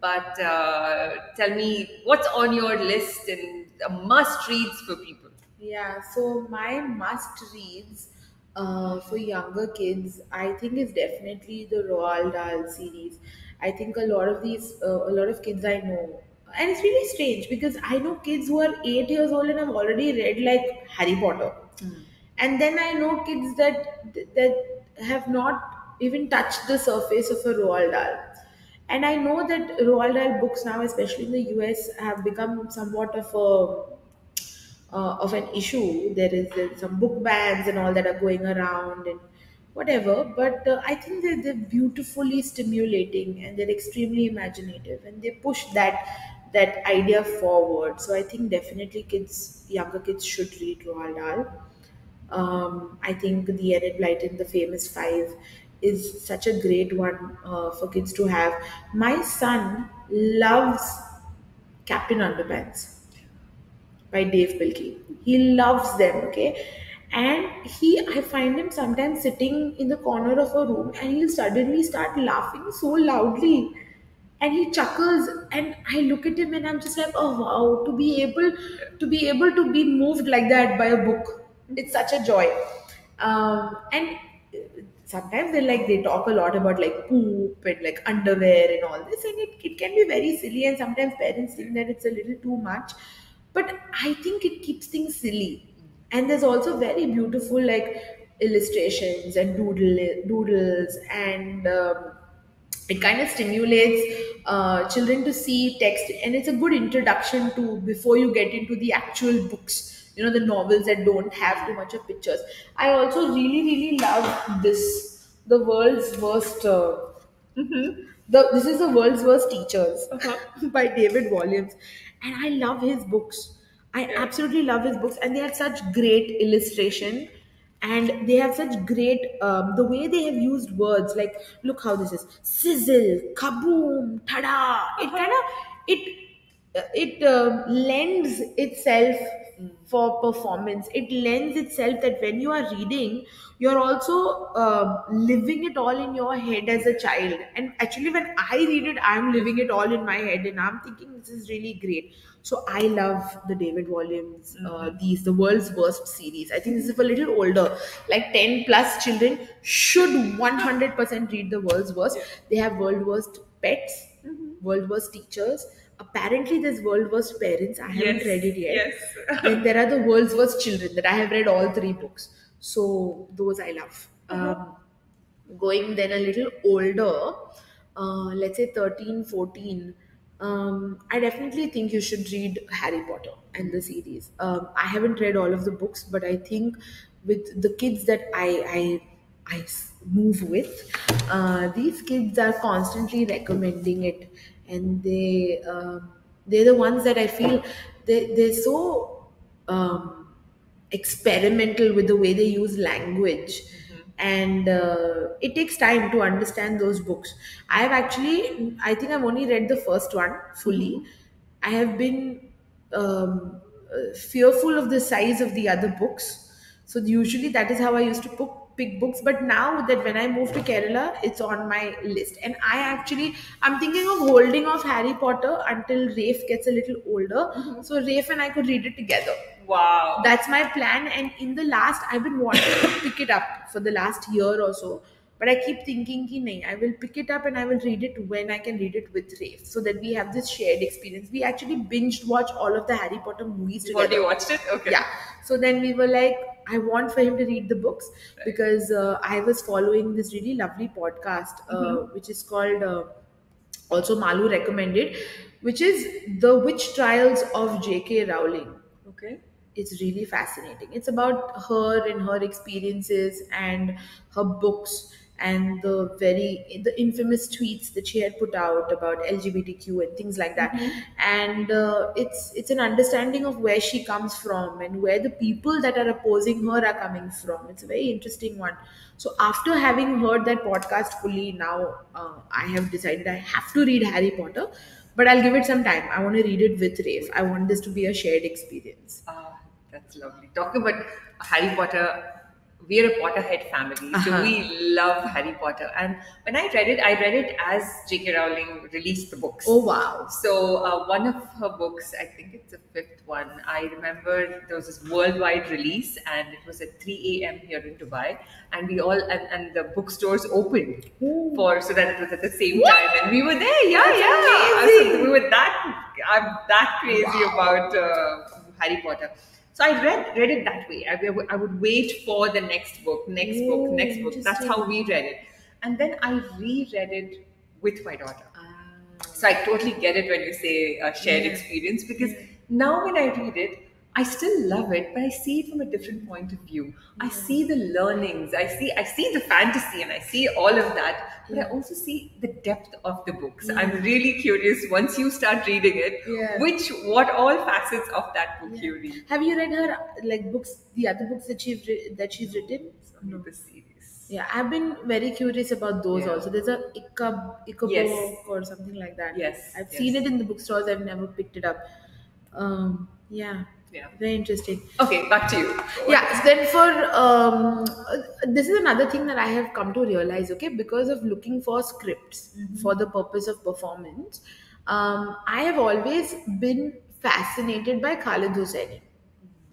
But uh, tell me what's on your list and must reads for people. Yeah, so my must reads uh, for younger kids, I think, is definitely the Roald Dahl series. I think a lot of these, uh, a lot of kids I know, and it's really strange because I know kids who are eight years old and have already read like Harry Potter, and then I know kids that that have not even touched the surface of a Roald Dahl. And I know that Roald Dahl books now, especially in the US, have become somewhat of a uh, of an issue. There is uh, some book bans and all that are going around and whatever. But uh, I think that they're beautifully stimulating and they're extremely imaginative and they push that that idea forward. So I think definitely kids, younger kids, should read Roald Dahl. Um, I think the Enid Blyton, the famous five, is such a great one uh, for kids to have. My son loves Captain Underpants by Dav Pilkey. He loves them, okay? And he, I find him sometimes sitting in the corner of a room and he'll suddenly start laughing so loudly. And he chuckles, and I look at him and I'm just like, oh wow, to be able to be able to be moved like that by a book. It's such a joy. Um, and sometimes they like they talk a lot about like poop and like underwear and all this, and it, it can be very silly, and sometimes parents think that it's a little too much. But i think it keeps things silly. And there's also very beautiful like illustrations and doodle doodles and um, it kind of stimulates uh, children to see text and it's a good introduction to before you get into the actual books you know the novels that don't have too much of pictures. I also really really love this the world's worst uh, the this is the world's worst teachers by david Walliams, and i love his books. I absolutely love his books. And they have such great illustration. And they have such great um, the way they have used words like look how this is. Sizzle kaboom tada. It kind of it it uh, lends itself for performance. It lends itself that when you are reading you're also uh, living it all in your head as a child. And actually when i read it i'm living it all in my head and i'm thinking this is really great. So i love the david Walliams uh, these the world's worst series. I think this is for a little older like 10 plus children should 100% read the world's worst. They have world worst pets world worst teachers apparently there's world worst parents. I haven't Yes, read it yet. yes. then there are the world's worst children that i have read all three books. So those i love. Um, going then a little older uh, let's say 13 14 um, i definitely think you should read harry potter and the series. Um, i haven't read all of the books but i think with the kids that I I move with. Uh, these kids are constantly recommending it, and they um, they're the ones that I feel they they're so um, experimental with the way they use language. And uh, it takes time to understand those books. I have actually i think i've only read the first one fully. I have been um, uh, fearful of the size of the other books. So usually that is how i used to pick, pick books but now that when i move to kerala it's on my list and i actually i'm thinking of holding off harry potter until rafe gets a little older mm-hmm. so rafe and i could read it together Wow. that's my plan and in the last i've been wanting to pick it up for the last year or so but i keep thinking ki, nahi, i will pick it up and i will read it when i can read it with Rafe so that we have this shared experience we actually binged watch all of the harry potter movies together already watched it? Okay. yeah so then we were like i want for him to read the books because uh, i was following this really lovely podcast uh, which is called uh, also malu recommended which is the witch trials of jk rowling Okay. it's really fascinating. It's about her and her experiences and her books and the very the infamous tweets that she had put out about LGBTQ and things like that. And uh, it's it's an understanding of where she comes from and where the people that are opposing her are coming from. It's a very interesting one. So after having heard that podcast fully, now uh, I have decided I have to read Harry Potter but I'll give it some time. I want to read it with Rafe. I want this to be a shared experience. Ah, that's lovely. Talking about Harry Potter, we're a Potterhead family, so Uh-huh. we love Harry Potter. And when I read it, I read it as J.K. Rowling released the books. Oh wow! So uh, one of her books, I think it's the fifth one. I remember there was this worldwide release, and it was at 3 a.m. here in Dubai, and we all and, and the bookstores opened for so that it was at the same time, and we were there. Yeah, That's yeah. amazing. So we were that. I'm that crazy about uh, Harry Potter. So I read read it that way. I, I would- I would wait for the next book, next book, Oh, next book. That's how we read it, and then I reread it with my daughter. Ah. So I totally get it when you say a shared Yeah. experience because now when I read it, I still love it, but I see it from a different point of view. I see the learnings, I see I see the fantasy and I see all of that, but I also see the depth of the books. Yeah. I'm really curious once you start reading it, Yeah. which what all facets of that book you read. Have you read her like books? The other books that she's wri- that she's written? Only the series. Yeah, I've been very curious about those Yeah. also. There's a Ika, Ika Yes. book or something like that. Yes, I've yes. seen it in the bookstores. I've never picked it up. Um, yeah, Yeah. very interesting. Okay, back to you. yeah then for um, this is another thing that i have come to realize okay because of looking for scripts for the purpose of performance um, i have always been fascinated by khaled hosseini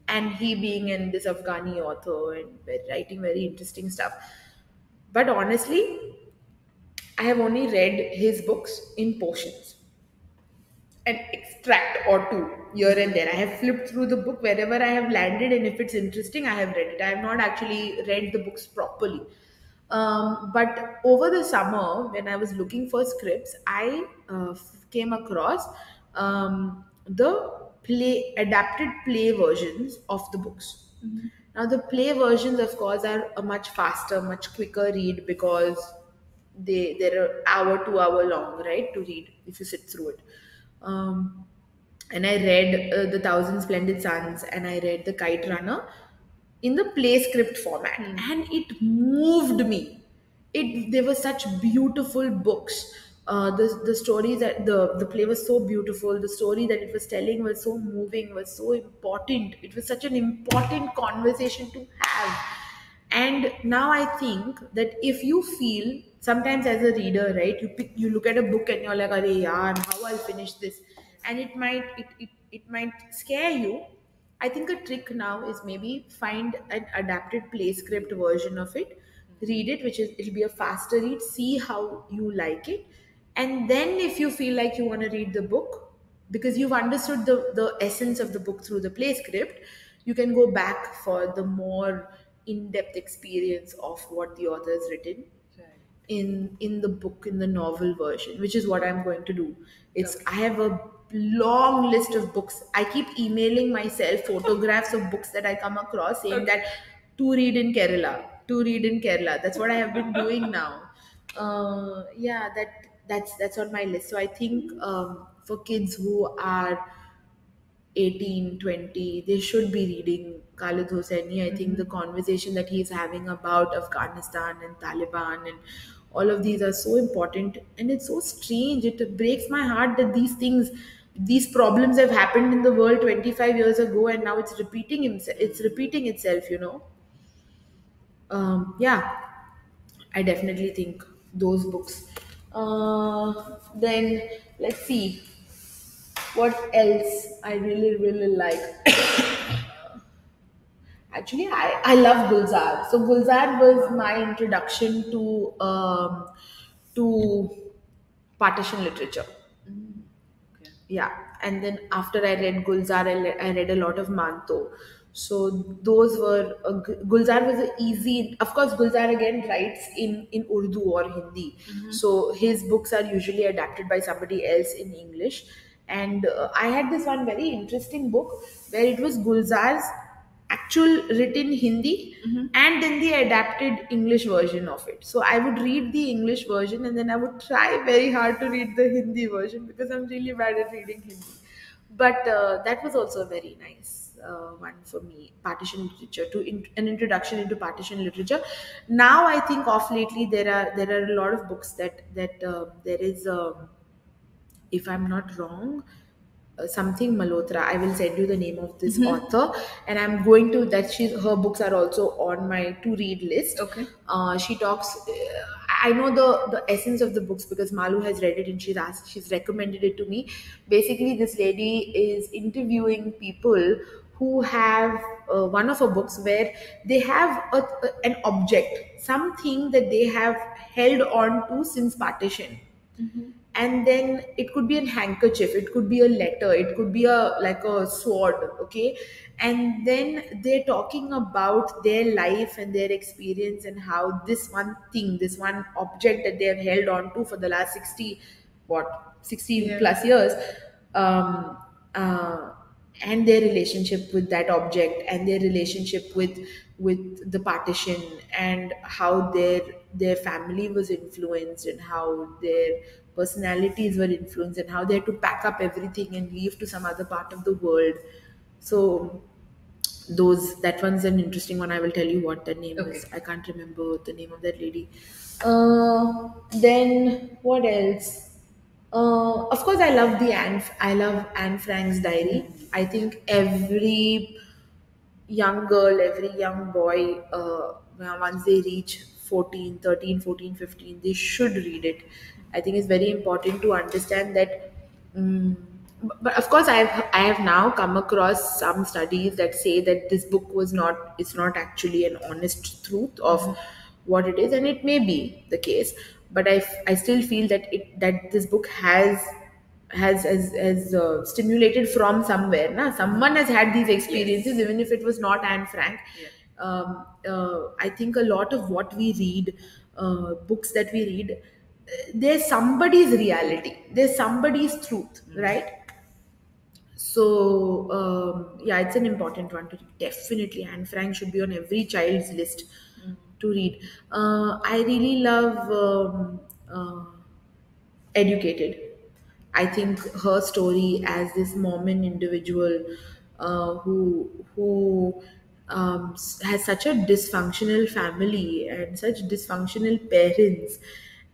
and he being in this afghani author and writing very interesting stuff but honestly i have only read his books in portions an extract or two here and there. I have flipped through the book wherever I have landed, and if it's interesting, I have read it. I have not actually read the books properly. Um, but over the summer, when I was looking for scripts, I uh, came across um, the play adapted play versions of the books. Now, the play versions, of course, are a much faster, much quicker read because they they're hour to hour long, right, to read if you sit through it. Um, and I read uh, the Thousand Splendid Suns and I read the Kite Runner in the play script format, and it moved me. It they were such beautiful books. Uh, the the stories that the the play was so beautiful. The story that it was telling was so moving, was so important. It was such an important conversation to have. And now I think that if you feel sometimes as a reader, right, you pick, you look at a book and you're like, "Arey yaar, how I'll finish this," and it might it, it it might scare you. I think a trick now is maybe find an adapted play script version of it, read it, which is it'll be a faster read, see how you like it, and then if you feel like you want to read the book because you've understood the the essence of the book through the play script, you can go back for the more in-depth experience of what the author has written in in the book in the novel version which is what i'm going to do. It's i have a long list of books. I keep emailing myself photographs of books that i come across saying that to read in kerala to read in kerala. That's what i have been doing now. Uh, yeah that that's that's on my list. So i think um, for kids who are 18 20 they should be reading khaled hosseini i think the conversation that he's having about afghanistan and taliban and all of these are so important. And it's so strange. It breaks my heart that these things these problems have happened in the world 25 years ago and now it's repeating himself it's repeating itself you know? Um, yeah. I definitely think those books. Uh, then let's see what else I really really like. Actually, I, I love Gulzar. So Gulzar was my introduction to um, to partition literature. Yeah, and then after I read Gulzar, I, le- I read a lot of Manto. So those were uh, Gulzar was a easy. Of course, Gulzar again writes in in Urdu or Hindi. So his books are usually adapted by somebody else in English, and uh, I had this one very interesting book where it was Gulzar's actual written Hindi and then the adapted English version of it. So I would read the English version and then I would try very hard to read the Hindi version because I'm really bad at reading Hindi. But uh, that was also very nice uh, one for me partition literature to in, an introduction into partition literature now i think off lately there are there are a lot of books that that uh, there is um, if i'm not wrong uh, something malhotra i will send you the name of this author. And i'm going to that She her books are also on my to read list. Okay. uh, she talks uh, i know the the essence of the books because malu has read it and she's asked she's recommended it to me. Basically this lady is interviewing people who have uh, one of her books where they have a, a- an object something that they have held on to since partition and then it could be a handkerchief it could be a letter it could be a like a sword okay and then they're talking about their life and their experience and how this one thing this one object that they have held on to for the last 60 what 60 Yeah. plus years um uh and their relationship with that object and their relationship with with the partition and how their their family was influenced and how their personalities were influenced and how they had to pack up everything and leave to some other part of the world. So those that one's an interesting one. I will tell you what the name Okay. is i can't remember the name of that lady. Uh, then what else? Uh, of course i love the anne i love anne frank's diary. I think every young girl every young boy uh, once they reach 14 13 14 15 they should read it i think it's very important to understand that mm, but of course i have i have now come across some studies that say that this book was not it's not actually an honest truth of what it is and it may be the case but I, I still feel that it that this book has has has, has uh, stimulated from somewhere na? Someone has had these experiences even if it was not anne frank. Um, uh, i think a lot of what we read uh, books that we read there's somebody's reality there's somebody's truth right so um, yeah, it's an important one to read. Definitely, Anne Frank should be on every child's list to read. Uh, I really love um, uh, Educated. I think her story as this Mormon individual uh, who who um, has such a dysfunctional family and such dysfunctional parents,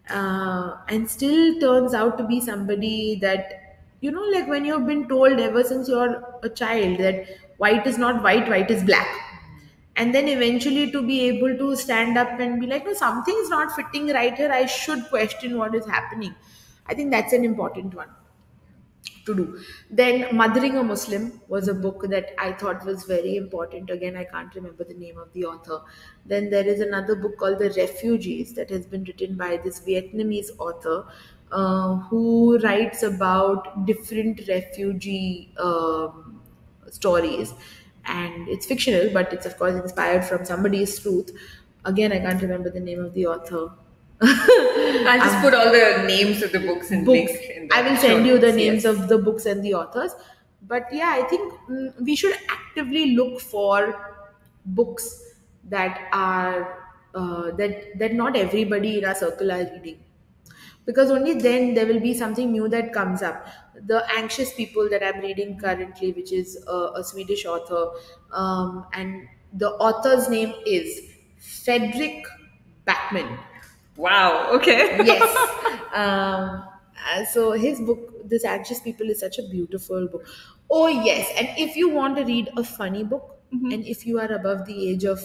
uh, and still turns out to be somebody that you know, like when you've been told ever since you're a child that white is not white, white is black. And then eventually to be able to stand up and be like no something's not fitting right here. I should question what is happening. I think that's an important one to do. Then mothering a muslim was a book that i thought was very important. Again i can't remember the name of the author. Then there is another book called the refugees that has been written by this vietnamese author uh, who writes about different refugee um, stories. And it's fictional but it's of course inspired from somebody's truth. Again i can't remember the name of the author I'll just put all the names of the books and books link in the i will send you the names of the books and the authors. But yeah i think mm, we should actively look for books that are uh, that that not everybody in our circle are reading. Because only then there will be something new that comes up. The anxious people that i'm reading currently which is a, a swedish author um, and the author's name is fredrik backman Wow. Okay. yes. Um, uh, so his book this anxious people is such a beautiful book. Oh yes. And if you want to read a funny book and if you are above the age of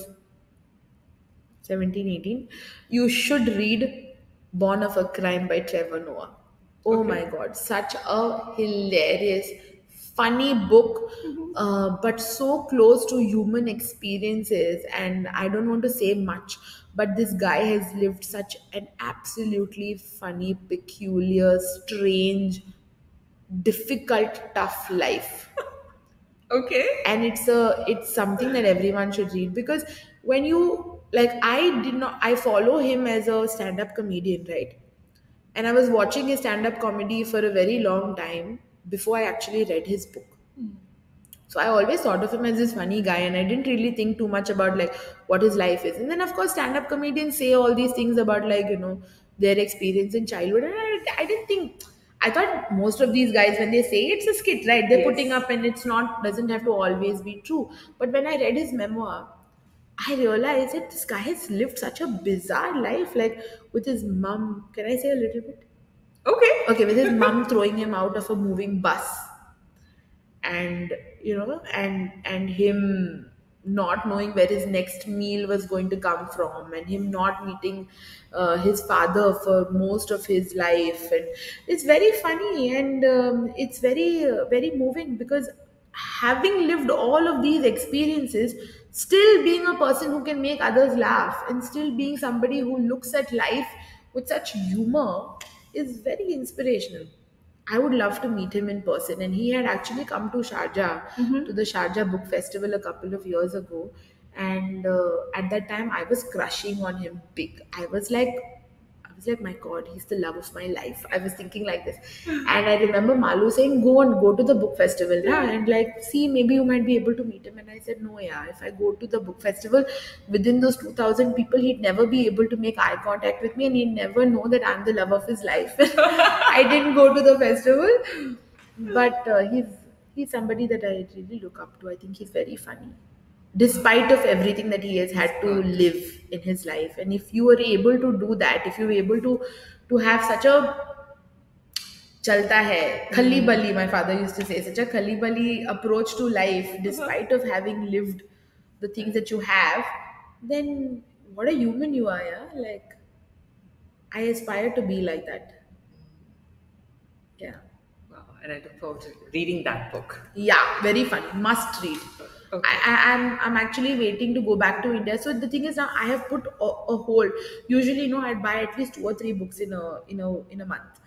17 18 you should read born of a crime by trevor noah. Oh my god. Such a hilarious funny book uh, but so close to human experiences and i don't want to say much but this guy has lived such an absolutely funny peculiar strange difficult tough life Okay. and it's a it's something that everyone should read because when you like i did not i follow him as a stand-up comedian right and i was watching his stand-up comedy for a very long time before I actually read his book. Hmm. So I always thought of him as this funny guy, and I didn't really think too much about like what his life is. And then, of course, stand-up comedians say all these things about like you know their experience in childhood, and I, I didn't think. I thought most of these guys, when they say it's a skit, right? They're Yes. putting up, and it's not doesn't have to always be true. But when I read his memoir, I realized that this guy has lived such a bizarre life, like with his mum. Can I say a little bit? Okay. okay with his mum throwing him out of a moving bus and you know and and him not knowing where his next meal was going to come from and him not meeting uh, his father for most of his life. And it's very funny and um, it's very uh, very moving because having lived all of these experiences still being a person who can make others laugh and still being somebody who looks at life with such humor is very inspirational I would love to meet him in person. And he had actually come to Sharjah, to the Sharjah Book Festival a couple of years ago. And uh, at that time, I was crushing on him big. I was like, was like, my God, he's the love of my life. I was thinking like this. And I remember Malu saying, go and go to the book festival. Yeah? And like, see, maybe you might be able to meet him. And I said, no, yeah. If I go to the book festival, within those 2,000 people, he'd never be able to make eye contact with me and he'd never know that I'm the love of his life. I didn't go to the festival. But uh, he's, he's somebody that I really look up to. I think he's very funny despite of everything that he has had to live in his life and if you were able to do that if you were able to to have such a chalta hai khali hmm. bali my father used to say such a khali bali approach to life uh-huh. despite of having lived the things that you have then what a human you are yeah like i aspire to be like that yeah Wow. And I look forward to reading that book. Yeah, very funny. Must read. Okay. I, I, I'm I'm actually waiting to go back to India. So the thing is now I have put a, a hold. Usually, you know, I'd buy at least two or three books in a in a in a month.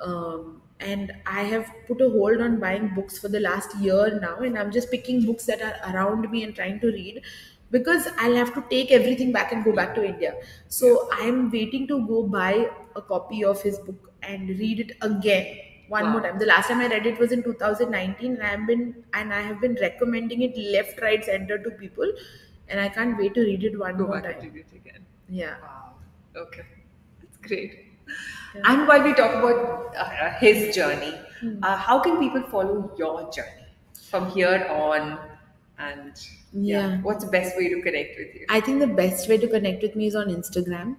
Um, and I have put a hold on buying books for the last year now, and I'm just picking books that are around me and trying to read because I'll have to take everything back and go back to India. So I'm waiting to go buy a copy of his book and read it again one Wow. more time. The last time I read it was in 2019, and I've been and I have been recommending it left, right, center to people, and I can't wait to read it one Go more time. read it again. Yeah. Wow. Okay. That's great. And while we talk about uh, his journey, uh, how can people follow your journey from here on? And Yeah. what's the best way to connect with you? I think the best way to connect with me is on Instagram.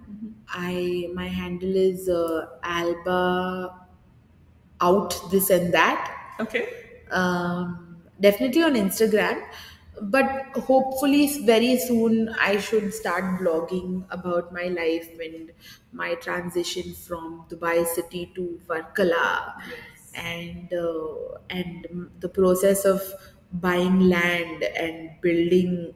I my handle is uh, Alba out this and that. Okay. um, definitely on Instagram. But hopefully, very soon, I should start blogging about my life and my transition from Dubai city to Varkala, and uh, and the process of buying land and building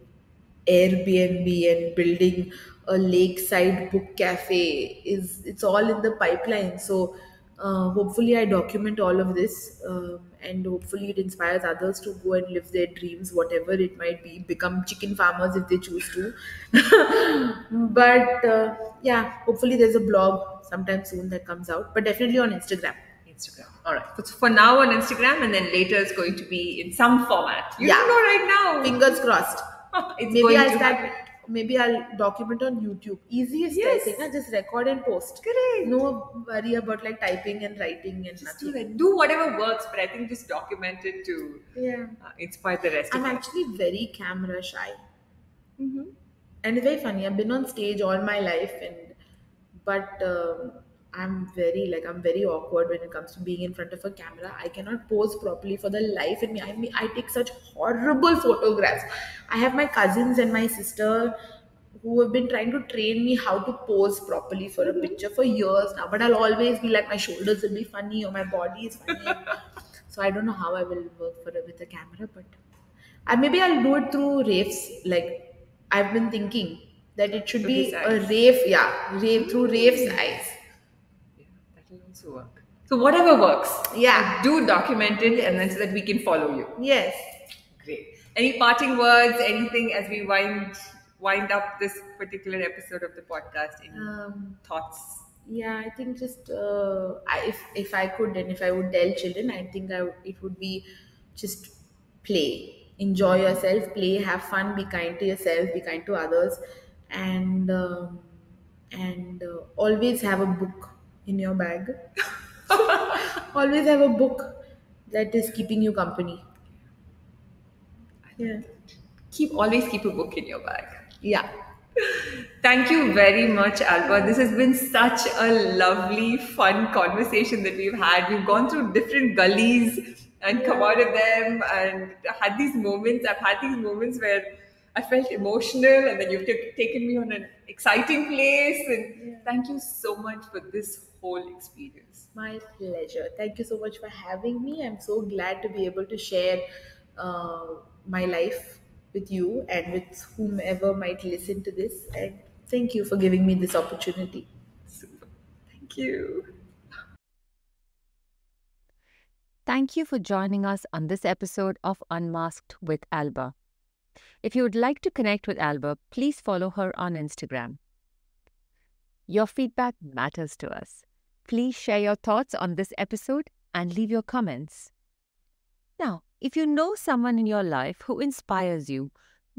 Airbnb and building a lakeside book cafe is it's all in the pipeline. So uh, hopefully I document all of this um, and hopefully it inspires others to go and live their dreams, whatever it might be, become chicken farmers if they choose to. but uh, yeah, hopefully there's a blog sometime soon that comes out, but definitely on Instagram. Instagram. All right. So for now on Instagram, and then later it's going to be in some format. You Yeah. don't know right now. Fingers crossed. it's maybe going I'll to start. happen. Maybe I'll document on YouTube. Easiest Yes. thing, na? just record and post. Correct. No worry about like typing and writing and Just do nothing. that. Do whatever works, but I think just document it to Yeah, uh, inspire the rest I'm actually very camera shy, Mhm. and it's very funny. I've been on stage all my life, and but um, I'm very like I'm very awkward when it comes to being in front of a camera. I cannot pose properly for the life in me. I mean, I take such horrible photographs. I have my cousins and my sister who have been trying to train me how to pose properly for a mm-hmm. picture for years now. But I'll always be like my shoulders will be funny or my body is funny. so I don't know how I will work for it with a camera, but I, maybe I'll do it through raves. Like I've been thinking that it should Through be a rave, yeah, rave mm-hmm. through rave's eyes. Yeah, that will also work. So whatever works. Yeah. Do document it, and then so that we can follow you. Yes. Great. Any parting words? Anything as we wind wind up this particular episode of the podcast? Any Um, thoughts? yeah i think just uh, I, if if i could and if i would tell children i think I, would- it would be just play enjoy yourself play have fun be kind to yourself be kind to others and um, and uh, always have a book in your bag always have a book that is keeping you company yeah Keep always keep a book in your bag. yeah Thank you very much, Alba. This has been such a lovely, fun conversation that we've had. We've gone through different gullies and come out of them and had these moments. I've had these moments where I felt emotional and then you've t- taken me on an exciting place. And thank you so much for this whole experience. My pleasure. Thank you so much for having me. I'm so glad to be able to share uh, my life with you and with whomever might listen to this. And thank you for giving me this opportunity. Super. Thank you. Thank you for joining us on this episode of Unmasked with Alba. If you would like to connect with Alba, please follow her on Instagram. Your feedback matters to us. Please share your thoughts on this episode and leave your comments. Now, if you know someone in your life who inspires you,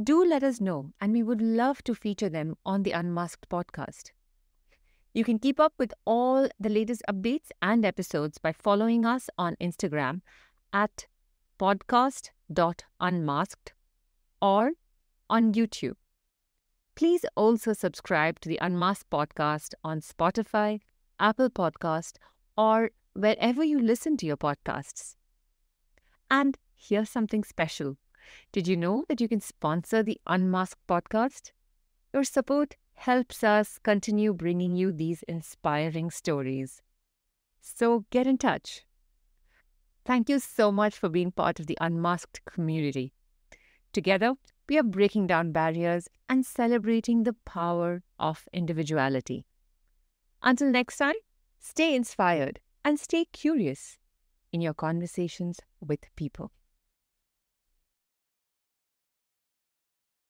do let us know and we would love to feature them on the Unmasked podcast. You can keep up with all the latest updates and episodes by following us on Instagram at podcast.unmasked or on YouTube. Please also subscribe to the Unmasked podcast on Spotify, Apple Podcast, or wherever you listen to your podcasts. And here's something special. Did you know that you can sponsor the Unmasked podcast? Your support helps us continue bringing you these inspiring stories. So get in touch. Thank you so much for being part of the Unmasked community. Together, we are breaking down barriers and celebrating the power of individuality. Until next time, stay inspired and stay curious in your conversations with people.